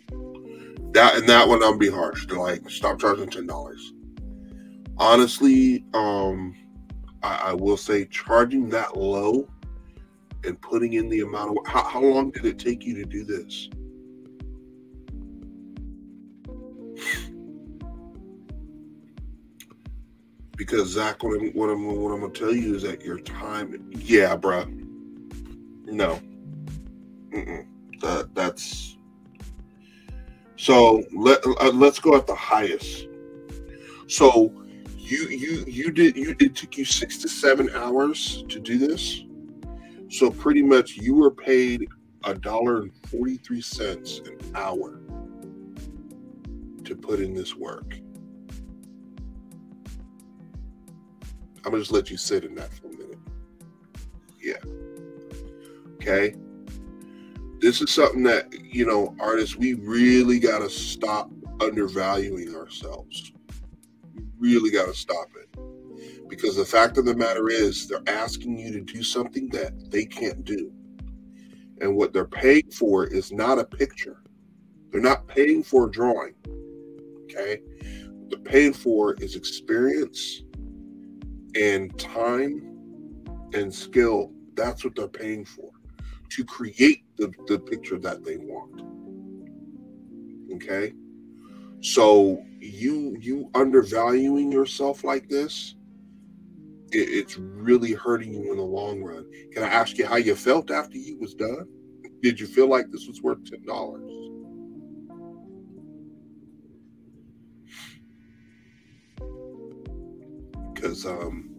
[SPEAKER 1] That and that one I'll be harsh. To like stop charging ten dollars. Honestly, um, I, I will say charging that low and putting in the amount of how, how long did it take you to do this? Because Zach, what I'm what I'm what I'm gonna tell you is that your time, yeah, bruh. No, Mm-mm. that that's so. Let uh, let's go at the highest. So you you you did you it took you six to seven hours to do this. So pretty much you were paid a dollar and forty three cents an hour to put in this work. I'm gonna just let you sit in that for a minute. Yeah. Okay. This is something that, you know, artists, we really got to stop undervaluing ourselves. We really got to stop it. Because the fact of the matter is, they're asking you to do something that they can't do. And what they're paying for is not a picture, they're not paying for a drawing. Okay. What they're paying for is experience and time and skill. That's what they're paying for to create the, the picture that they want. Okay. So you you undervaluing yourself like this, it, it's really hurting you in the long run. Can I ask you how you felt after you was done? Did you feel like this was worth ten dollars? Because um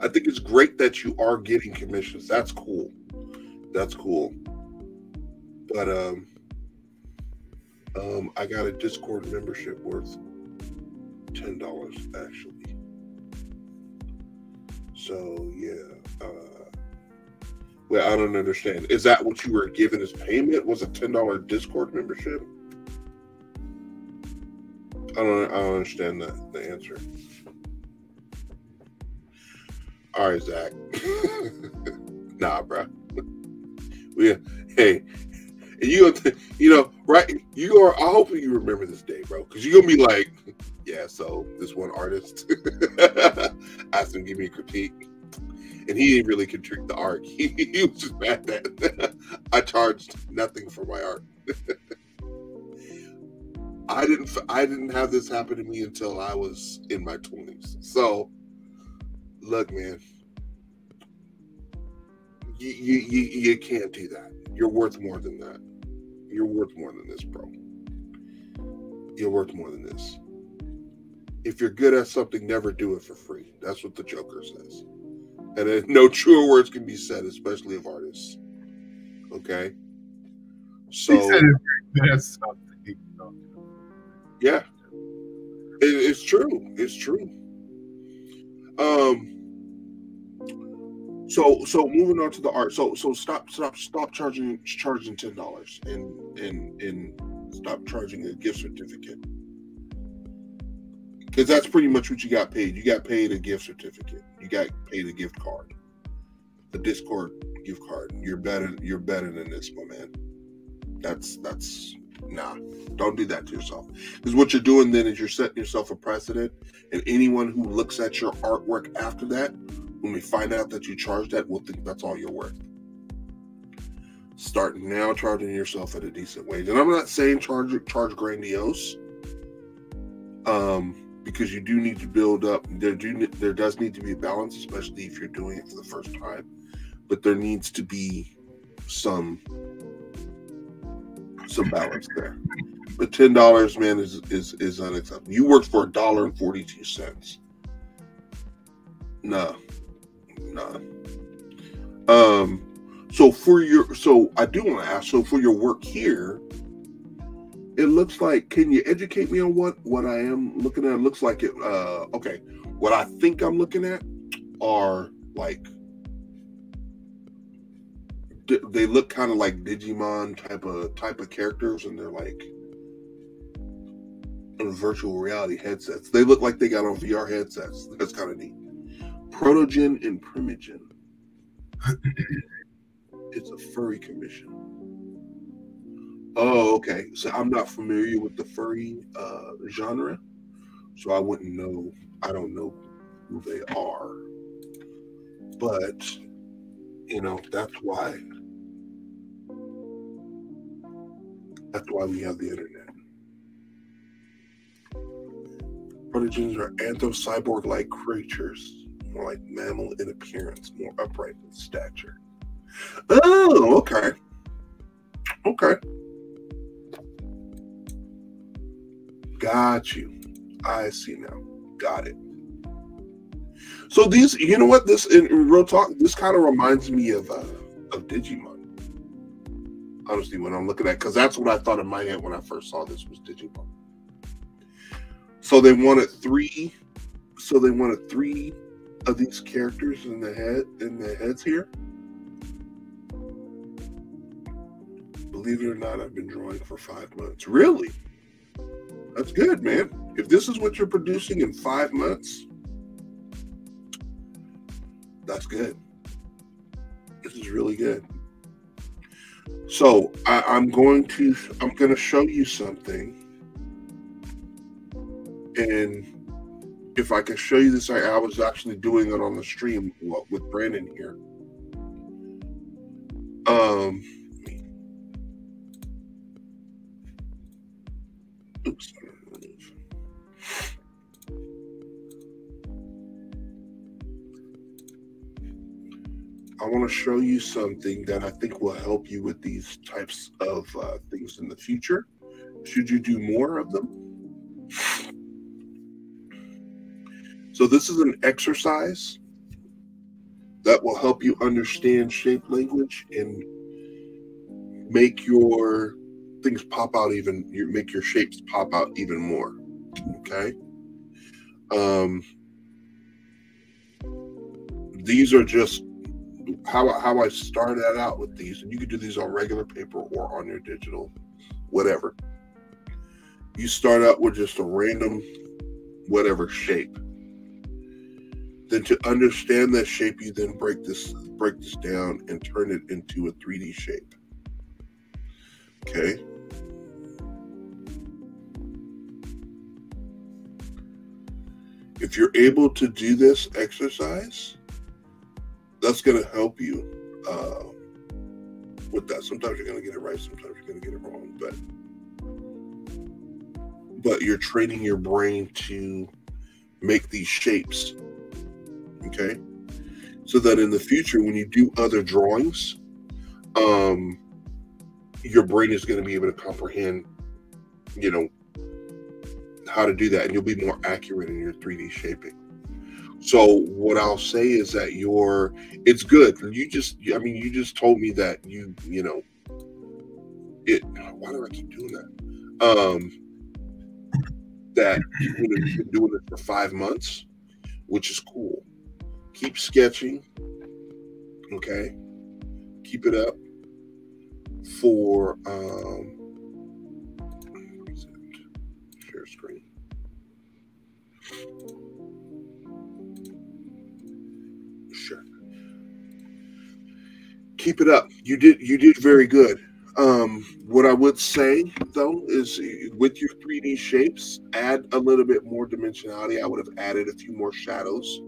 [SPEAKER 1] I think it's great that you are getting commissions. That's cool. That's cool. But um um I got a Discord membership worth ten dollars actually. So yeah. Uh well, I don't understand. Is that what you were given as payment? Was a ten dollar Discord membership? I don't I don't understand the, the answer. All right, Zach. nah, bro. We, hey, you you know, right? You are. I hope you remember this day, bro, because you're gonna be like, yeah. So this one artist asked him to give me a critique, and he didn't really critique the art. He, he was just mad that I charged nothing for my art. I didn't. I didn't have this happen to me until I was in my twenties. So, look, man, you, you you you can't do that. You're worth more than that. You're worth more than this, bro. You're worth more than this. If you're good at something, never do it for free. That's what the Joker says. And no truer words can be said, especially of artists. Okay. So yeah, it, it's true. It's true. Um. So so moving on to the art. So so stop stop stop charging charging ten dollars and and and stop charging a gift certificate because that's pretty much what you got paid. You got paid a gift certificate. You got paid a gift card, a Discord gift card. You're better. You're better than this, my man. That's that's nah. Don't do that to yourself. Because what you're doing then is you're setting yourself a precedent, and anyone who looks at your artwork after that, when we find out that you charge that, will think that's all you're worth. Start now charging yourself at a decent wage, and I'm not saying charge charge grandiose. Um, because you do need to build up. There do there does need to be a balance, especially if you're doing it for the first time. But there needs to be some some balance there. But ten dollars, man, is is is unacceptable. You worked for a dollar and forty two cents. Nah, nah. Um. So for your, so I do want to ask. So for your work here, it looks like can you educate me on what what i am looking at? It looks like it uh okay. What i think i'm looking at are like they look kind of like digimon type of type of characters and they're like virtual reality headsets. They look like they got on vr headsets. That's kind of neat. Protogen and primagen. It's a furry commission Oh, okay. So I'm not familiar with the furry uh, genre, so I wouldn't know. I don't know who they are, but you know that's why. That's why we have the internet. Protogens are anthro-cyborg-like creatures, more like mammal in appearance, more upright in stature. Oh, okay. Okay. Got you. I see now. Got it. So these, you know what? This in, real talk, this kind of reminds me of uh, of Digimon. Honestly, when I'm looking at, because that's what I thought in my head when I first saw this was Digimon. So they wanted three. So they wanted three of these characters in the head in the heads here. Believe it or not, I've been drawing for five months. Really? That's good, man. If this is what you're producing in five months, that's good. This is really good. So I, I'm going to I'm going to show you something, and if I can show you this, I, I was actually doing it on the stream with Brandon here. Um. Oops. I want to show you something that I think will help you with these types of uh, things in the future. Should you do more of them? So, this is an exercise that will help you understand shape language and make your things pop out even, make your shapes pop out even more. Okay. Um, these are just how how I started out with these, and you can do these on regular paper or on your digital, whatever. You start out with just a random, whatever shape. Then to understand that shape, you then break this break this down and turn it into a 3D shape. Okay. If you're able to do this exercise, that's going to help you uh, with that. Sometimes you're going to get it right, sometimes you're going to get it wrong, but but you're training your brain to make these shapes. Okay, so that in the future, when you do other drawings, um, your brain is going to be able to comprehend, you know, how to do that, and you'll be more accurate in your 3D shaping. So what I'll say is that you're it's good. You just I mean you just told me that you you know it why do I keep doing that? Um that you know, you've been doing it for five months, which is cool. Keep sketching. Okay. Keep it up for um Keep it up. You did you did very good. Um, what I would say though is with your 3D shapes, add a little bit more dimensionality. I would have added a few more shadows.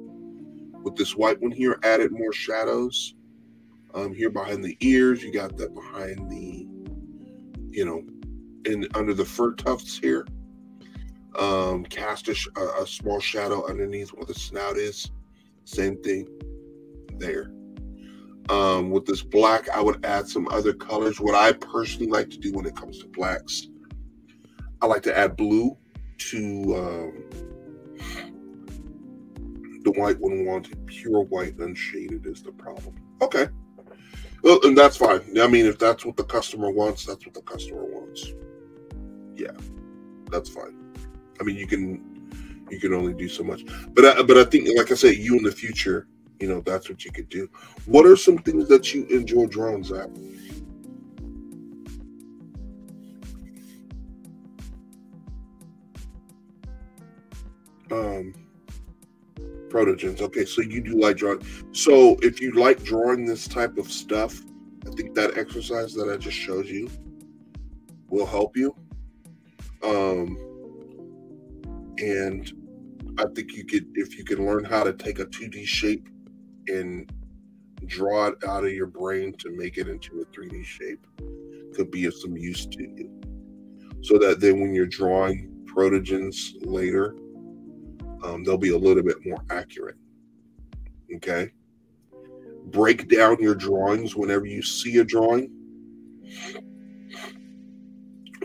[SPEAKER 1] With this white one here, added more shadows. Um, here behind the ears, you got that behind the, you know, and under the fur tufts here. Um, cast a, a small shadow underneath where the snout is. Same thing there. Um, with this black, I would add some other colors. What I personally like to do when it comes to blacks, I like to add blue to um, the white one wanted pure white unshaded is the problem. Okay. Well, and that's fine. I mean, if that's what the customer wants, that's what the customer wants. Yeah, that's fine. I mean, you can you can only do so much. But I, but I think, like I said, you in the future, you know, that's what you could do. What are some things that you enjoy drawing, Zach? Um, protogens. Okay, so you do like drawing. So if you like drawing this type of stuff, I think that exercise that I just showed you will help you. Um, and I think you could, if you can learn how to take a 2D shape and draw it out of your brain to make it into a 3D shape, could be of some use to you. So that then when you're drawing protogens later, um, they'll be a little bit more accurate. Okay. Break down your drawings whenever you see a drawing.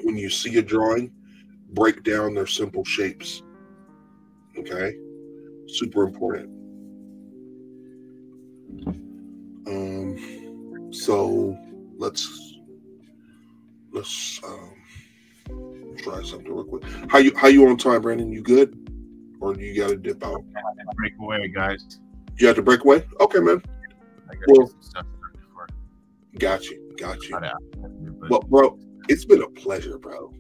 [SPEAKER 1] When you see a drawing, break down their simple shapes. Okay. Super important. Um, so let's let's um, try something real quick. How you how you on time, Brandon? You good? or do you got to dip out?
[SPEAKER 2] Break away, guys.
[SPEAKER 1] You have to break away? Okay, man. Well, got you. Got you. Well, bro, it's been a pleasure, bro.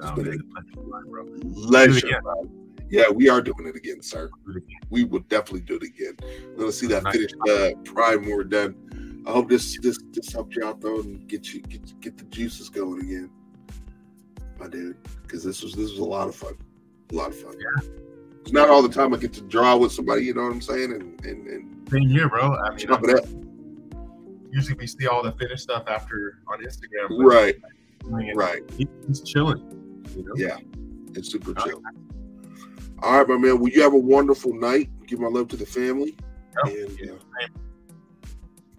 [SPEAKER 1] It's been a bro. pleasure, bro. Yeah, we are doing it again, sir. We will definitely do it again. Let's see that finished uh, prime we're done. I hope this this this helped you out though and get you get get the juices going again, my dude. Because this was this was a lot of fun, a lot of fun.
[SPEAKER 2] Yeah
[SPEAKER 1] it's not all the time I get to draw with somebody. You know what I'm saying? And and, and
[SPEAKER 2] same here, bro. I mean, it up. Usually we see all the finished stuff after on Instagram.
[SPEAKER 1] Right. right.
[SPEAKER 2] He's chilling.
[SPEAKER 1] You know? Yeah. It's super chill. All right, my man. Well, you have a wonderful night. Give my love to the family. Yep. And, uh,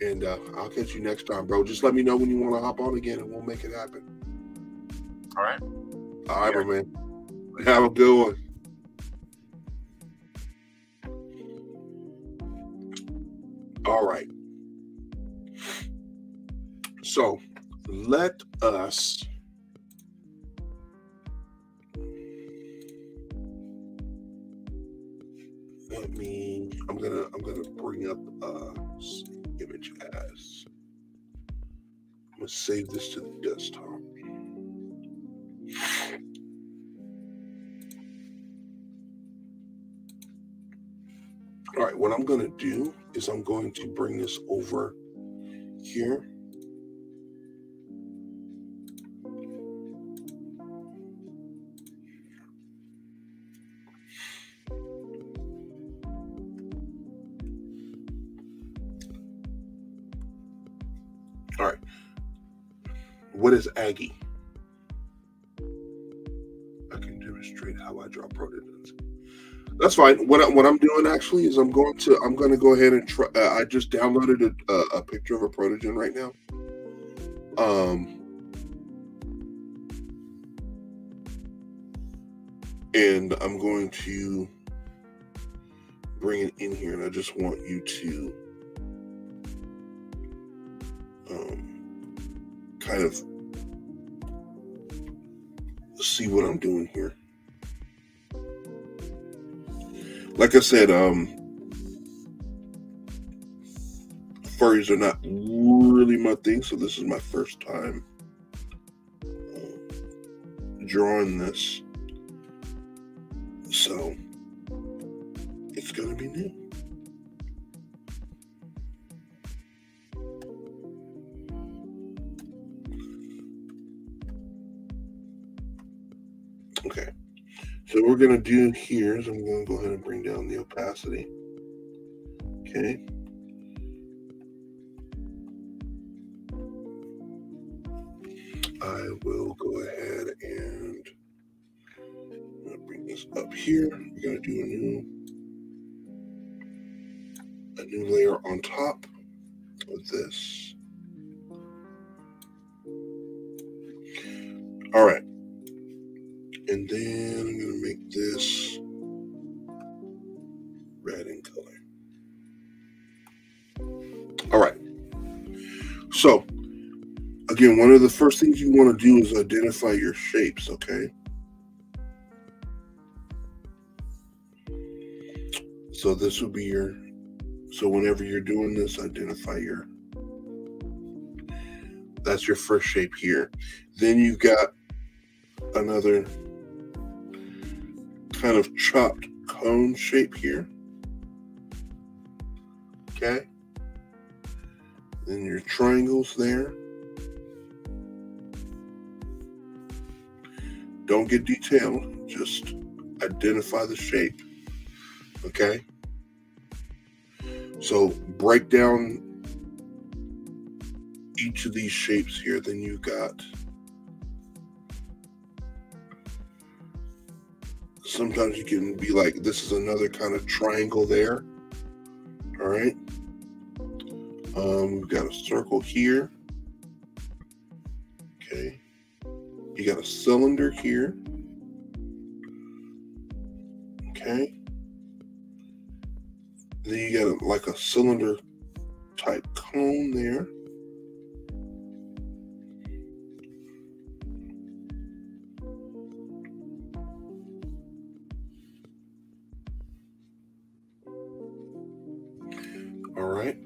[SPEAKER 1] and uh, I'll catch you next time, bro. Just let me know when you want to hop on again, and we'll make it happen.
[SPEAKER 2] All right.
[SPEAKER 1] All right, yeah. my man. Have a good one. All right. So let us let me I'm gonna I'm gonna bring up uh image as I'm gonna save this to the desktop. All right, what I'm to do is I'm going to bring this over here. What is Aggie? I can demonstrate how I draw protons. That's fine. What, I, what I'm doing actually is I'm going to I'm going to go ahead and try. Uh, I just downloaded a, a, a, picture of a protogen right now. Um, and I'm going to bring it in here, and I just want you to um, kind of see what I'm doing here. Like I said, um, furries are not really my thing, so this is my first time uh, drawing this. So it's to be new. What we're going to do here is I'm going to go ahead and bring down the opacity. Okay. I will go ahead and bring this up here. We're going to do a new a new layer on top of this. Again, one of the first things you want to do is identify your shapes, okay? So this will be your, so whenever you're doing this, identify your, that's your first shape here. Then you've got another kind of chopped cone shape here. Okay. Then your triangles there. Don't get detailed, just identify the shape. Okay. So break down each of these shapes here. Then you got sometimes you can be like, this is another kind of triangle there. All right. Um, we've got a circle here. Got a cylinder here. Okay. Then you got a, like a cylinder type cone there. All right.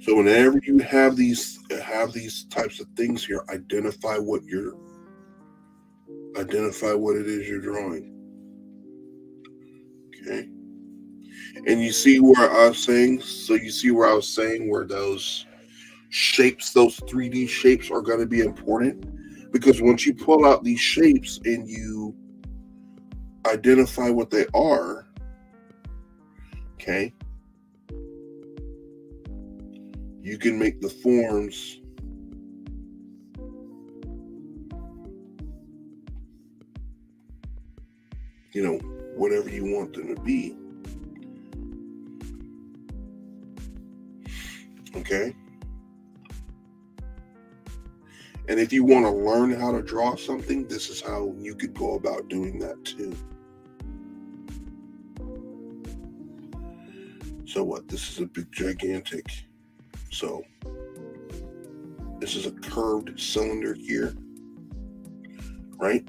[SPEAKER 1] So whenever you have these have these types of things here, identify what you're identify what it is you're drawing. Okay. And you see where I was saying, so you see where I was saying where those shapes, those 3D shapes are going to be important because once you pull out these shapes and you identify what they are, okay, you can make the forms you know whatever you want them to be. Okay? And if you want to learn how to draw something this is how you could go about doing that too. So what? This is a big gigantic so this is a curved cylinder here, right?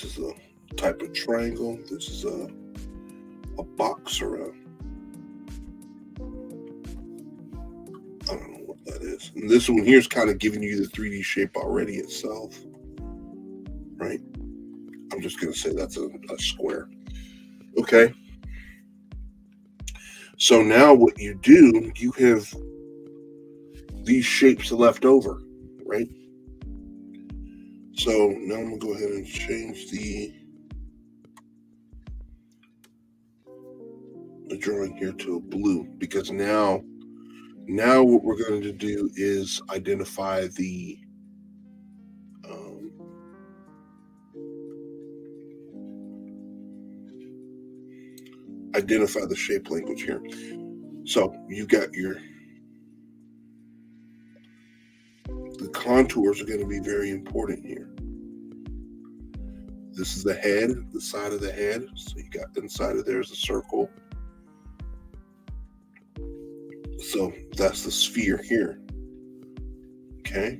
[SPEAKER 1] This is a type of triangle. This is a a box or a I don't know what that is. And this one here is kind of giving you the 3D shape already itself, right? I'm just going to say that's a, a square. Okay. So now what you do, you have these shapes left over, right? So now I'm to go ahead and change the the drawing here to a blue because now now what we're going to do is identify the um, identify the shape language here. So you got your contours are going to be very important here. This is the head, the side of the head. So you got inside of there is a circle. So that's the sphere here. Okay.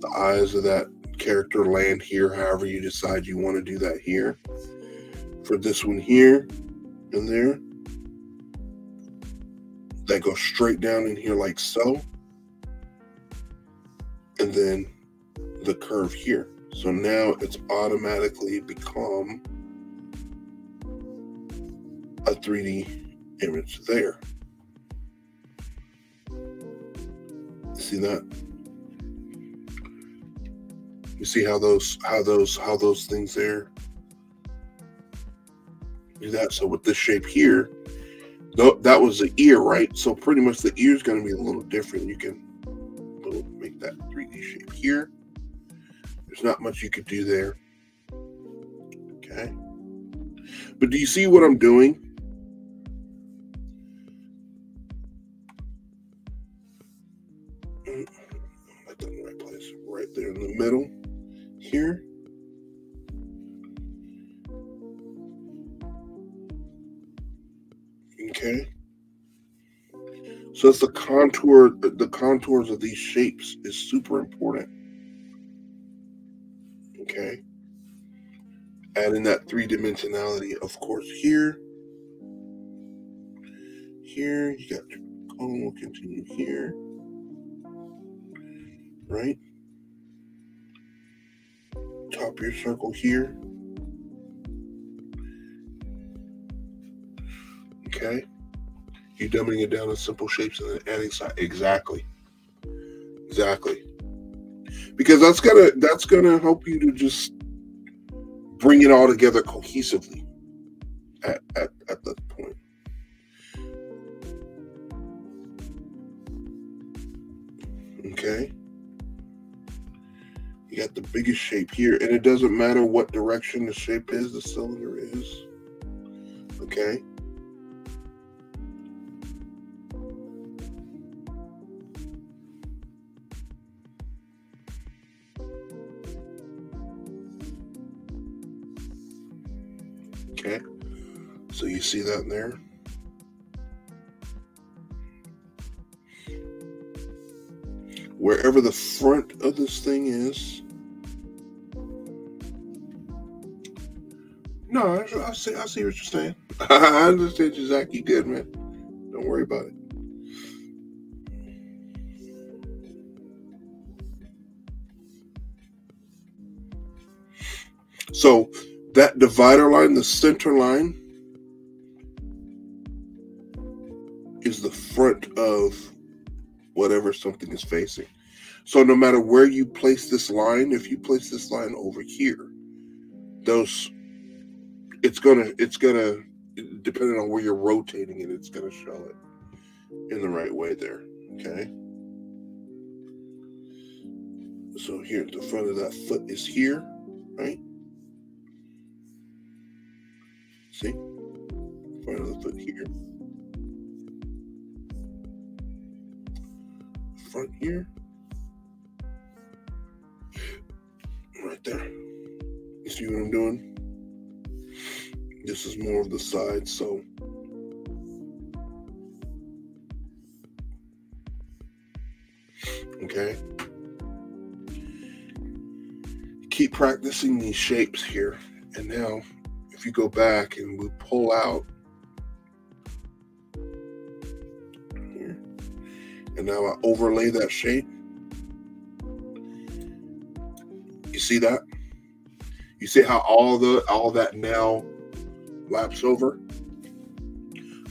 [SPEAKER 1] The eyes of that character land here, however you decide you want to do that here. For this one here and there, that goes straight down in here like so. And then the curve here. So now it's automatically become a 3D image there. See that? You see how those how those how those things there do that. So with this shape here, that was the ear, right? So pretty much the ear is going to be a little different. You can here. There's not much you could do there. Okay. But do you see what I'm doing? Mm. Right there in the middle here. Okay. So it's the contour, the contours of these shapes is super important. Okay. Adding that three dimensionality, of course, here. Here, you got your cone will continue here. Right? top your circle here. Okay. You're dumbing it down to simple shapes and then adding side. Exactly. Exactly. Because that's gonna that's gonna help you to just bring it all together cohesively at, at, at that point. Okay. You got the biggest shape here, and it doesn't matter what direction the shape is, the cylinder is. Okay. So you see that in there? wherever the front of this thing is. No, I, see. I see what you're saying. I understand you, Zach. You good, man? Don't worry about it. So that divider line, the center line, whatever something is facing. So no matter where you place this line, if you place this line over here, those it's gonna it's gonna depending on where you're rotating it, it's gonna show it in the right way there. Okay. So here, the front of that foot is here, right? See? Front of the foot here. Front here. right there. You see what I'm doing? This is more of the side, so okay. Keep practicing these shapes here. And now, if you go back and we pull out now I overlay that shape. You see that? You see how all the all that now laps over?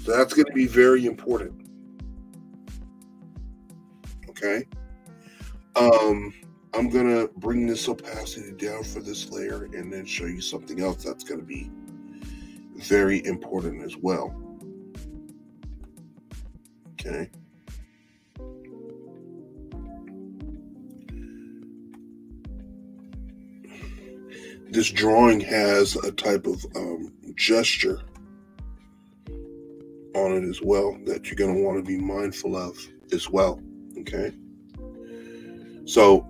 [SPEAKER 1] So that's going to be very important. Okay. Um, I'm going to bring this opacity down for this layer and then show you something else that's going to be very important as well. Okay. This drawing has a type of um, gesture on it as well that you're going to want to be mindful of as well. Okay. So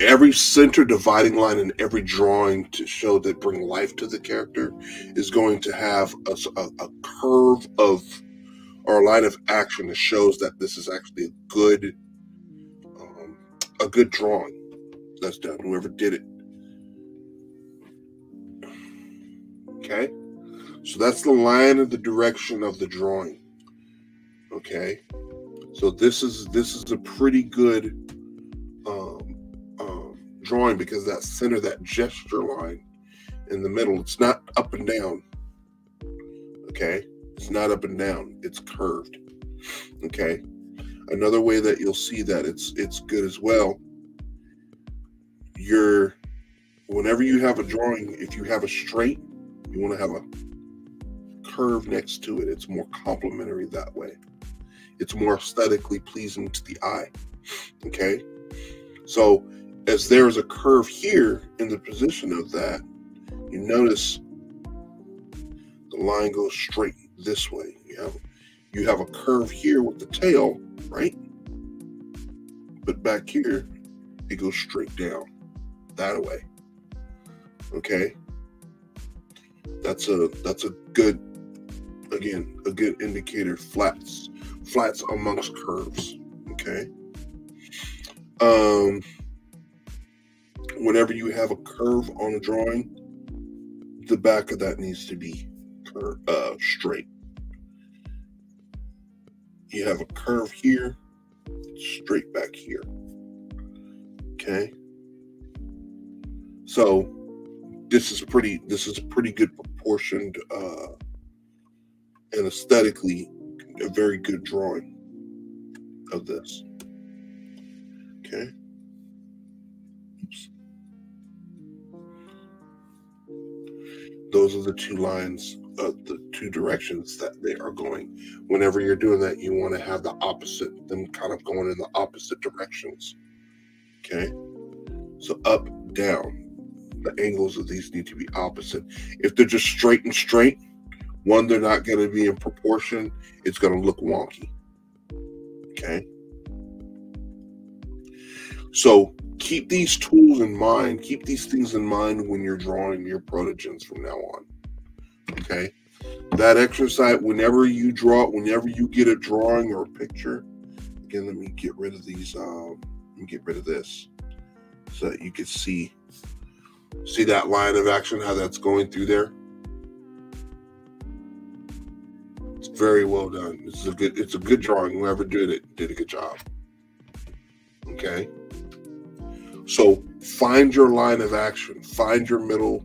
[SPEAKER 1] every center dividing line in every drawing to show that bring life to the character is going to have a, a, a curve of or a line of action that shows that this is actually a good um, a good drawing that's done whoever did it okay so that's the line of the direction of the drawing okay so this is this is a pretty good um, um, drawing because that center that gesture line in the middle it's not up and down okay it's not up and down, it's curved. Okay. Another way that you'll see that it's it's good as well. You're whenever you have a drawing, if you have a straight, you want to have a curve next to it. It's more complementary that way. It's more aesthetically pleasing to the eye. Okay. So as there's a curve here in the position of that, you notice the line goes straight this way. You have you have a curve here with the tail, right? But back here, it goes straight down that way. Okay. That's a that's a good again a good indicator flats flats amongst curves. Okay. Um whenever you have a curve on a drawing, the back of that needs to be cur- uh, straight. You have a curve here, straight back here. Okay. So this is pretty. This is pretty good proportioned uh, and aesthetically a very good drawing of this. Okay. Oops. Those are the two lines uh, the two directions that they are going. Whenever you're doing that, you want to have the opposite, them kind of going in the opposite directions. Okay. So up, down. The angles of these need to be opposite. If they're just straight and straight, one, they're not going to be in proportion. It's going to look wonky. Okay. So keep these tools in mind. Keep these things in mind when you're drawing your protogens from now on. Okay. That exercise, whenever you draw, whenever you get a drawing or a picture, again, let me get rid of these. Um, let me get rid of this so that you can see see that line of action, how that's going through there. It's very well done. It's a good it's a good drawing. Whoever did it did a good job. Okay. So find your line of action, find your middle,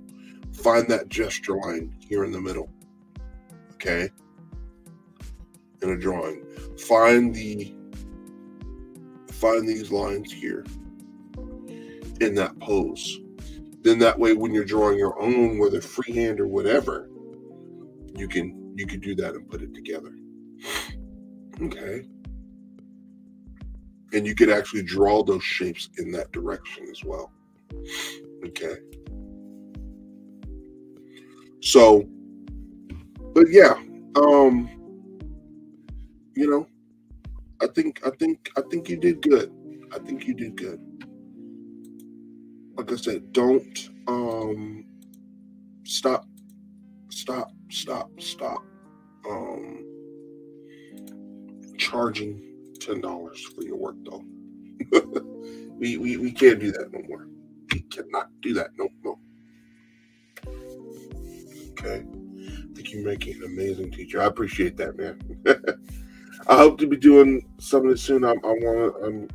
[SPEAKER 1] find that gesture line here in the middle. Okay. In a drawing. Find the find these lines here in that pose. Then that way when you're drawing your own, whether freehand or whatever, you can you can do that and put it together. Okay. And you could actually draw those shapes in that direction as well. Okay. So, but yeah, um, you know, I think I think I think you did good. I think you did good. Like I said, don't um stop, stop, stop, stop. Um, charging ten dollars for your work though. we, we we can't do that no more. We cannot do that no no. Okay. I think you're making an amazing teacher. I appreciate that, man. I hope to be doing something soon. I'm, I want. I'm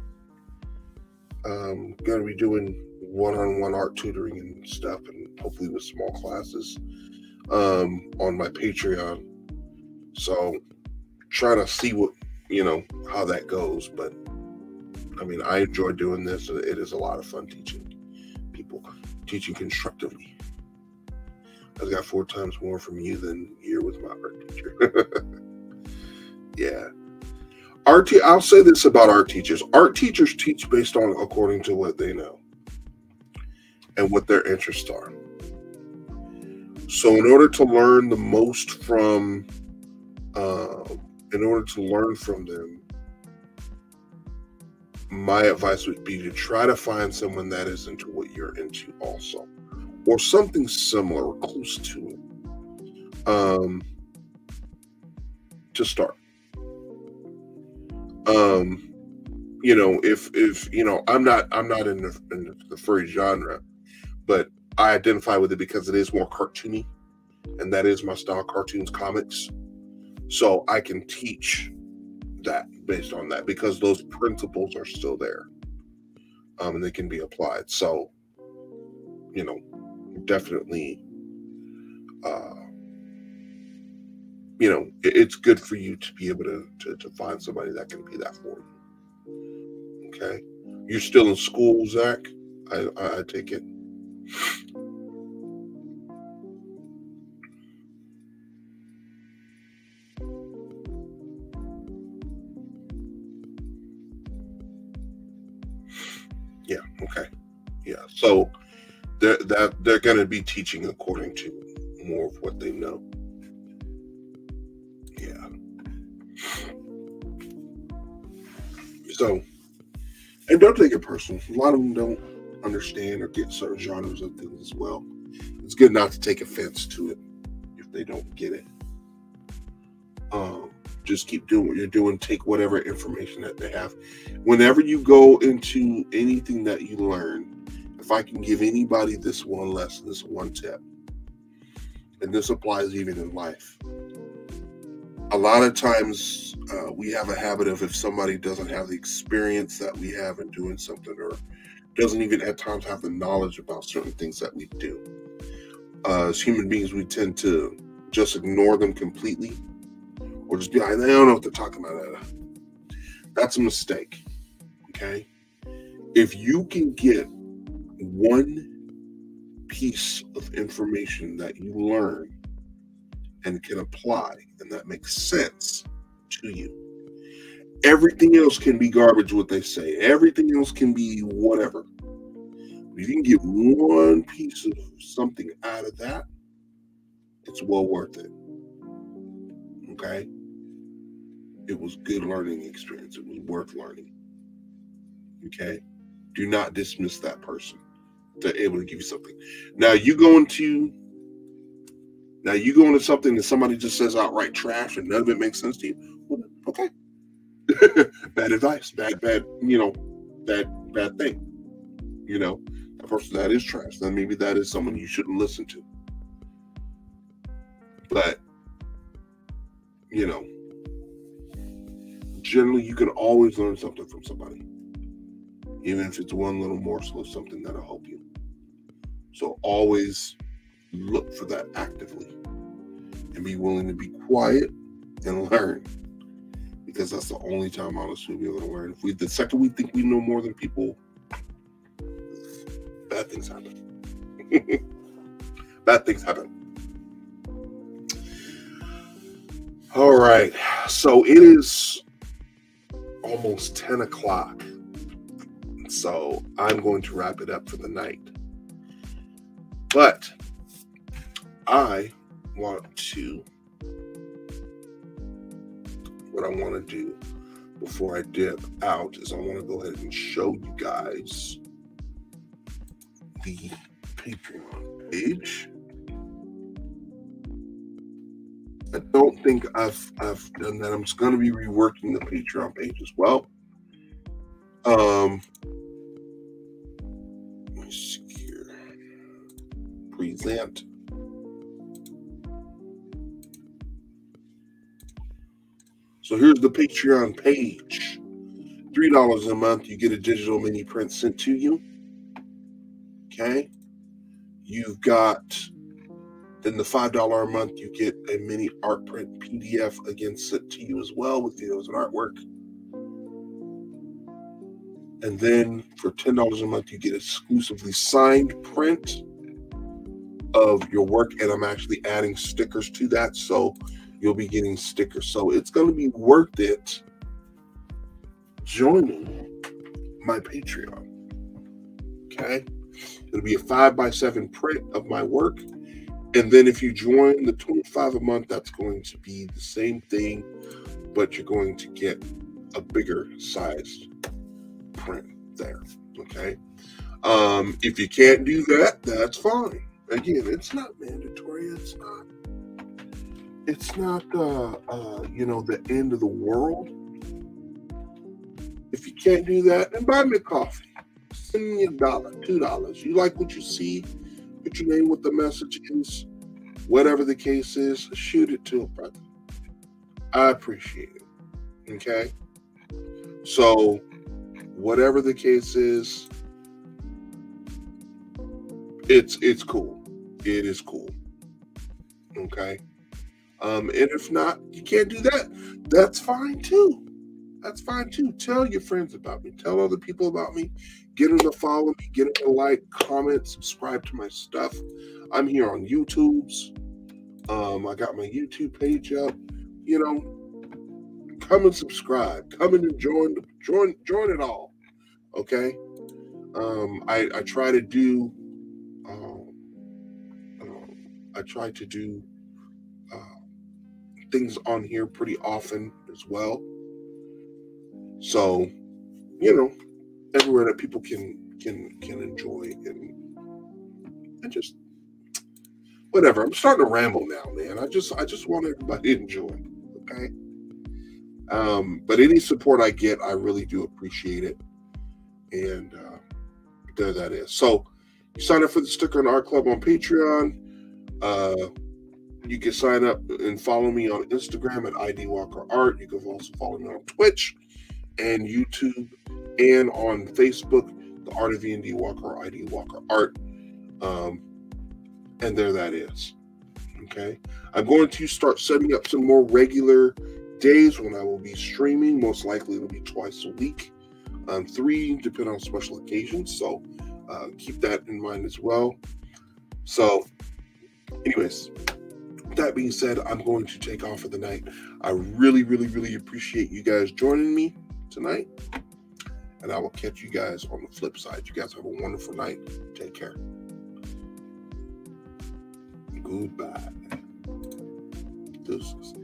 [SPEAKER 1] um, to be doing one-on-one art tutoring and stuff, and hopefully with small classes um, on my Patreon. So trying to see what you know how that goes, but I mean, I enjoy doing this. It is a lot of fun teaching people, teaching constructively. i've got four times more from you than here with my art teacher. yeah. Art te- I'll say this about art teachers. Art teachers teach based on according to what they know and what their interests are. So in order to learn the most from uh, in order to learn from them, my advice would be to try to find someone that is into what you're into also or something similar or close to it um, to start um, you know if if you know i'm not i'm not in the, in the furry genre but i identify with it because it is more cartoony and that is my style cartoons comics so i can teach that based on that because those principles are still there um, and they can be applied. So, you know, definitely, uh, you know, it, it's good for you to be able to, to, to find somebody that can be that for you. Okay. You're still in school, Zach? I, I, I take it. Yeah. Okay. Yeah. So they're, that they're going to be teaching according to more of what they know. Yeah. So, and don't take it personal. A lot of them don't understand or get certain genres of things as well. It's good not to take offense to it if they don't get it. Um, just keep doing what you're doing. Take whatever information that they have. Whenever you go into anything that you learn, if I can give anybody this one lesson, this one tip, and this applies even in life. A lot of times uh, we have a habit of if somebody doesn't have the experience that we have in doing something or doesn't even at times have the knowledge about certain things that we do. Uh, as human beings, we tend to just ignore them completely or just be like, I don't know what they're talking about. That's a mistake. Okay. If you can get one piece of information that you learn and can apply and that makes sense to you, everything else can be garbage, what they say. Everything else can be whatever. If you can get one piece of something out of that, it's well worth it. Okay it was good learning experience. It was worth learning. Okay. Do not dismiss that person. They're able to give you something. Now you go into now you go into something that somebody just says outright trash and none of it makes sense to you. Well, okay. bad advice. Bad, bad, you know, bad, bad thing. You know, a person that is trash, then maybe that is someone you shouldn't listen to. But you know, generally you can always learn something from somebody, even if it's one little morsel of something that'll help you. So always look for that actively and be willing to be quiet and learn because that's the only time honestly we'll be able to learn. If we the second we think we know more than people, bad things happen. bad things happen. All right. So it is almost 10 o'clock. So I'm going to wrap it up for the night. But I want to, what I want to do before I dip out is I want to go ahead and show you guys the Patreon page. I don't think I've I've done that. I'm just going to be reworking the Patreon page as well. Um, let me see here. Present. So here's the Patreon page. Three dollars a month, you get a digital mini print sent to you. Okay. You've got then the five dollar a month, you get a mini art print PDF again sent to you as well with videos and artwork. And then for ten dollars a month, you get exclusively signed print of your work, and I'm actually adding stickers to that, so you'll be getting stickers. So it's going to be worth it joining my Patreon. Okay, it'll be a five by seven print of my work and then if you join the 25 a month, that's going to be the same thing, but you're going to get a bigger sized print there. Okay. Um, if you can't do that, that's fine. Again, it's not mandatory. It's not. It's not. Uh, uh, you know, the end of the world. If you can't do that, then buy me a coffee. Send me a dollar, two dollars. You like what you see? put your name with the message is. Whatever the case is, shoot it to a brother. I appreciate it. Okay. So, whatever the case is, it's it's cool. It is cool. Okay. Um, and if not, you can't do that. That's fine too. That's fine too. Tell your friends about me. Tell other people about me. Get them to follow me. Get them to like, comment, subscribe to my stuff. I'm here on YouTube's. Um, I got my YouTube page up. You know, come and subscribe. Come and join join join it all. Okay. Um, I, I try to do um, um, I try to do things on here pretty often as well. So, you know, everywhere that people can can can enjoy and and just whatever. I'm starting to ramble now, man. I just I just want everybody to enjoy. Okay. Um, but any support I get, I really do appreciate it. And uh, there that is. So you sign up for the sticker and art club on Patreon. Uh, you can sign up and follow me on Instagram at ID Walker Art. You can also follow me on Twitch and YouTube and on Facebook, the Art of Ian D Walker, ID Walker Art. Um, and there that is. Okay. I'm going to start setting up some more regular days when I will be streaming. Most likely it'll be twice a week, um, three, depending on special occasions. So uh, keep that in mind as well. So, anyways, that being said, I'm going to take off for the night. I really, really, really appreciate you guys joining me tonight. And I will catch you guys on the flip side. You guys have a wonderful night. Take care. Goodbye. Deuces.